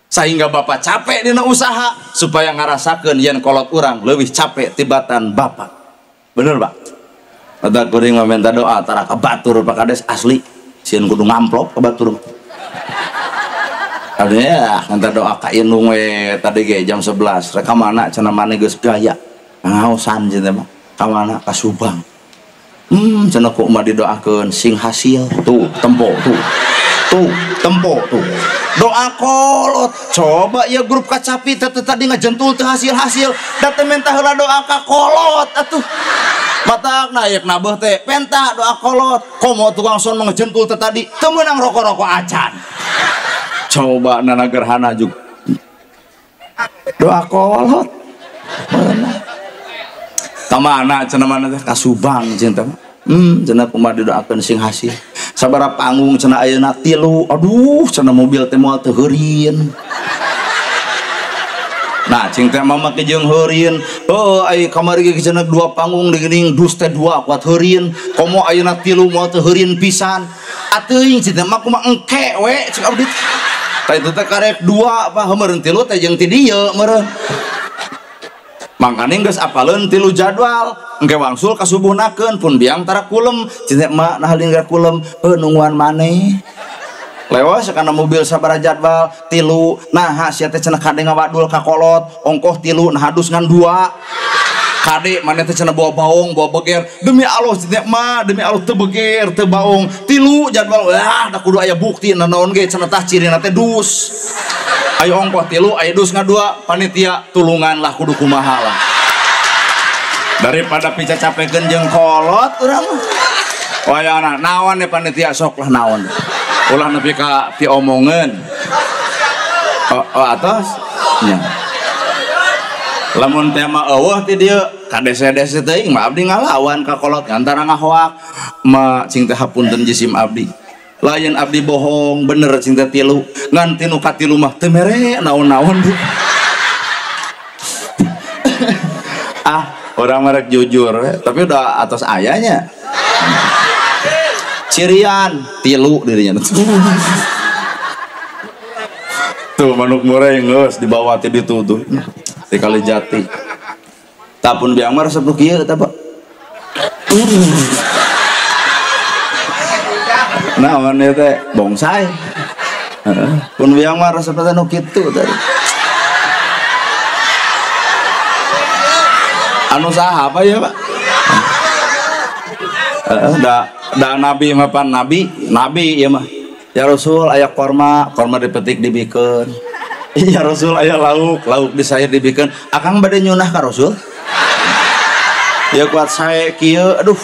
Sehingga bapak capek dina usaha supaya ngarasakan yang kolot urang lebih capek tibatan bapak bener pak? Ada kuring meminta doa tara batur pak kades asli. Sieun kudu ngamplop batur ada ya minta doa ka inung we tadi ge jam 11 reka mana cenah mana geus gaya? Ngaosan cinta mah ka Subang hmm cenah ku mah didoakeun sing hasil. Tuh tempo tuh. Tuh tempo tuh. Doa kolot coba ya grup kacapi tete tadi ngajentul teh hasil hasil datang minta heula doa kolot atuh. Mata naik nabeh teh. Penta doa kolot. Komo tukang son mengejentul teh tadi? Teu meunang rokok-rokok acan. Coba nana gerhana juga doa kolot. Mana kamana cenah mana teh kasubang cinta hmm cenah kumaha didoakeun sing hasil sabara panggung cenah ayeuna tilu aduh cenah mobil teh moal teu Nah, cing teh mama ke jeung. Oh, ai kamari ge cenah dua panggung di geuning dus teh dua kuat heureun. Komo ayeuna tilu moal teu heureun pisan. Ateuing cing teh mah kumaha engke we cik abdi. Tah itu teh karek dua apa heureun tilu teh jeung ti dieu meureun makanya geus apalun tilu jadwal engke wangsul kasubuhnakeun pun biang tara kulem cinta mak nah linggar kulem heuh nungguan maneh. Lewas karena mobil sabar jadwal tilu nah sia teh cenah ngawadul ka kolot ongkoh tilu nah hadus ngan dua kade mana teh bawa baung bawa beger. Demi Allah cinta mah demi Allah teu beger tilu jadwal wah da kudu aya bukti naon ge cenah tah cirina dus. Ayo ongkoh tilu ayo dus ngadua panitia tulungan lah kudu kumaha lah. Daripada pica capek genjeng kolot orang wayana nawan ya panitia sok lah nawan ulah nepi ka pi omongan. Oh, oh atas ya lamun tema eueuh ti dieu kadese-dese teuing mah abdi ngalawan ka kolot antara ngahoak ma cing teh hapunten jisim abdi. Layan abdi bohong bener cinta tilu nganti nu katilu mah temere naon-naon ah orang merek jujur tapi udah atas ayahnya. Cirian tilu dirinya. Tuh manuk murah yang ngeus dibawa ti ditu tuh di kali jati. Tapun biang mar sebelum kieu eta Pak naon ya teh bongsai. Pun biang marah seperti nu kitu tadi. Anu saha apa ya pak. Da da nabi mapan nabi nabi ya mah. Ya rasul ayah korma. Korma dipetik dibikin ya rasul ayah lauk. Lauk disair dibikin. Akang badai nyunah ka rasul? Ya kuat saya kieu. Aduh.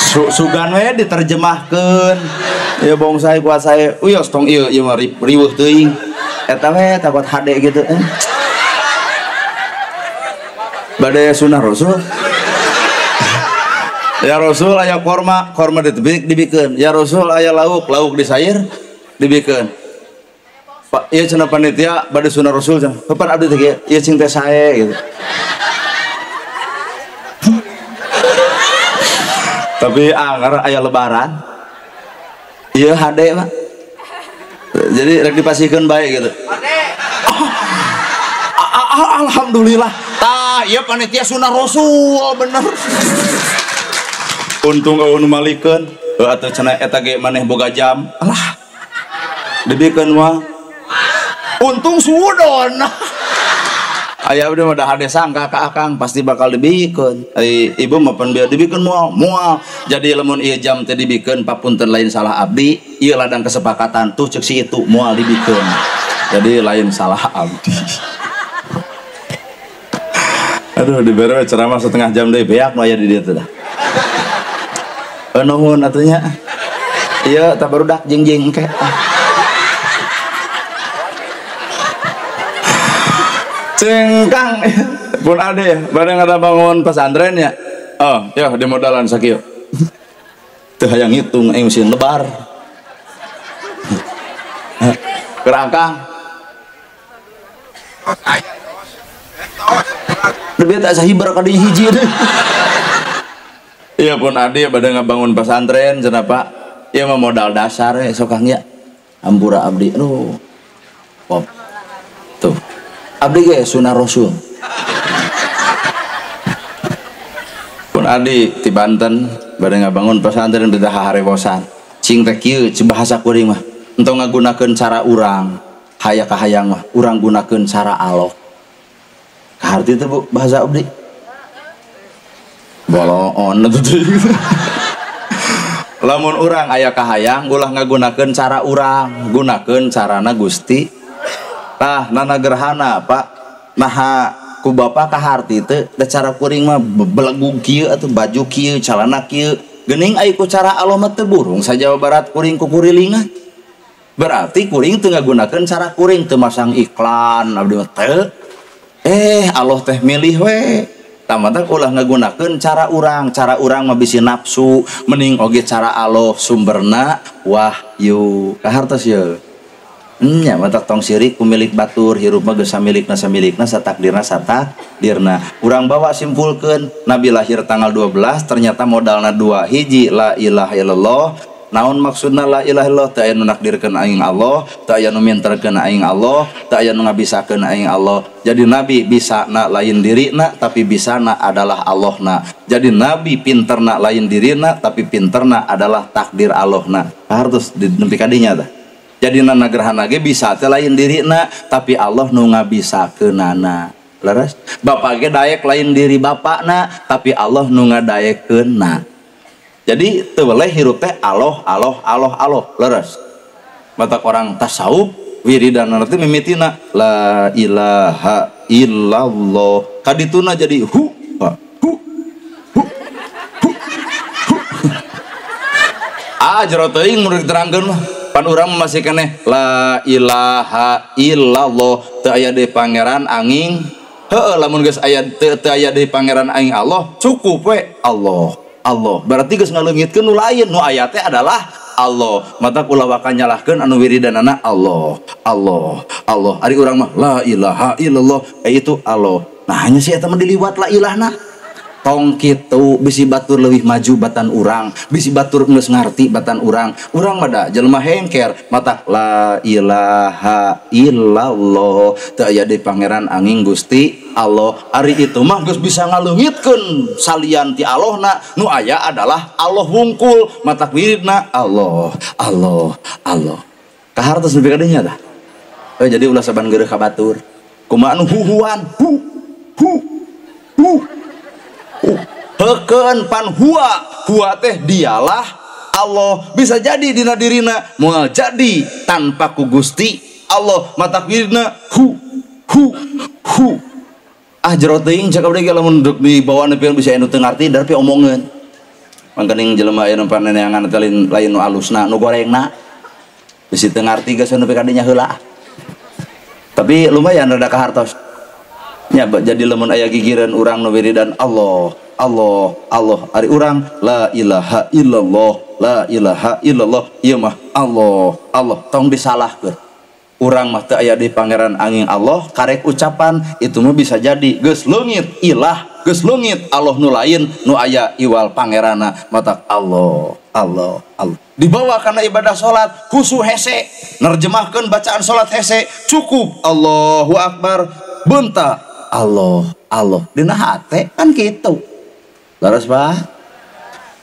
Su sugan we diterjemahkan ya bong saya kuat saya. Uyos tong iya iya mah ri- riweuh teuing. Eta we takut hade gitu eh. badai sunnah rasul. Ya rasul aya korma korma ditebik dibikeun ya rasul aya lauk lauk disair dibikeun Pak, iya cenah panitia badai sunnah rasul cenah. Kapan abdi teh? Ieu cing teh sae gitu. Tapi anggar aya lebaran. Iya hade, Pak. Jadi rek dipasihkeun bae gitu. A- a- a- Alhamdulillah. Tah, ieu panitia sunnah rasul bener. Untung eueuh nu malikeun. Heuh atuh cenah eta ge maneh boga jam. Alah. Dibikeun mah untung sudon ayah udah udah hade sangka ke akang pasti bakal dibikin Ai, ibu mapan biar dibikin mual mual. Jadi lemun iya jam tadi dibikin papunten lain salah abdi. Iya ladang kesepakatan tuh cek si itu mual dibikin jadi lain salah abdi. Aduh di bere ceramah setengah jam deh beak nu aya di dieu teh dah. Nuhun atunya iya tak baru dak jeng jeng ke cengkang. Pun ada ya bareng ada bangun pesantren ya. Oh ya di modalan sakit tuh yang hitung yang mesin lebar. Kerangkang. Lebih tak sahibar kali hiji iya pun ya pada bangun pesantren kenapa ya mah modal dasar ya sokangnya ampura abdi aduh abdi ge sunah rasul. Pun adi ti Banten pada ngabangun pesantren beda harewosan cing teh kieu bahasa kuring mah. Entong ngagunakeun cara urang haya kahayang mah. Urang gunakeun cara Allah kaharti teh Bu bahasa abdi? Boloon teh lamun urang aya kahayang ulah ngagunakeun cara urang gunakeun carana Gusti tah nana gerhana pak. Maha ku bapak kaharti da cara kuring mah belegu kieu atau baju kieu calana kieu. Gening ayo ku cara Allah mah teu burung sajawa barat kuring ku kurilingan berarti kuring teu ngagunakeun cara kuring teu masang iklan abdi mah teu eh Allah teh milih we. Tamatan ulah ngagunakeun cara urang cara urang mah bisi nafsu mending oge cara Allah sumberna wahyu. Kahartos yeuh. Nya mata tong sirik pemilik batur hirup mah geus samilikna satakdirna satakdirna. Urang bawa simpulkeun nabi lahir tanggal 12 ternyata modalna dua hiji la ilaha illallah. Naon maksudna la ilaha illallah? Teu aya nu nakdirkeun aing Allah teu aya nu minterkeun aing Allah teu aya nu ngabisakeun aing Allah. Jadi nabi bisa na lain dirina tapi bisana adalah Allahna. Jadi nabi pinterna lain dirina tapi pinterna adalah takdir Allahna. Harus di nempi kadinya tah jadi nana gerhana ge bisa teh lain dirina tapi Allah nu ngabisakeunana. Leres? Bapak ge daek lain diri bapakna tapi Allah nu ngadayekeunna jadi teu boleh hirup teh Allah Allah Allah Allah leres? Mata orang tasawuf wiridan nanti mimitina la ilaha illallah. Kadituna jadi hu. Ah jero teuing mun diterangkeun mah pan urang masih keneh la ilaha illallah teu aya deui pangeran angin. Heueuh lamun geus aya teu aya deui pangeran angin Allah cukup we Allah. Allah. Berarti geus ngaleungitkeun nu lain nu aya teh adalah Allah. Mata kula waka nyalahkeun anu wiridanana Allah. Allah. Allah. Ari urang mah la ilaha illallah eh itu Allah. Nah hanya si eta mah diliwat la ilahna tong kitu bisi batur lebih maju batan urang. Bisi batur geus ngarti batan urang. Urang mah da jelema hengker. Mata la ilaha illallah. Teu aya pangeran angin Gusti Allah. Ari itu mah geus bisa ngaleungitkeun salian ti Allahna. Nu aya adalah Allah wungkul. Mata wiridna Allah Allah Allah. Kahartos nepi ka dinya tah Eh, jadi ulah saban geureuh ka batur. Kumaha huhuan? Hu hu hu Heken pan hua hua teh dialah Allah. Bisa jadi dina dirina moal jadi tanpa ku Gusti Allah. Mata wirna hu hu hu. Ah jero teuing cak abdi ge lamun duk di bawah nepi bisa anu teu tapi omongeun. Mangkaning jelema aya nu paneneangan teh lain lain nu alusna nu gorengna. Bisi teu ngarti geus nepi ka dinya heula. Tapi lumayan rada kahartos nya jadi lamun aya gigireun urang nu wiridan Allah Allah Allah. Ari urang la ilaha illallah la ilaha illallah. Ieu mah Allah Allah. Tong disalahkeun. Orang mah aya di pangeran angin Allah karek ucapan itu mah bisa jadi. Geus leungit ilah geus leungit Allah nu lain nu aya iwal pangerana. Mata Allah Allah Allah. Dibawa karena ibadah salat khusu hese. Nerjemahkan bacaan salat hese. Cukup. Allahu Akbar. Benta Allah Allah. Dina hate kan gitu. Laras pak.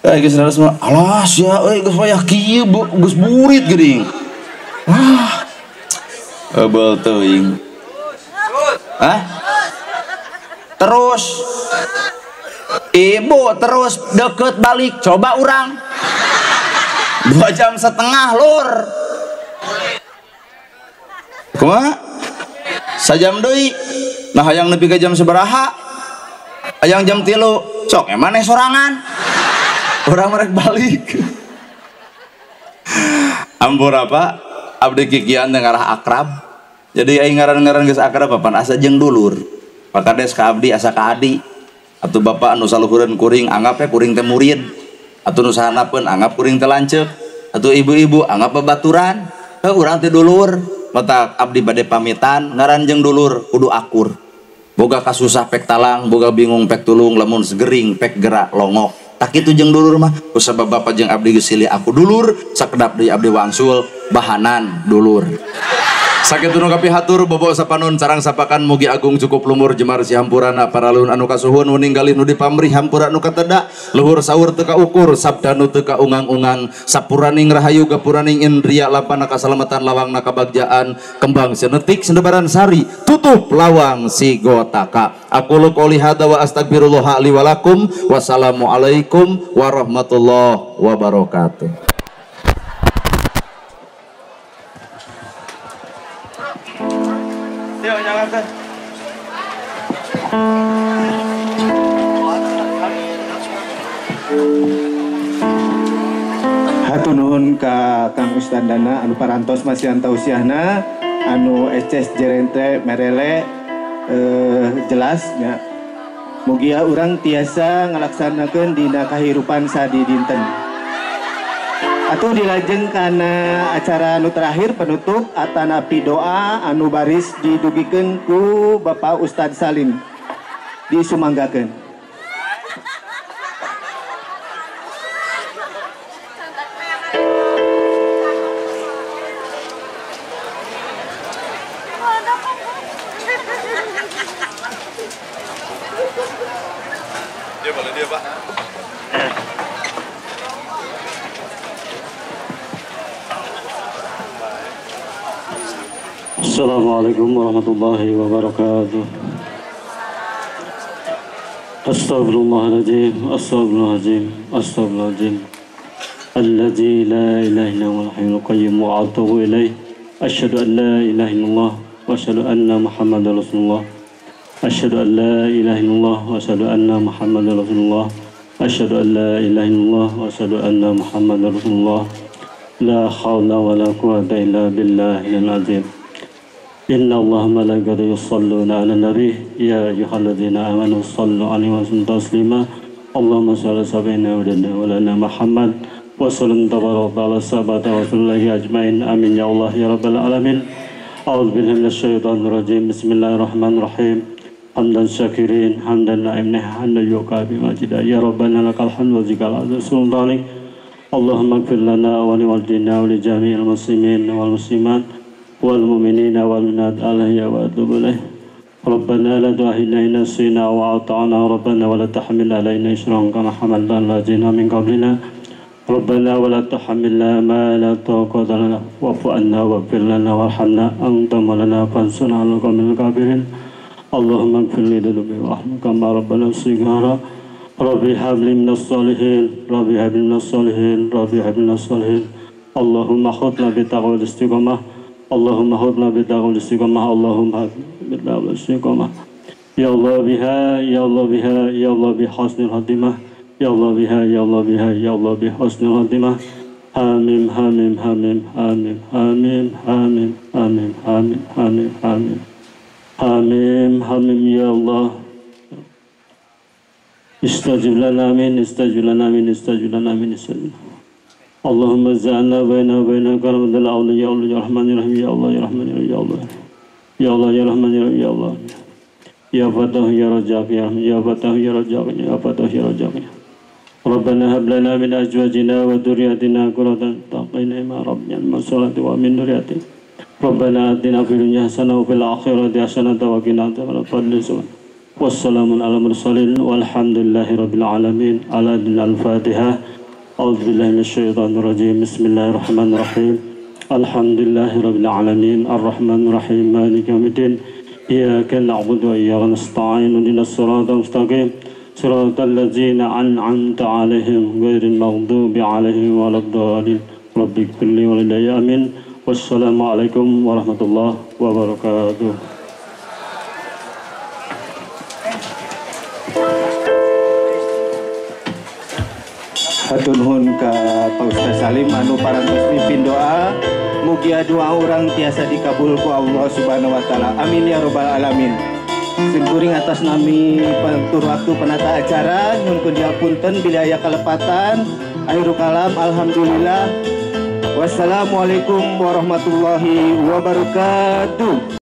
Eh, geus laras mah alas ya, eh geus wayah kieu geus burit geuning. Wah, Hebel teuing. Hah? Terus. Ibu terus deket balik. Coba orang dua jam setengah lur. Kuma sajam deui nah yang nepi ke jam seberaha ayang jam tilu sok emane sorangan? Orang mereka balik. Ampur apa abdi kikian dengarah akrab. Jadi aing ngaran-ngaran geus akrab papan asa jeung dulur. Pakades ka abdi asa ka adi. Atuh bapak anu saluhureun kuring anggap kuring teh murid. Atuh nu sahanapeun anggap kuring teh atuh ibu-ibu anggap babaturan. Heuh urang dulur. Mata abdi bade pamitan ngaran jeung dulur kudu akur boga kasusah pek talang boga bingung pek tulung lamun segering pek gerak longok. Tak itu jeng dulur mah. Kusabab bapak jeng abdi gesili aku dulur sakedap di abdi wangsul bahanan dulur sakit nu kapi hatur bobo sapanon carang sapakan mugi agung cukup lumur jemar si hampurana paralun anu kasuhun meninggali nu dipamri hampura nu kateda luhur sahur teka ukur sabda nu teka ungang-ungang sapuraning rahayu gapuraning indria lapana kasalamatan lawang nakabagjaan kembang senetik sendebaran sari tutup lawang si gotaka aku lu qouli hada wa astagfirullah li walakum wassalamualaikum warahmatullahi wabarakatuh casa. Hatunun ka Kang Ustandana anu parantos masihan tausiahna anu eces jerente merele eh, jelasnya. Mugia orang tiasa ngalaksanakan dina kahirupan sadi dinten. Atau dilajeng karena acara anu terakhir penutup atanapi doa anu baris didugikan ku Bapak Ustadz Salim. Disumanggakan Dia ورحمة الله وبركاته. أستغفر الله العظيم أستغفر الله العظيم أستغفر الله العظيم. الذي لا إله إلا هو الحي القيوم وأتوب إليه. أشهد أن لا إله إلا الله وأشهد أن محمدا رسول الله. أشهد أن لا إله إلا الله وأشهد أن محمدا رسول الله. أشهد أن لا إله إلا الله وأشهد أن محمدا رسول الله. لا حول ولا قوة إلا بالله العظيم. إن الله ملائكته يصلون على النبي. يا أيها الذين آمنوا صلوا عليه وسلم تسليما. اللهم صل على سيدنا ولنا محمد وسلم تبارك على الصحابة رسول الله أجمعين. آمين يا الله يا رب العالمين. أعوذ بالله من الشيطان الرجيم. بسم الله الرحمن الرحيم. حمدا شاكرين. حمدا نائمنا حمدا يقابل مجدا يا ربنا لك الحمد وزك العزيز سلطانك. اللهم اغفر لنا ولوالدينا ولجميع المسلمين والمسلمات. والمؤمنين والمؤمنات عليه وأتوب إليه. ربنا لا تؤاخذنا إن نسينا وأطعنا ربنا ولا تحمل علينا إصرا كما حملنا الذين من قبلنا. ربنا ولا تحملنا ما لا طاقة لنا. واعف عنا واغفر لنا وارحمنا أنت مولانا فانصرنا على القوم الكافرين. اللهم اغفر لي ذنوبي وارحمك كما ربنا صغارا. ربي هب لي من الصالحين. ربي هب لي من الصالحين. ربي هب لي من الصالحين. اللهم خذنا بتقوى الاستقامة. اللهم هدنا بالدعوة الاستقامة اللهم بالدعوة الاستقامة يا الله بها يا الله بها يا الله بحسن الخاتمة يا الله بها يا الله بها يا الله بحسن الخاتمة آمين آمين آمين آمين آمين آمين آمين آمين آمين آمين. آمين آمين يا الله. استجب لنا آمين استجب لنا آمين استجب لنا آمين استجب لنا. اللهم زعنا بين وبين كرم الأولياء يا الله يا رحمن يا رحيم يا الله يا رحمن يا الله يا الله يا رحمن يا رحيم يا الله يا فتح يا رجاك يا رحمن يا فتح يا رجاك يا فتح يا ربنا هب لنا من أزواجنا وذرياتنا قرة أعين ما ربنا الصلاة ومن ذريتنا ربنا آتنا في الدنيا حسنة وفي الآخرة حسنة وقنا عذاب النار والسلام على المرسلين والحمد لله رب العالمين على الفاتحة أعوذ بالله من الشيطان الرجيم. بسم الله الرحمن الرحيم. الحمد لله رب العالمين. الرحمن الرحيم. مالك يوم الدين. إياك نعبد وإياك نستعين. اهدنا الصراط المستقيم. صراط الذين أنعمت عليهم غير المغضوب عليهم ولا الضالين. رب لي ولدي آمين. والسلام عليكم ورحمة الله وبركاته. Hatunhun ke Pak Ustaz Salim anu parantos mimpin doa mugia doa orang tiasa dikabul ku Allah Subhanahu wa taala. Amin ya rabbal alamin. Simpuring atas nami pentur waktu penata acara nyun punten bila aya kalepatan. Akhirul kalam alhamdulillah. Wassalamualaikum warahmatullahi wabarakatuh.